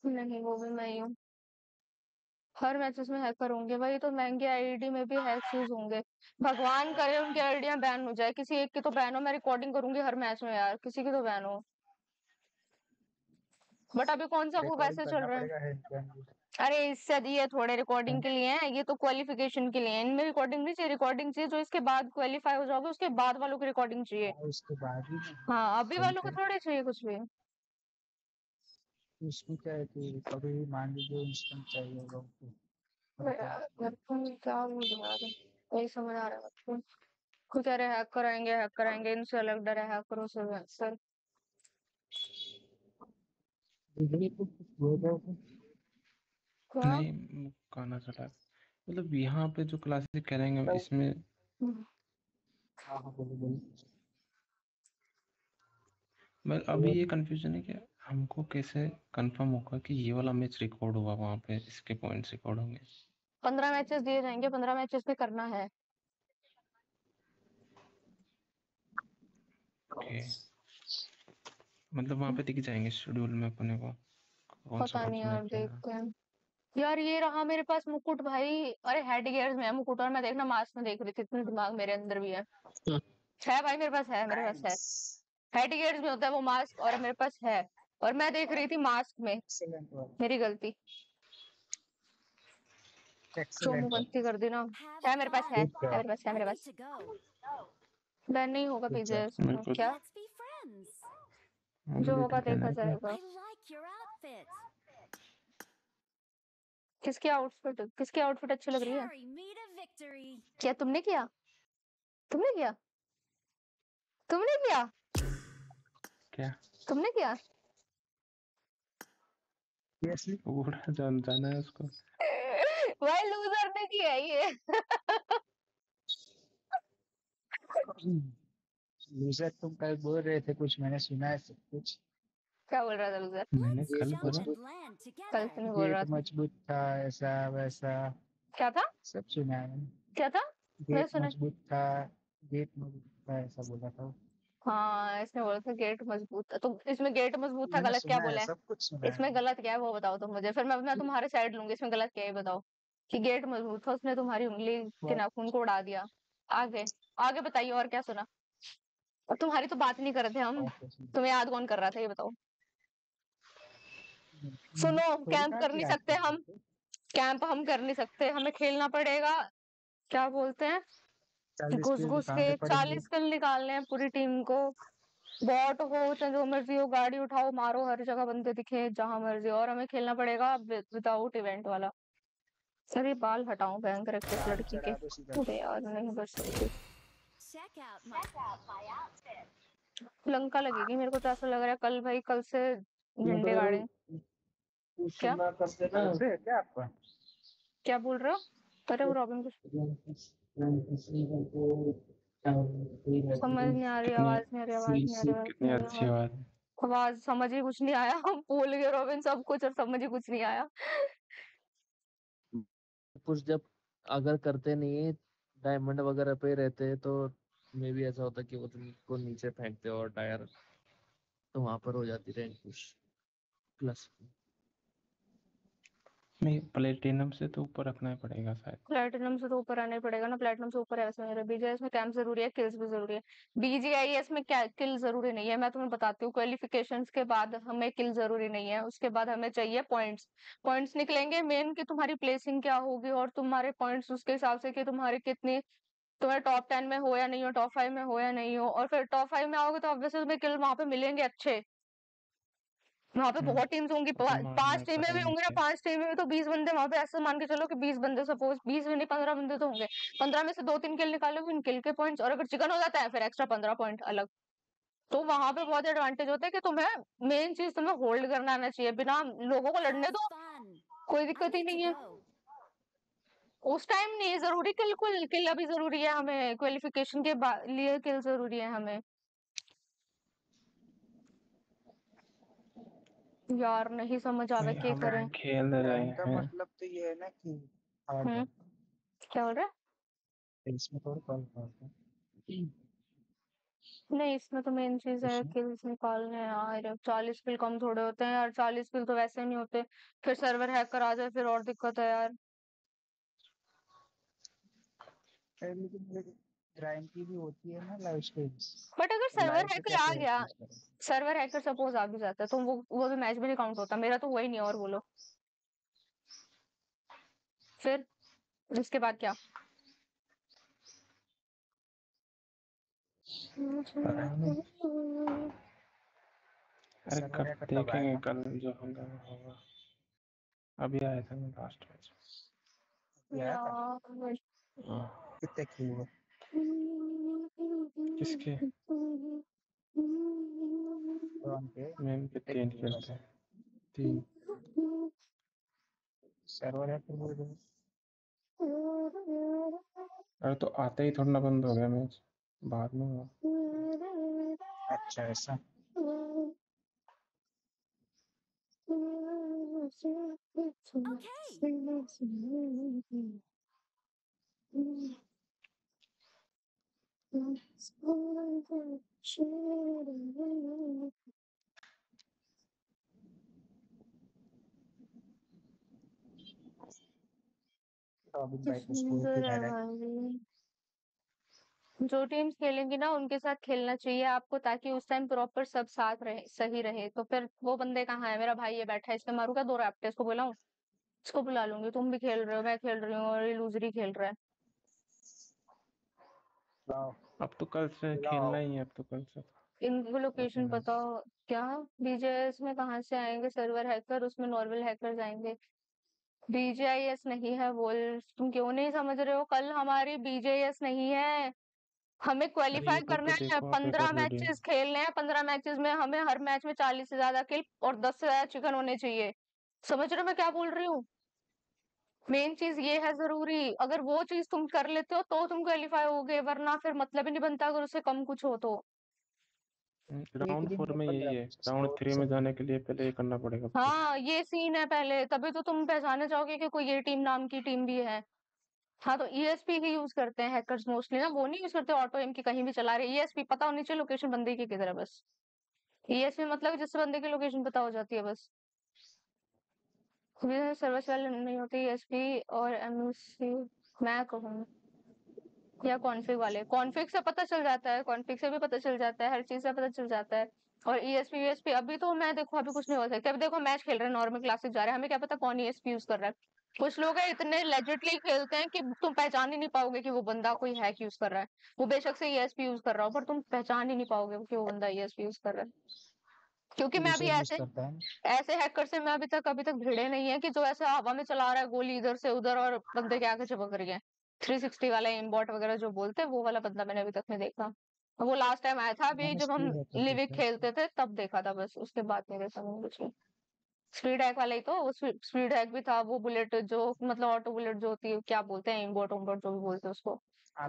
नहीं वो भी मैं ही हूँ। हर मैचेस में हैकर होंगे भाई तो महँगे आईडी में भी हैक्स यूज़ होंगे। भगवान करे उनकी आईडियाँ बैन हो जाए किसी एक की तो बैन हो मैं रिकॉर्डिंग करूँगी हर मैच में यार किसी की तो बैन हो। बट अभी कौन सा वो वैसे चल रहा है? अरे इससे ये थोड़े रिकॉर्डिंग के लिए है ये तो क्वालिफिकेशन के लिए है। इनमें रिकॉर्डिंग नहीं चाहिए रिकॉर्डिंग चाहिए जो इसके बाद क्वालिफाई हो जाओगे उसके बाद वालों की रिकॉर्डिंग चाहिए। ही हाँ। अभी वालों को थोड़े चाहिए कुछ भी। उसमें क्या है कि कभी भी मान लीजिए इंस्टेंट चाहिए लोग को मतलब क्या है नहीं समझ आ रहा है खुद कह रहे हैक कराएँगे हैक कराएँगे इनसे अलग डर है हैकरों से भी सर। बिजली कुछ बोल रहे थे नहीं गाना चला मतलब यहाँ पे जो क्लासेस करेंगे इसमें हाँ हाँ बोलो बोलो। मैं अभी ये कंफ्यूजन है कि हमको कैसे कंफर्म होगा कि ये वाला मैच रिकॉर्ड हुआ वहाँ पे? इसके पॉइंट्स रिकॉर्ड होंगे। पंद्रह मैचेस दिए जाएँगे पंद्रह मैचेस में करना है। ओके मतलब वहाँ पे दिख जाएँगे शेड्यूल में अपने को। पता नहीं यार देखते हैं। यार ये रहा मेरे पास मुकुट भाई। अरे हेड गियर्स में मुकुट और मैं देखना मास्क में देख रही थी इतनी दिमाग मेरे अंदर भी है। है। भाई मेरे पास है मेरे पास है। हेड गियर्स में होता है वो मास्क और मेरे पास है। और मैं देख रही थी मास्क में। मेरी गलती। गलती कर दी ना है मेरे पास है. मेरे पास है मेरे पास. डर नहीं होगा पीछे क्या. जो होगा देखा है क्या जाएगा. किसकी आउटफिट किसकी आउटफिट अच्छी लग रही है. क्या तुमने किया? तुमने किया? तुमने किया? क्या? तुमने किया? सीरियसली उड़ा जान जाना है उसको। *laughs* भाई लूजर ने किया ये। लूजर तुम कल बोल रहे थे कुछ मैंने सुना है सब कुछ। क्या बोल रहा था लूजर मैंने कल बोला कल नहीं बोल रहा था। मज़बूत था ऐसा वैसा। क्या था? सब सुना है क्या था? गेट सुना मज़बूत था गेट मज़बूत था ऐसा बोला था। हाँ इसने बोला था गेट मज़बूत था तो इसमें गेट मज़बूत था मैंने गलत क्या सुना है बोला है? सब कुछ सुना है। इसमें गलत क्या है वो बताओ तुम मुझे फिर मैं मैं तुम्हारे साइड लूँगी इसमें गलत क्या है ये बताओ? कि गेट मज़बूत था उसने तुम्हारी उंगली के What? नाखून को उड़ा दिया। आगे आगे बताइए और क्या सुना? और तुम्हारी तो बात नहीं कर रहे थे हम और कुछ नहीं। तुम्हें याद कौन कर रहा था ये बताओ? सुनो थोड़ी कैंप कर नहीं याद सकते हम कैंप हम कर नहीं सकते हमें खेलना पड़ेगा क्या बोलते हैं? घुस घुस के चालीस किल निकालने हैं पूरी टीम को। बॉट हो चाहे जो मर्ज़ी हो गाड़ी उठाओ मारो हर जगह बंदे दिखे जहाँ मर्ज़ी। और हमें खेलना पड़ेगा विदाउट इवेंट वाला। अरे बाल हटाओ भयंकर एक इस लड़की के। यार नहीं बच सकती my लंका लगेगी मेरे को तो ऐसा लग रहा है कल भाई कल से झंडे गाड़े। क्या? क्या बोल रहे हो? अरे वो रॉबिन कुछ समझ नहीं आ रही आवाज़ नहीं आ रही आवाज़ नहीं आ रही आवाज़ कितनी अच्छी आवाज़। आवाज़ समझ ही कुछ नहीं आया हम भूल गए रॉबिन सब कुछ और समझ ही कुछ नहीं आया। कुछ जब अगर करते नहीं है डायमंड वगैरह पे रहते हैं तो मे भी ऐसा होता कि वो तुमको नीचे फेंकते और टायर तो वहाँ पर हो जाती रैंक पुश प्लस नहीं प्लेटिनम से तो ऊपर रखना ही पड़ेगा शायद। प्लेटिनम से तो ऊपर आना ही पड़ेगा ना प्लेटिनम से ऊपर ऐसे मेरा। बीजीआईएस में कैंप ज़रूरी है किल्स भी ज़रूरी है। बीजीआईएस में क्या किल ज़रूरी नहीं है, मैं तुम्हें बताती हूँ। क्वालिफिकेशन के बाद हमें किल ज़रूरी नहीं है, उसके बाद हमें चाहिए पॉइंट्स पॉइंट्स निकलेंगे मेन की तुम्हारी प्लेसिंग क्या होगी और तुम्हारे पॉइंट्स उसके हिसाब से कि तुम्हारी कितनी तुम्हें टॉप टेन में हो या नहीं हो टॉप फाइव में हो या नहीं हो। और फिर टॉप फाइव में आओगे तो ऑब्वियसली तुम्हें किल वहाँ पे मिलेंगे अच्छे। वहाँ पे हम्म, बहुत टीम्स होंगी मारना पाँच टीमें भी होंगी ना पाँच टीमें में तो बीस बंदे वहाँ पे ऐसे मान के चलो कि बीस बंदे सपोज़ बीस में नहीं पंद्रह बंदे तो होंगे। पंद्रह में से दो तीन किल निकालोगे उन किल के पॉइंट्स और अगर चिकन हो जाता है फिर एक्स्ट्रा पंद्रह पॉइंट अलग। तो वहाँ पे बहुत एडवांटेज होता है कि तुम्हें मेन चीज़ तुम्हें होल्ड करना आना चाहिए बिना लोगों को लड़ने दो। कोई दिक्कत ही नहीं है। उस टाइम नहीं ज़रूरी किल किल अभी ज़रूरी है हमें क्वालिफिकेशन के लिए किल ज़रूरी है हमें। यार नहीं समझ आवे नहीं, क्या हम करें। खेल रहे रैंक का हैं। मतलब तो ये है ना कि हार्ड हम्म क्या बोल रहे? हैं? इसमें थोड़ी कॉल करते हैं नहीं इसमें तो मेन चीज़ है इसमें? किल्स निकालने हैं यार। चालीस किल कम थोड़े होते हैं यार। चालीस किल तो वैसे नहीं होते। फिर सर्वर हैकर आ जाए फिर और दिक्कत है यार। रैंक की भी होती है ना लाइव स्ट्रीम्स बट अगर सर्वर हैकर आ गया सर्वर हैकर सपोज़ आ भी जाता है तो वो वो भी मैच में नहीं काउंट होता। मेरा तो वही नहीं और बोलो। फिर इसके बाद क्या? अरे कब देखेंगे कल जो होगा होगा। अभी आया था मैं लास्ट मैच यार कितने किल हुए किसके? मैम के तीन खेलते हैं तीन सर्वर रहे अरे तो आते ही थोड़ा बंद हो गया मैच। बाद में हुआ। अच्छा ऐसा। रॉबिन *laughs* को स्कोर। जो टीम्स खेलेंगी ना उनके साथ खेलना चाहिए आपको ताकि उस टाइम प्रॉपर सब साथ रहे सही रहे। तो फिर वो बंदे कहाँ है? मेरा भाई ये बैठा है इसके मारूँगा दो रैप्टर इसको बुलाऊं? इसको बुला लूँगी तुम भी खेल रहे हो मैं खेल रही हूँ और ये लूजरी खेल रहा है। अब तो कल से खेलना ही है अब तो कल से। इनको लोकेशन अपना बताओ क्या बीजेएस में कहाँ से आएँगे? सर्वर हैकर उसमें नॉर्मल हैकर्स आएँगे? बीजेआईएस नहीं है बोल तुम क्यों नहीं समझ रहे हो? कल हमारी बीजेएस नहीं है। हमें क्वालिफाई करना पे है पंद्रह मैचेस खेलने हैं पंद्रह मैचेस में हमें हर मैच में चालीस से ज़्यादा किल और दस से ज़्यादा चिकन होने चाहिए। समझ रहे हो मैं क्या बोल रही हूँ? मेन चीज़ ये है ज़रूरी अगर वो चीज़ तुम कर लेते हो तो तुम क्वालिफाई होगे वरना फिर मतलब ही नहीं बनता अगर उससे कम कुछ हो तो। राउंड फोर में में यही है राउंड थ्री में जाने के लिए पहले ये करना पड़ेगा हाँ ये सीन है पहले तभी तो तुम पहचाने जाओगे कि कोई ये टीम नाम की टीम भी है। हाँ तो ईएसपी ही यूज़ करते हैं हैकर्स मोस्टली ना वो नहीं यूज़ करते ऑटो एम की कहीं भी चला रहे ईएसपी पता होनी चाहिए लोकेशन बंदे की किधर है बस। ईएसपी मतलब जिससे बंदे की लोकेशन पता हो जाती है बस। सर्विस वाले नहीं होते ईएसपी और एमयूसी मैं कहूँ। या कॉन्फ़िग वाले। कॉन्फ़िग से पता चल जाता है कॉन्फ़िग से भी पता चल जाता है, हर चीज़ से पता चल जाता है। और ईएसपी वीएसपी अभी तो मैं देखो, अभी कुछ नहीं हो सकता। अभी देखो मैच खेल रहे हैं नॉर्मल क्लासेस जा रहे हैं। हमें क्या पता कौन ईएसपी यूज़ कर रहा है। कुछ लोग हैं, इतने लेजिटली खेलते हैं कि तुम पहचान ही नहीं पाओगे कि वो बंदा कोई हैक यूज़ कर रहा है। वो बेशक से ईएसपी यूज़ कर रहा हो, पर तुम पहचान ही नहीं पाओगे कि वो बंदा ईएसपी यूज़ कर रहा है। क्योंकि मैं अभी ऐसे ऐसे हैकर से मैं अभी तक अभी तक भिड़े नहीं है कि जो ऐसे हवा में चला रहा है गोली इधर से उधर और बंदे के आगे चिपक रही है। 360 वाला एम बॉट वगैरह जो बोलते हैं वो वाला बंदा मैंने अभी तक नहीं देखा। वो लास्ट टाइम आया था अभी जब हम लिविक खेलते थे तब देखा था बस उसके बाद नहीं देखा मैंने कुछ स्पीड हैक वाला ही तो वो स्पीड हैक भी था वो बुलेट जो मतलब ऑटो बुलेट जो होती है क्या बोलते हैं एम बॉट बॉट जो भी बोलते हैं उसको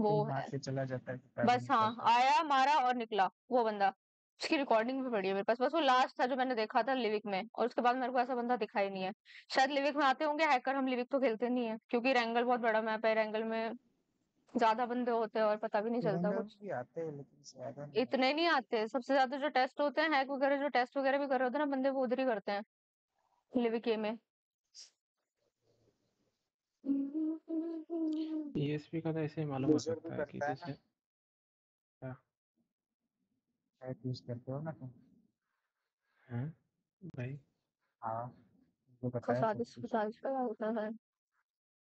वो है चला जाता है बस हाँ आया मारा और निकला वो बंदा। उसकी रिकॉर्डिंग भी पड़ी है मेरे पास। बस वो लास्ट था जो मैंने देखा था लिविक में और उसके बाद मेरे को ऐसा बंदा दिखाई नहीं है। शायद लिविक में आते होंगे हैकर हम लिविक तो खेलते नहीं है क्योंकि रैंगल बहुत बड़ा मैप है रैंगल में ज़्यादा बंदे होते हैं और पता भी नहीं चलता कुछ। भी आते हैं लेकिन ज़्यादा इतने नहीं आते। सबसे ज़्यादा जो टेस्ट होते हैं हैक वगैरह जो टेस्ट वगैरह भी कर रहे होते हैं ना बंदे वो उधर ही करते हैं लिविक में। ईएसपी का तो ऐसे ही मालूम हो सकता है कि जैसे हैक यूज़ करते हो ना तुम? है भाई। हाँ पता है सब खसादिश कुछ। खसादिश का क्या होता है।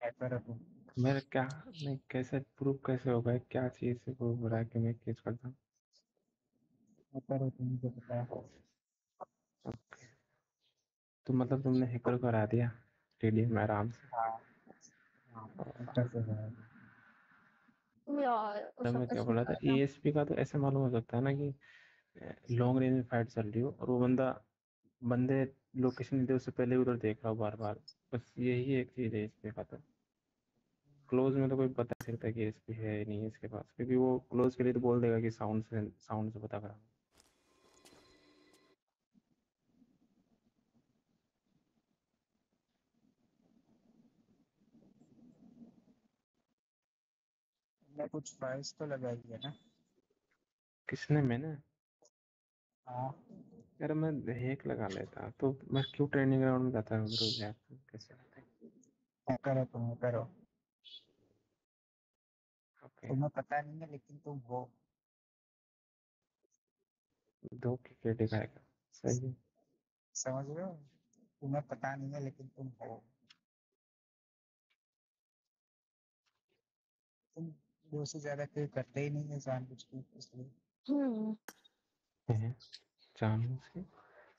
हैकर हो तुम मेरा क्या नहीं कैसे प्रूफ कैसे होगा? क्या चीज़ से प्रूफ हो रहा है कि मैं केस करता हूँ हैकर हो तुम मुझे है। ओके तो मतलब तुमने हैकर को हरा दिया? टीडीएम में आराम से। हाँ हाँ से है यार तो मैं क्या बोल रहा था? ईएसपी का तो ऐसे मालूम हो सकता है ना कि लॉन्ग रेंज में फाइट चल रही हो और वो बंदा बंदे लोकेशन दे उससे पहले उधर देख रहा हो बार बार बस यही एक चीज़ है इसके तो क्लोज में तो कोई बता नहीं सकता कि एसपी है नहीं है इसके पास क्योंकि वो क्लोज के लिए तो बोल देगा कि साउंड से साउंड से पता करा। मैं कुछ प्राइस तो लगाई है ना। किसने मैंने? हाँ यार मैं हैक लगा लेता तो मैं क्यों ट्रेनिंग ग्राउंड में जाता हूँ रोज यार? कैसे? रहता है हो तुम हैकर हो। ओके तुम्हें पता नहीं है लेकिन तुम हो। दो की के दिखाएगा सही है। समझ रहे हो? तुम्हें पता नहीं है लेकिन तुम हो। तुम दो से ज़्यादा कोई करते ही नहीं है जानबूझ के इसलिए। हम्म। हैं जानबूझ के।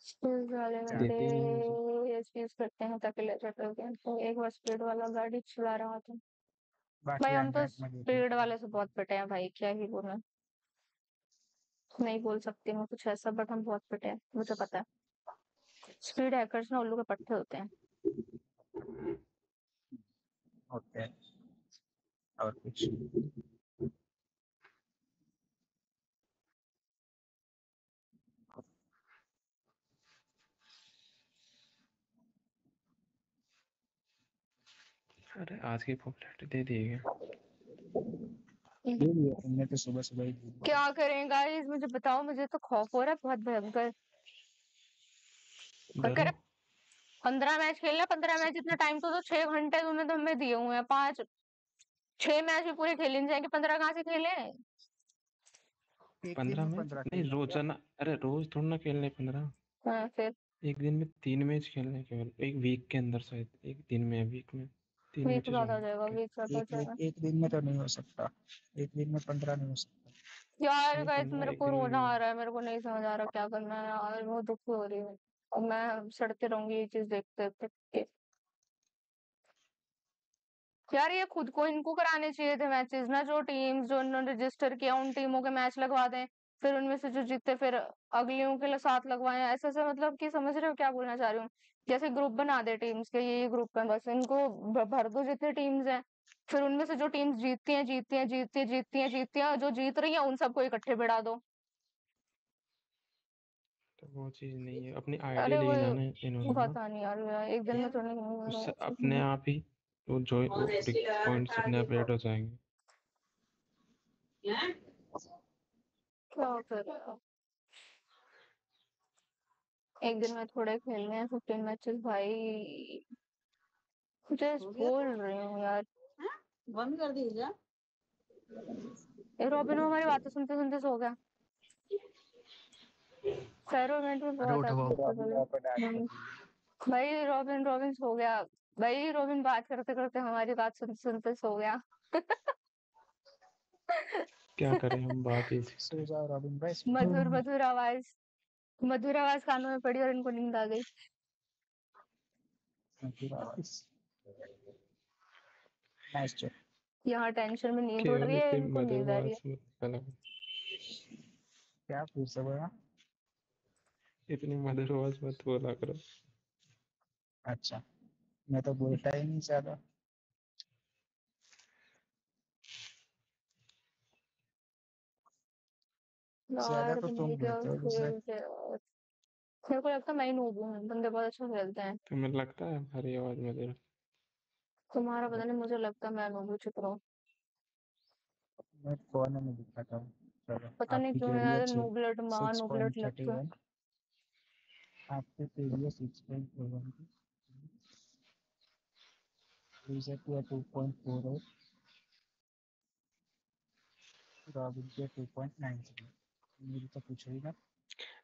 स्पीड वाले देते ही नहीं करते हैं ताकि लेजर टोकन तो एक बार स्पीड वाला गाड़ी चला रहा था बाकी भाई हम तो में स्पीड वाले से बहुत पिटे हैं भाई क्या ही बोलना नहीं बोल सकती मैं कुछ ऐसा बट हम बहुत पिटे हैं मुझे पता है। स्पीड हैकर्स ना उल्लू के पट्टे होते हैं। हैं। और कुछ अरे आज की पॉपुलैरिटी दे दी है। तुमने तो सुबह सुबह ही क्या करें गाइस मुझे बताओ मुझे तो खौफ हो रहा है बहुत भयंकर। पंद्रह मैच खेलना पंद्रह मैच इतना टाइम तो, तो छह घंटे तुमने तो हमें दिए हुए हैं पाँच। छह मैच भी पूरे खेले नहीं जाएँगे पंद्रह कहाँ से खेले? पंद्रह में मैच नहीं रोज़ाना अरे रोज थोड़ा ना खेलने पंद्रह। हाँ फिर। एक दिन में तीन मैच खेलने केवल एक वीक के अंदर शायद एक दिन में वीक में। तीन वीक हो जाएगा। वीक हो एक जाएगा। एक दिन में तो नहीं हो सकता। एक दिन में पंद्रह नहीं हो सकता। यार गाइस मेरे को रोना आ रहा है मेरे को नहीं समझ आ रहा क्या करना है यार बहुत दुखी हो रही हूँ। और मैं सड़ते रहूँगी ये चीज़ देखते देखते। यार ये खुद को इनको कराने चाहिए थे मैचेस ना जो टीम्स जो इन्होंने रजिस्टर किया उन टीमों के मैच लगवा दें। फिर उनमें से जो जीते फिर अगलियों के लिए साथ लगवाएँ। ऐसे ऐसे मतलब कि समझ रहे हो क्या बोलना चाह रही हूँ? जैसे ग्रुप बना दे टीम्स के ये ग्रुप है बस इनको भ- भर दो जितने टीम्स हैं। फिर उनमें से जो टीम्स जीतती हैं जीतती हैं जीतती हैं जीतती हैं जीतती हैं जो जीत रही हैं उन सबको इकट्ठे बिठा दो। तो वो चीज़ नहीं है। अपनी अरे आईडी वो ली ना ने- इन्होंने ना। पता नहीं यार यार, एक दिन में तो नहीं होगा उससे अपने। आप ही वो जो पॉइंट्स अपने आप ऐड हो जाएँगे। क्या एक दिन में थोड़े खेलने हैं फिफ्टीन मैचेस भाई। मुझे बोल रही हूँ यार। बंद कर दीजिए रॉबिन हमारी बातें सुनते सुनते सो गया। इवेंट में बहुत हम्म, दी भाई रॉबिन रॉबिन सो गया। भाई रॉबिन बात करते करते हमारी बात सुनते सुनते सो गया। *laughs* क्या करें हम बात ही इसी सो। जाओ रॉबिन भाई। मधुर मधुर आवाज़ मधुर आवाज़ कानों में पड़ी और इनको नींद आ गई। नाइस जॉब यहाँ टेंशन में नींद उड़ रही है इनको नींद आ रही है। क्या फिर से बोला इतनी मधुरवास मत बोला करो। अच्छा मैं तो बोलता ही नहीं ज़्यादा। ज़्यादा यार तो तुम तुम ये क्या हो जैसे मेरे को लगता है मैं ही नूब हूँ बंदे बहुत अच्छा खेलते हैं। तुम्हें लगता है हमारी आवाज़ में मधुर तुम्हारा पता नहीं मुझे लगता है मैं नूब हूँ चुप रहो। मैं कॉर्नर में दिखाता हूँ। चलो पता नहीं आपकी क्यों केडी यार छः नूबलेट माँ सिक्स नूबलेट थर्टी लगता है वन आपके है six point four one loser की है two point four eight Robin की टू पॉइंट नाइन थ्री मेरी तो पूछो ही ना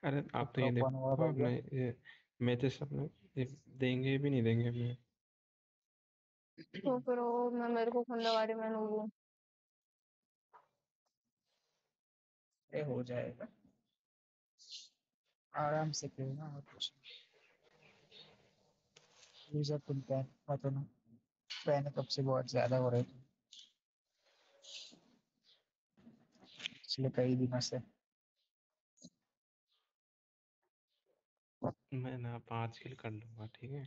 अरे तो आप तो ये वन हुआ देखो अपने ये मैचेस अपने ये देंगे भी नहीं देंगे हमें तो फिर वो मैं मेरे को खुंदा वारी मैं नूब ये हो जाएगा। आराम से खेलना और कुछ लूजर तुम पैन मत ना पैन कब से बहुत ज़्यादा हो रहे थे। पिछले कई दिनों से। मैं ना पाँच किल कर लूँगा ठीक है?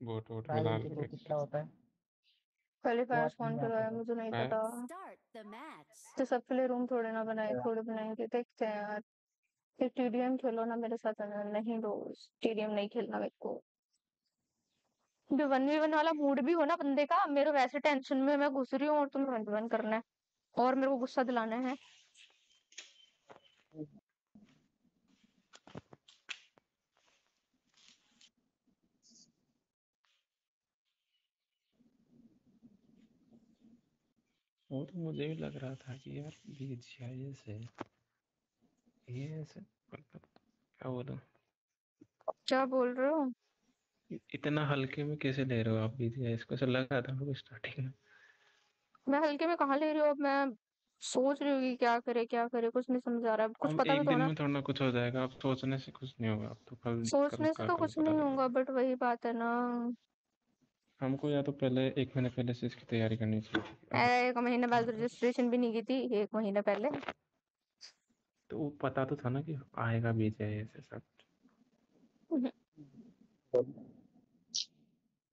वोट वोट मिला लूँगा कितना होता है? क्वालिफायर्स बहुत कौन नहीं करवाया मुझे नहीं पता. तो सबके लिए रूम थोड़े ना बनाए थोड़े बनाएँगे देखते हैं यार। फिर टीडीएम खेलो ना मेरे साथ नहीं दोस्त टीडीएम नहीं खेलना मेरे को। जो वन वी वन वाला मूड भी हो ना बंदे का मेरे वैसे टेंशन में मैं घुस रही हूँ और तुम्हें वन वी वन करना है। और मेरे को गुस्सा दिलाना है। वो तो मुझे भी लग रहा था कि यार बीजीआईएस है ये ऐसे मतलब क्या बोलूँ क्या बोल रहे हो? इतना हल्के में कैसे ले रहे हो आप बीजीआईएस को ऐसा लगा था हमको स्टार्टिंग में। मैं हल्के में कहाँ ले रही हूँ अब? मैं सोच रही हूँ क्या करे क्या करे कुछ नहीं समझ आ रहा। है कुछ पता एक तो दिन में थोड़ा कुछ हो जाएगा। अब सोचने से कुछ नहीं होगा। अब तो कल सोचने से तो कुछ नहीं होगा बट वही बात है ना। हमको या तो पहले एक महीने पहले से इसकी तैयारी करनी चाहिए थी एक महीने बाद रजिस्ट्रेशन भी नहीं की थी एक महीने पहले। तो पता तो था ना कि आएगा बीजीआईएस ऐसा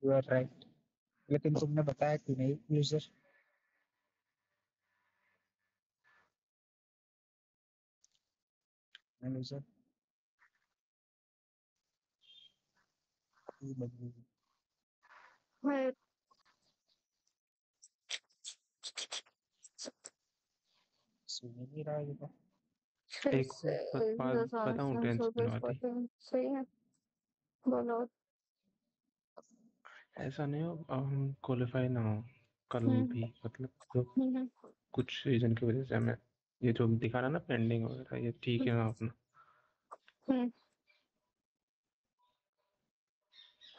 यू आर राइट लेकिन तुमने बताया कि नहीं यूज़र यूज़र बदली मैं सुन नहीं रहा ये तो एक बताऊँ टेंशन वाली सही है बोलो ऐसा नहीं हो अब हम क्वालिफाई ना हो कल हम्म। भी मतलब जो हम्म, हम्म, कुछ रीजन की वजह से हमें ये जो दिखा रहा ना पेंडिंग वगैरह ये ठीक है ना अपना।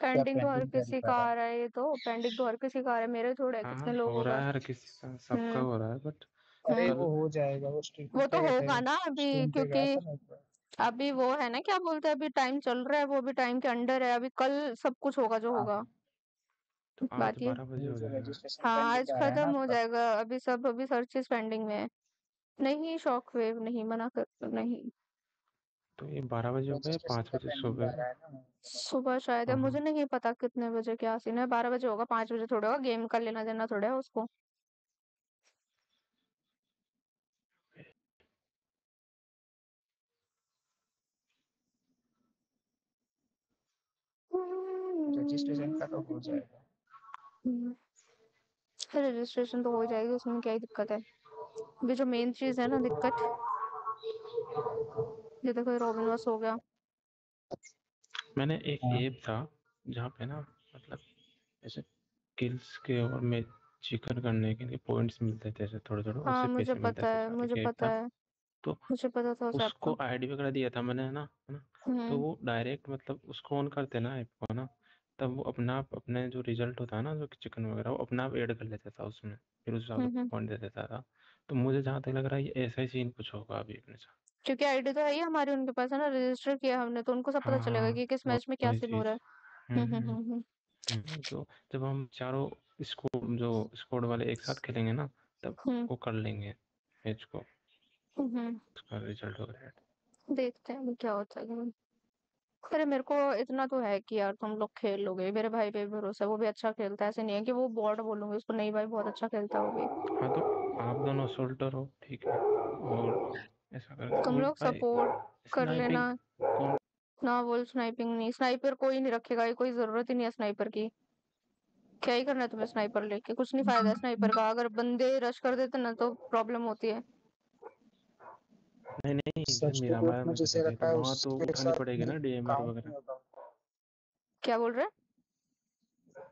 पेंडिंग तो हर किसी का आ रहा है ये तो पेंडिंग तो हर किसी का आ रहा है मेरे थोड़े है हाँ कितने हाँ लोगों हो रहा का है हर किसी का सबका हम्म। हो रहा है बट अरे हम्म वो हो जाएगा वो स्ट्रीम वो तो गए होगा थे ना अभी स्ट्रीम पे गया क्योंकि था ना एक बार। अभी वो है ना क्या बोलते हैं अभी टाइम चल रहा है वो भी टाइम के अंडर है अभी कल सब कुछ होगा जो हाँ। होगा। तो आज बात ये बारह बजे हो जो जाएगा रजिस्ट्रेशन हाँ पेंडिंग आज आ रहा है ना खत्म हो आपका। जाएगा अभी सब अभी सर्चेस पेंडिंग में है। नहीं शॉक वेव नहीं मना कर नहीं। तो ये बारह बजे हो गए, रजिस्ट्रेशन पाँच बजे आ रहा है ना सुबह शायद है हाँ मुझे हाँ। नहीं पता कितने बजे क्या सीन है बारह बजे होगा पाँच बजे थोड़ा होगा गेम का लेना देना थोड़ा है उसको। रजिस्ट्रेशन का तो हो जाएगा। रजिस्ट्रेशन तो हो जाएगी उसमें क्या ही दिक्कत है। जो मेन चीज़ है ना दिक्कत। ये देखो रॉबिन वॉस हो गया। मैंने एक हाँ। ऐप था जहाँ पे ना मतलब ऐसे किल्स के और में चिकन करने के लिए पॉइंट्स मिलते थे ऐसे थोड़े थोड़े हाँ उससे मुझे पता है मुझे पता है। तो मुझे पता था उसको आईडी वगैरह दिया था मैंने है ना है ना? तो हम्म। वो डायरेक्ट मतलब उसको ऑन करते ना ऐप को ना? तब वो अपना आप अपने जो रिज़ल्ट होता है ना जो चिकन वगैरह वो अपना आप ऐड कर लेता था उसमें। फिर उस हिसाब हम्म से हम्म। पॉइंट दे देता था। तो मुझे जहाँ तक लग रहा है ये ऐसा ही सीन कुछ होगा अभी अपने साथ। क्योंकि आईडी तो है ही हमारी उनके पास है ना रजिस्टर किया हमने तो उनको सब पता हाँ चलेगा हाँ कि किस मैच में क्या वही सीन हो चीज़। रहा है। हम्म हम्म हम्म तो जब हम चारों स्कोर जो स्कोर वाले एक साथ खेलेंगे ना तब वो कर लेंगे मैच को। उसका रिज़ल्ट वगैरह देखते हैं अभी क्या होता है अरे मेरे को इतना तो है कि यार तुम लोग खेल लोगे मेरे भाई पे भी भरोसा है वो भी अच्छा खेलता है। ऐसे नहीं है कि वो बॉट बोलूँगी उसको नहीं भाई बहुत अच्छा खेलता है वो भी। हाँ तो आप दोनों सोल्टर हो ठीक है? और ऐसा करके तुम लोग सपोर्ट कर लेना। ना बोल स्नाइपिंग नहीं। स्नाइपर कोई नहीं रखेगा ये कोई ज़रूरत ही नहीं है स्नाइपर की। क्या ही करना है तुम्हें स्नाइपर लेके? कुछ नहीं फ़ायदा स्नाइपर का। अगर बंदे रश कर देते ना तो प्रॉब्लम होती है। नहीं नहीं जैसे सब्स्टिट्यूट मीरामार में में जिसे रखा है वहाँ तो उठानी पड़ेगी ना डीएमआर वगैरह। क्या बोल रहे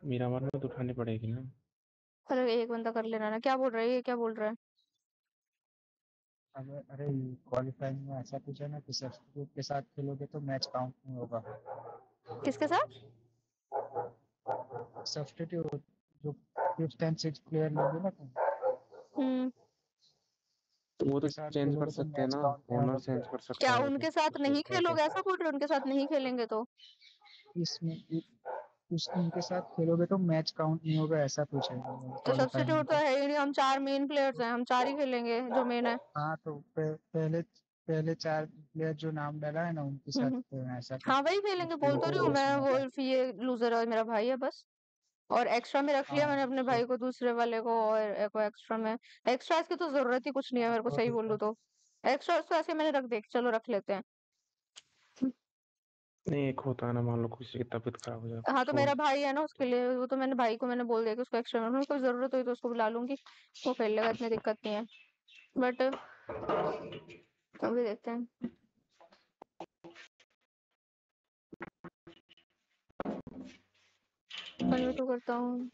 मीरामार में तो उठानी पड़ेगी ना। अरे एक बंदा कर लेना ना। क्या बोल रहा है? ये क्या बोल रहा है? अरे अरे क्वालिफाइंग में ऐसा कुछ है ना कि सब्स्टिट्यूट के साथ खेलोगे तो मैच काउंट नहीं होगा। किसके साथ? सब्स्टिट्यूट जो फिफ्थ एंड सिक्स प्लेयर लोगे ना तुम। हम्म। तो वो तो साथ चेंज कर तो सकते हैं ना। ओनर चेंज कर सकता क्या उनके साथ नहीं खेलोगे? ऐसा बोल रहे उनके साथ नहीं खेलेंगे तो। इसमें उस उनके साथ खेलोगे तो मैच काउंट नहीं होगा ऐसा कुछ है तो क्वालिफाइंग सब्स्टिट्यूट तो है ही नहीं हम चार मेन प्लेयर्स हैं हम चार ही खेलेंगे जो मेन है। हाँ तो पहले पहले चार प्लेयर जो नाम डाला है ना उनके साथ हम्म। खेलना है, ऐसा हाँ वही खेलेंगे बोल तो रही हूँ मैं वोल्फ ये लूजर है मेरा भाई है बस। और एक्स्ट्रा में रख लिया हाँ मैंने अपने तो भाई को दूसरे वाले को और एक एक्स्ट्रा में। एक्स्ट्रा की तो ज़रूरत ही कुछ नहीं है हाँ मेरे को सही बोलूँ तो। एक्स्ट्रा तो ऐसे मैंने रख दे चलो रख लेते हैं। नहीं एक होता है ना मान लो किसी की तबीयत खराब हो जाए हाँ तो मेरा भाई है ना उसके लिए वो तो मैंने भाई को मैंने बोल दिया कि उसको एक्स्ट्रा में कोई ज़रूरत हुई तो उसको बुला लूँगी वो खेल लेगा इतनी दिक्कत नहीं है। बट अभी देखते हैं। तो करता हूँ।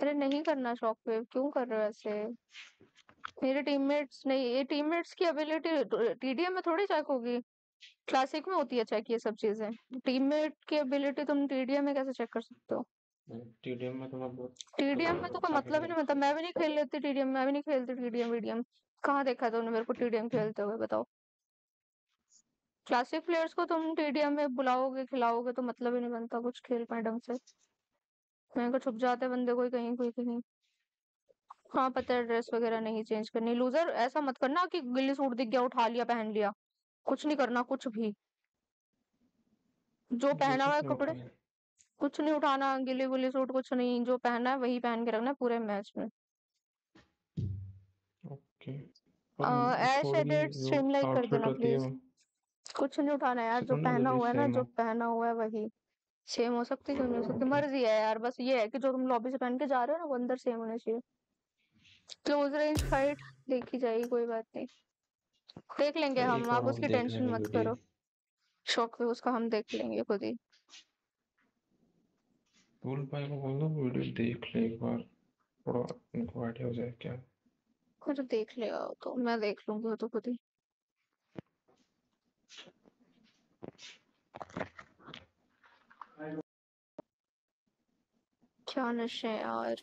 अरे नहीं करना शॉक वेव क्यों कर रहे हो ऐसे? मेरे टीममेट्स नहीं ये टीममेट्स की एबिलिटी टीडीएम में थोड़ी चेक होगी। क्लासिक में होती है चेक ये सब चीज़ें। टीममेट की एबिलिटी तुम टीडीएम में कैसे चेक कर सकते हो? टीडीएम में तो मैं बहुत टीडीएम में तो कोई मतलब ही नहीं बनता मैं भी नहीं खेल लेती टीडीएम मैं भी नहीं खेलती टीडीएम वीडीएम कहाँ देखा तुमने मेरे को टीडीएम खेलते हुए बताओ। क्लासिक प्लेयर्स को तुम टीडीएम में बुलाओगे खिलाओगे तो मतलब ही नहीं बनता कुछ खेल पाए ढंग से। मेरे को छुप जाते बंदे कोई कहीं कोई कहीं। हाँ पता है ड्रेस वगैरह नहीं चेंज करनी। लूजर ऐसा मत करना कि गिल्ली सूट दिख गया उठा लिया पहन लिया। कुछ नहीं करना कुछ भी। जो पहना हुआ है कपड़े कुछ नहीं उठाना गिल्ली गुल्ली सूट कुछ नहीं जो पहना है वही पहन के रखना है पूरे मैच में। ओके। ऐश स्कोर की एडिट जो स्ट्रीमलाइट कर देना प्लीज़ कुछ नहीं उठाना यार जो पहना हुआ है ना जो पहना हुआ है वही। सेम हो सकती नहीं हो सकती मर्ज़ी है यार बस ये है कि जो तुम लॉबी से पहन के जा रहे हो ना वो अंदर सेम होना चाहिए। क्लोज रेंज फाइट देखी जाएगी कोई बात नहीं। देख लेंगे हम आप उसकी टेंशन मत करो। शौक पे उसका हम देख लेंगे खुद ही। बोल भाई को बोल दो वीडियो देख ले एक बार। थोड़ा उनको आइडिया हो जाए क्या? खुद देख लेगा तो मैं देख लूँगी तो खुद ही। क्या नशे यार?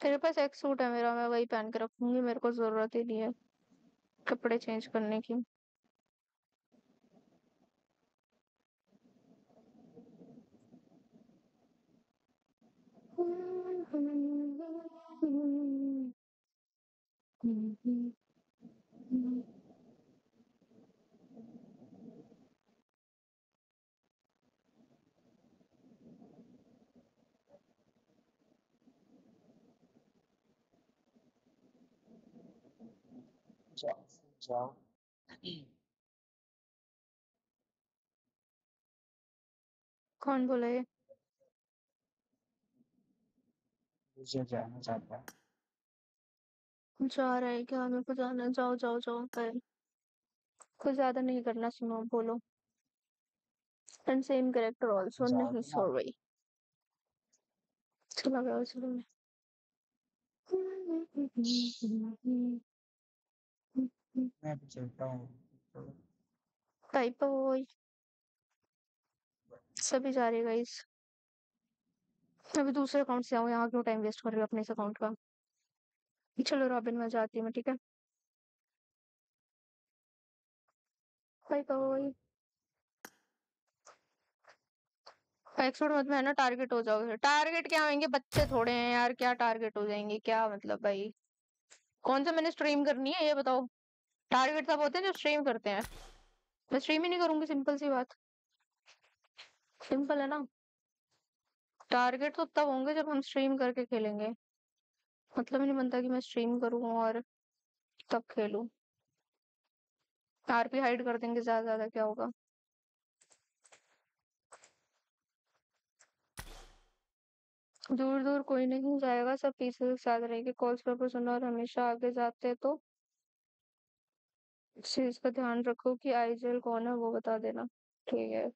तेरे पास एक सूट है मेरा मैं वही पहन के रखूँगी मेरे को ज़रूरत ही नहीं है कपड़े चेंज करने की। *laughs* *laughs* जाओ *coughs* जाओ कौन बोला ये? मुझे जाना चाहता है। जा रहा है क्या? मेरे को जाना जाओ जाओ जाओ पर कुछ ज़्यादा नहीं करना सुनो बोलो। एंड सेम कैरेक्टर ऑल्सो नहीं सॉरी चला गया चलो मैं। मैं भी चलता हूँ टाइप वही सभी जा रहे गाइस अभी दूसरे अकाउंट से आओ, यहाँ क्यों टाइम वेस्ट कर रही हो अपने इस अकाउंट का? चलो रॉबिन में जाती हूँ, मैं, ठीक है? बाय बाय एक्सपोर्ट मत में है ना टारगेट हो जाओगे। टारगेट क्या होंगे? बच्चे थोड़े हैं यार, क्या टारगेट हो जाएँगे? क्या मतलब भाई? कौन सा मैंने स्ट्रीम करनी है, ये बताओ। टारगेट तब होते हैं जो स्ट्रीम करते हैं। मैं स्ट्रीम ही नहीं करूँगी सिंपल सी बात। सिंपल है ना? टारगेट तो तब होंगे जब हम स्ट्रीम करके खेलेंगे। मतलब नहीं बनता कि मैं स्ट्रीम करूँ और तब खेलूं। आरपी हाइड कर देंगे ज़्यादा ज़्यादा, क्या होगा? दूर दूर कोई नहीं जाएगा, सब पीछे साथ रहेंगे कॉल्स पर सुनो और हमेशा आगे जाते तो चीज़ का ध्यान रखो कि आईजेल कौन है वो बता देना। ठीक है।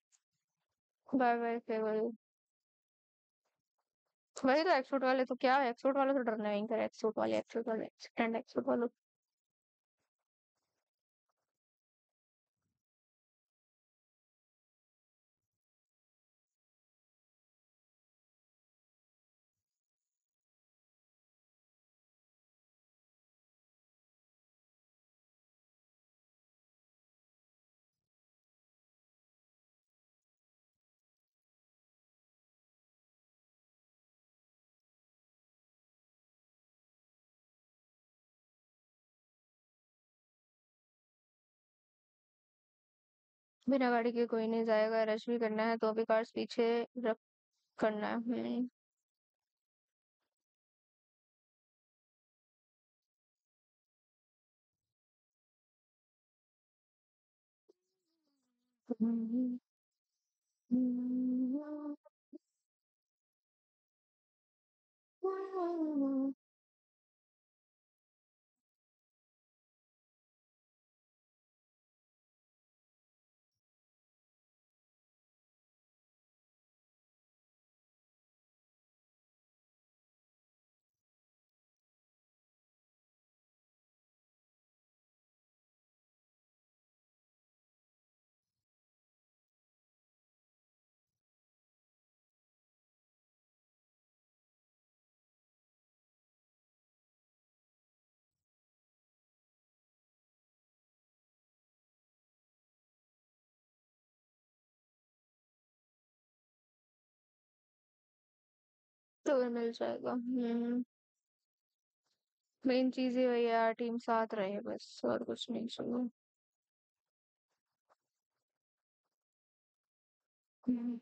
बाय बाय फेवल वही तो एक्सपोर्ट वाले तो क्या एक्सपोर्ट वाले तो डरना नहीं करे, एक्सपोर्ट वाले एक्सपोर्ट वाले एंड एक्सपोर्ट वाले। बिना गाड़ी के कोई नहीं जाएगा, रश भी करना है तो भी कार्स पीछे रख करना है। तो मिल जाएगा। हम्म। मेन चीज़ ही वही यार टीम साथ रहे बस, और कुछ नहीं सुनो हम्म।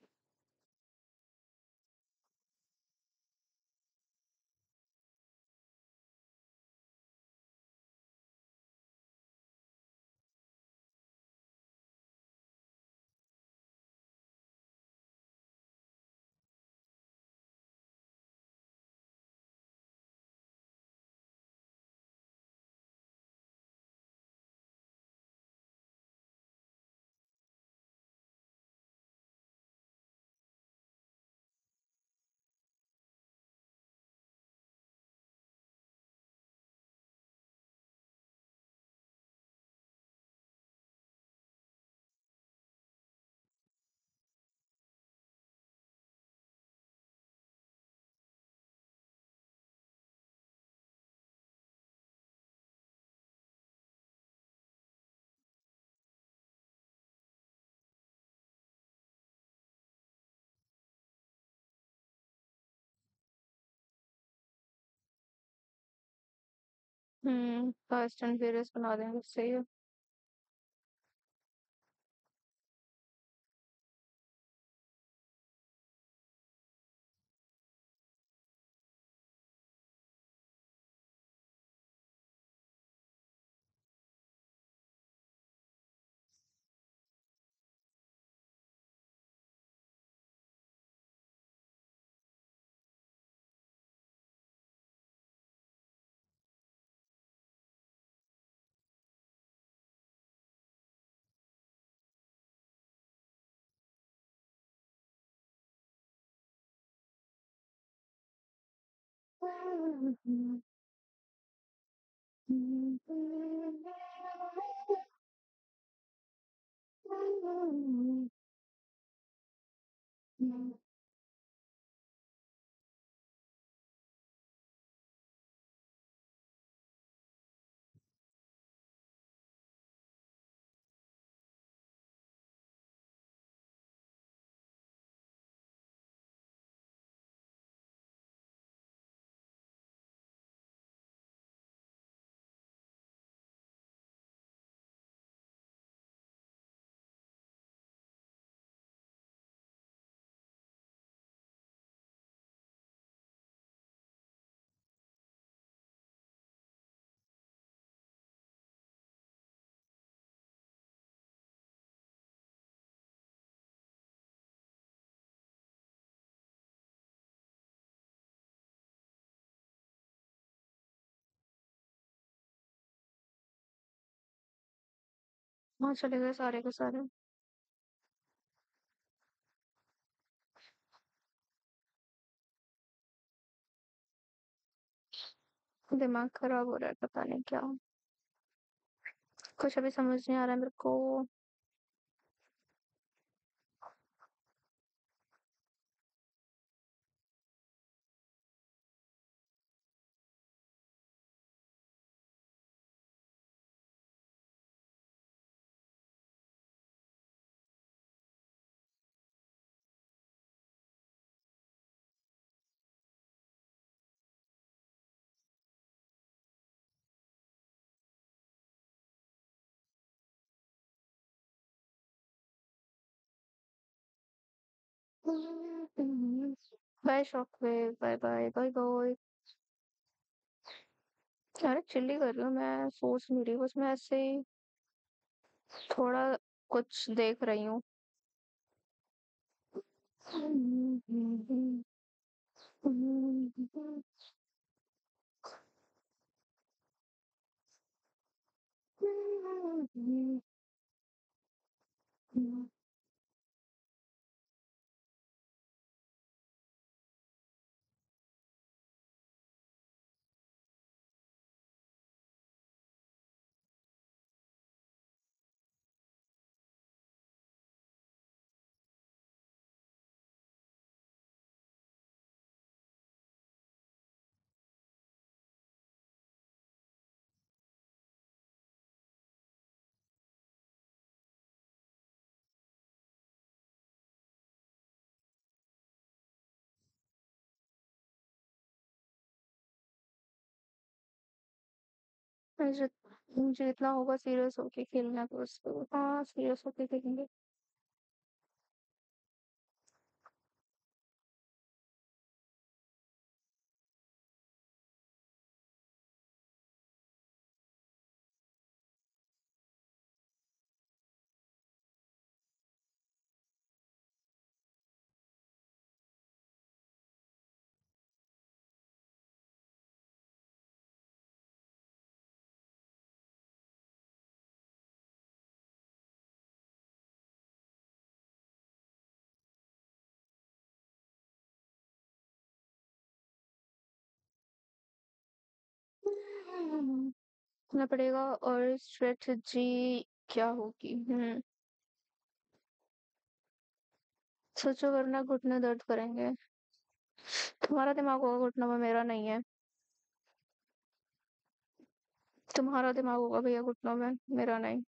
हम्म फास्ट एंड फ्यूरियस बना देंगे सही है। Yeah. हाँ चले गए सारे के सारे। दिमाग खराब हो रहा है, पता नहीं क्या। कुछ अभी समझ नहीं आ रहा है मेरे को। Bye shockwave bye bye bye bye अरे चिल्ली कर रही हूँ मैं, सोच नहीं रही, बस मैं ऐसे ही थोड़ा कुछ देख रही हूँ। मुझे मुझे जितना होगा सीरियस होके खेलना तो उसको हाँ सीरियस होके खेलेंगे। करना पड़ेगा और स्ट्रेटजी क्या होगी? हम्म। सोचो वरना घुटने दर्द करेंगे। तुम्हारा दिमाग होगा घुटनों में, मेरा नहीं है। तुम्हारा दिमाग होगा भैया घुटनों में, मेरा नहीं।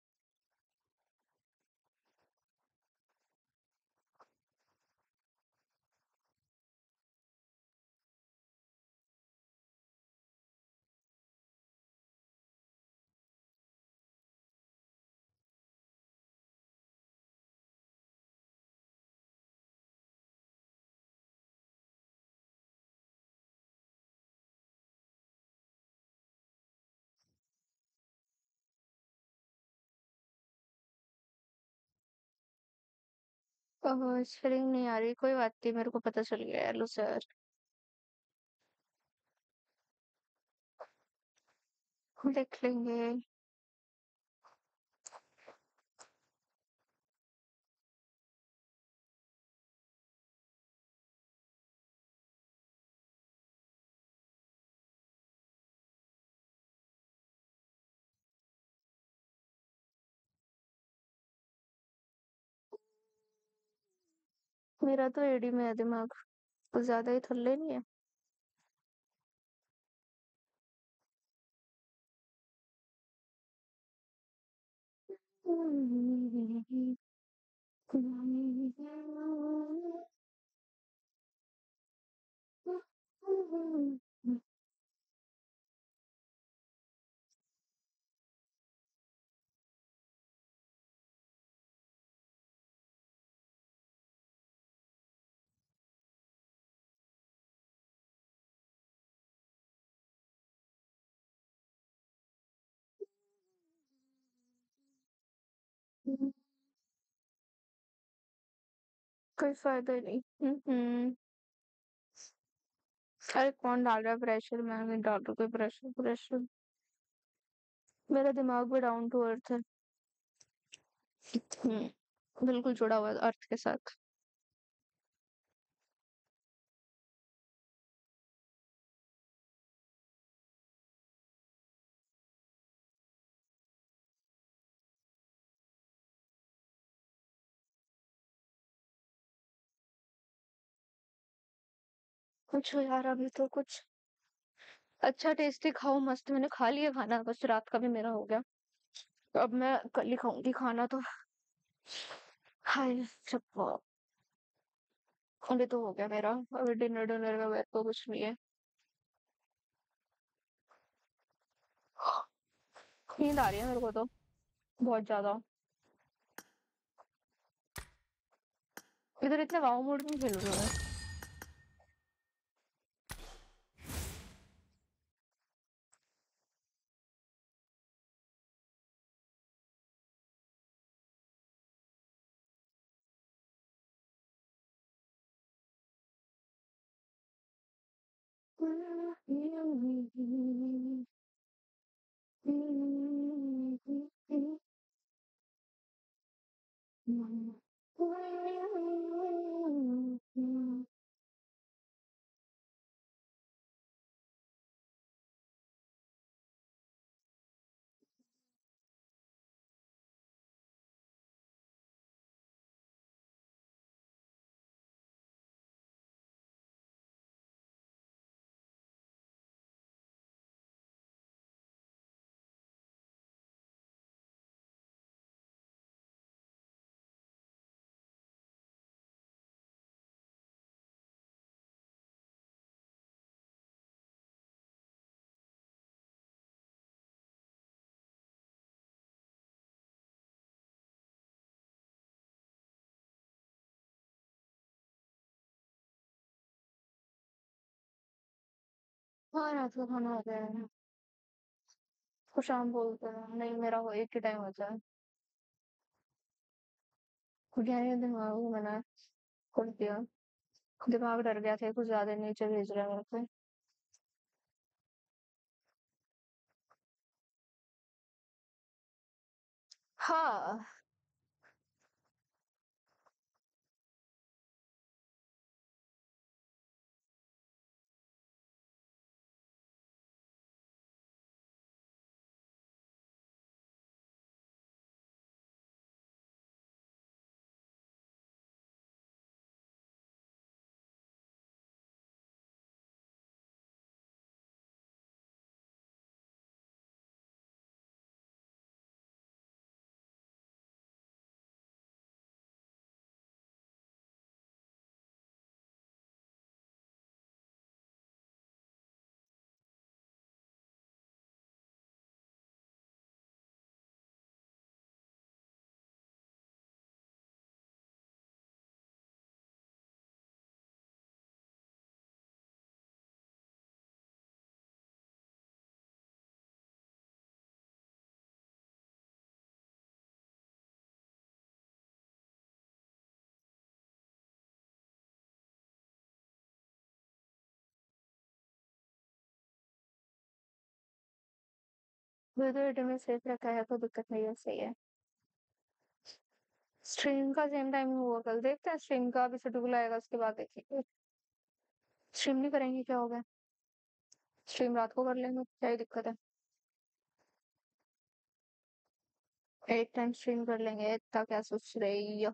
स्पेलिंग नहीं आ रही, कोई बात नहीं, मेरे को पता चल गया हेलो सर। देख लेंगे। मेरा तो एडी में है दिमाग कुछ ज़्यादा ही थल्ले नहीं है। कोई फ़ायदा नहीं। हम्म। अरे कौन डाल रहा है प्रेशर मैं नहीं डाल रहा कोई प्रेशर प्रेशर मेरा दिमाग भी डाउन टू अर्थ है। हम्म। बिल्कुल जुड़ा हुआ है अर्थ के साथ। कुछ यार, अभी तो कुछ। अच्छा टेस्टी खाओ, मस्त। मैंने खा लिया खाना, बस रात का भी मेरा हो गया। अब मैं कल ही खाऊँगी खाना तो। हाय चप्पा अभी तो हो गया मेरा। अभी डिनर डिनर का तो कुछ नहीं है। नींद आ रही है मेरे को तो बहुत ज़्यादा। इधर इतने वाव मोड में खेल रहे हो हाँ रात का खाना हो गया है। तो शाम बोलते हैं, नहीं मेरा वो एक ही टाइम होता है गहरे दिमाग को मैंने कर दिया। दिमाग डर गया था, कुछ ज़्यादा नीचे भेज रहा है मेरे को हाँ। वीडियो में सेफ़ रखा है कोई दिक्कत नहीं है, सही है। स्ट्रीम का सेम टाइम हुआ, कल देखते हैं स्ट्रीम का अभी शेड्यूल आएगा, उसके बाद देखेंगे। स्ट्रीम नहीं करेंगे, क्या होगा स्ट्रीम रात को कर लेंगे, क्या ही दिक्कत है। एक टाइम स्ट्रीम कर लेंगे, इतना क्या सोच रही हो?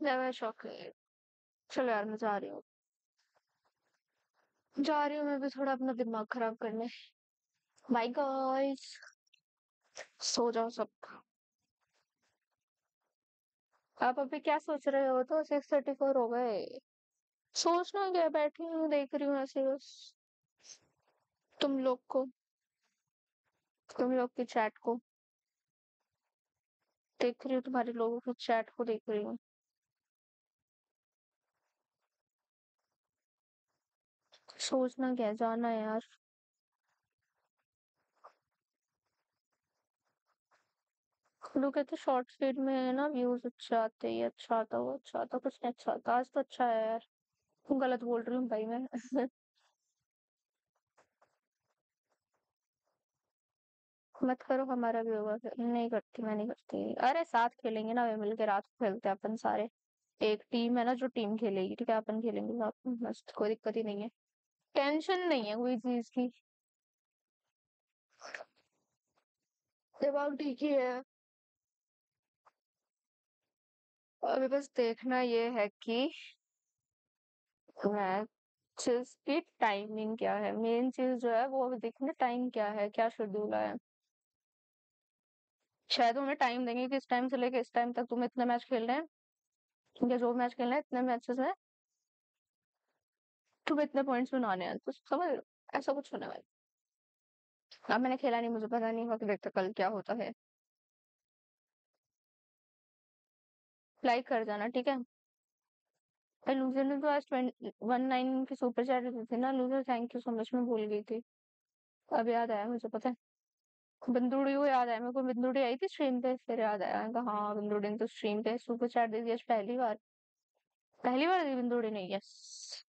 मैं शौक है चलो यार, मैं जा रही हूँ। जा रही हूँ मैं भी थोड़ा अपना दिमाग खराब करने। बाय गाइस सो जाओ सब। आप अभी क्या सोच रहे हो? तो सिक्स थर्टी फोर हो गए। सोचना क्या? बैठी हूँ, देख रही हूँ ऐसे बस। तुम लोग को। तुम लोग की चैट को। देख रही हूँ, तुम्हारे लोगों की चैट को देख रही हूँ। सोचना क्या, जाना है यार। लोग कहते शॉर्ट फ़ीड में है ना व्यूज़ अच्छे आते ये अच्छा आता, वो अच्छा आता, कुछ नहीं अच्छा आता। आज तो अच्छा है यार। गलत बोल रही हूँ भाई मैं? *laughs* मत करो, हमारा भी होगा। नहीं करती, मैं नहीं करती। अरे साथ खेलेंगे ना, वे मिलके रात को खेलते हैं अपन सारे। एक टीम है ना, जो टीम खेलेगी, ठीक है? अपन खेलेंगे साथ में मस्त, कोई दिक्कत ही नहीं है। टेंशन नहीं है कोई चीज़ की। दिमाग ठीक ही है। अभी बस देखना ये है कि मैचेस की टाइमिंग क्या है। मेन चीज़ जो है वो अभी देखना टाइम क्या है, क्या शेड्यूल है। शायद उन्हें टाइम देंगे कि इस टाइम से लेके इस टाइम तक तुम्हें इतने मैच खेलने हैं। या जो मैच खेलना है, इतने मैचेस में तुम्हें इतने पॉइंट्स बनाने हैं तो समझ लो ऐसा कुछ होने वाला अब मैंने खेला नहीं, मुझे पता नहीं वक्त देखते कल क्या होता है। लाइक कर जाना, ठीक है? लूजर ने तो आज वन नाइन की सुपर चैट दी थी ना loser thank you so much मैं भूल गई थी। अब याद आया मुझे, पता है? बंदूड़ी को याद आया मेरे को, बंदूड़ी आई थी स्ट्रीम पे, फिर याद आया कहा हाँ बंदूड़ी ने तो स्ट्रीम पे सुपर चैट दे दी आज पहली बार। पहली बार दी बंदूड़ी ने यस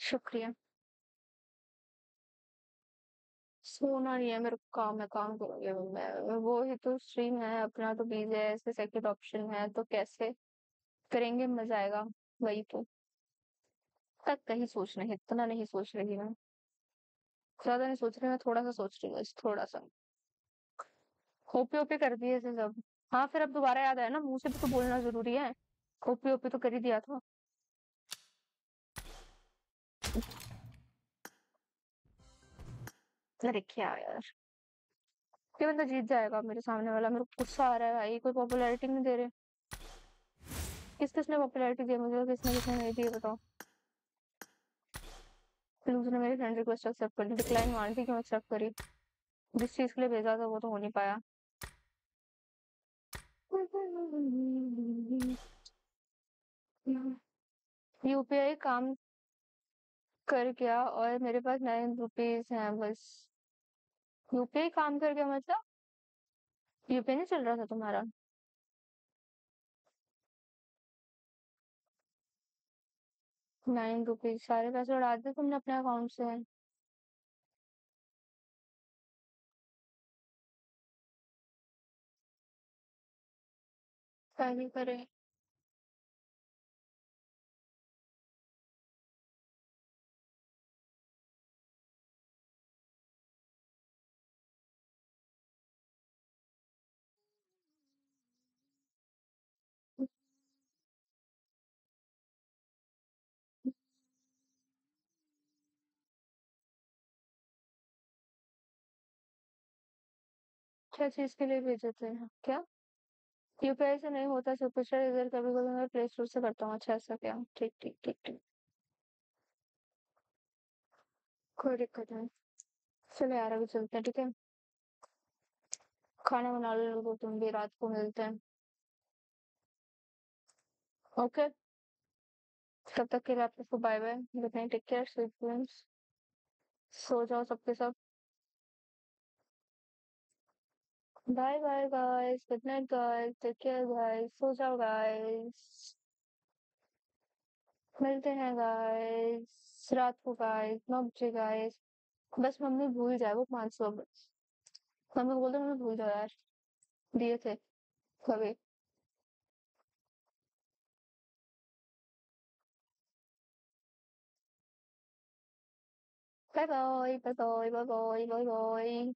शुक्रिया। सोना नहीं है, मेरे को काम है, काम करूँगी मैं। वो ही तो स्ट्रीम है, अपना तो बीज ऐसे सेकंड ऑप्शन है तो कैसे करेंगे, मज़ा आएगा, वही तो। तक कहीं सोच रही इतना नहीं सोच रही मैं ज़्यादा नहीं सोच रही, मैं थोड़ा सा सोच रही हूँ थोड़ा सा। ओपी ओपी कर दिए ऐसे सब। हाँ फिर अब दोबारा याद आया ना, मुँह से भी तो बोलना ज़रूरी है। ओपी ओपी तो कर ही दिया था। अरे क्या यार। ये बंदा जीत जाएगा मेरे सामने वाला? मेरे को गुस्सा आ रहा है भाई, कोई पॉपुलैरिटी नहीं दे रहे। किस किसने पॉपुलैरिटी दी मुझे? किसने किसने नहीं दी बताओ। लूजर ने मेरी फ्रेंड रिक्वेस्ट एक्सेप्ट कर ली। डिक्लाइन मार दी, क्यों एक्सेप्ट करी? जिस चीज़ के लिए भेजा था, वो तो हो नहीं पाया। यूपीआई काम कर क्या और मेरे पास नाइन रुपीज़ हैं बस। यूपीआई काम कर गया मतलब? यूपीआई नहीं चल रहा था तुम्हारा? नाइन रुपीज़ सारे पैसे उड़ा दिए तुमने अपने अकाउंट से। कार्य करें अच्छा चीज़ के लिए भेज देते हैं हाँ, क्या? यूपीआई से नहीं होता कुछ इधर कभी कभी मैं प्ले स्टोर से करता हूँ अच्छा ऐसा क्या? ठीक ठीक ठीक ठीक। कोई दिक्कत नहीं। चलो यार, अभी चलते हैं, ठीक है? खाना बना लो तुम भी रात को मिलते हैं। ओके। तब तक के लिए आप सबको bye bye good night take care sweet dreams सो जाओ सबके सब bye bye guys good night guys take care guys सो जाओ गाइस मिलते हैं गाइस रात को गाइस नौ बजे गाइस बस मम्मी भूल जाए वो पाँच सौ मम्मी बोल दो मम्मी भूल जाओ यार। दिए थे कभी। Bye bye bye bye bye bye bye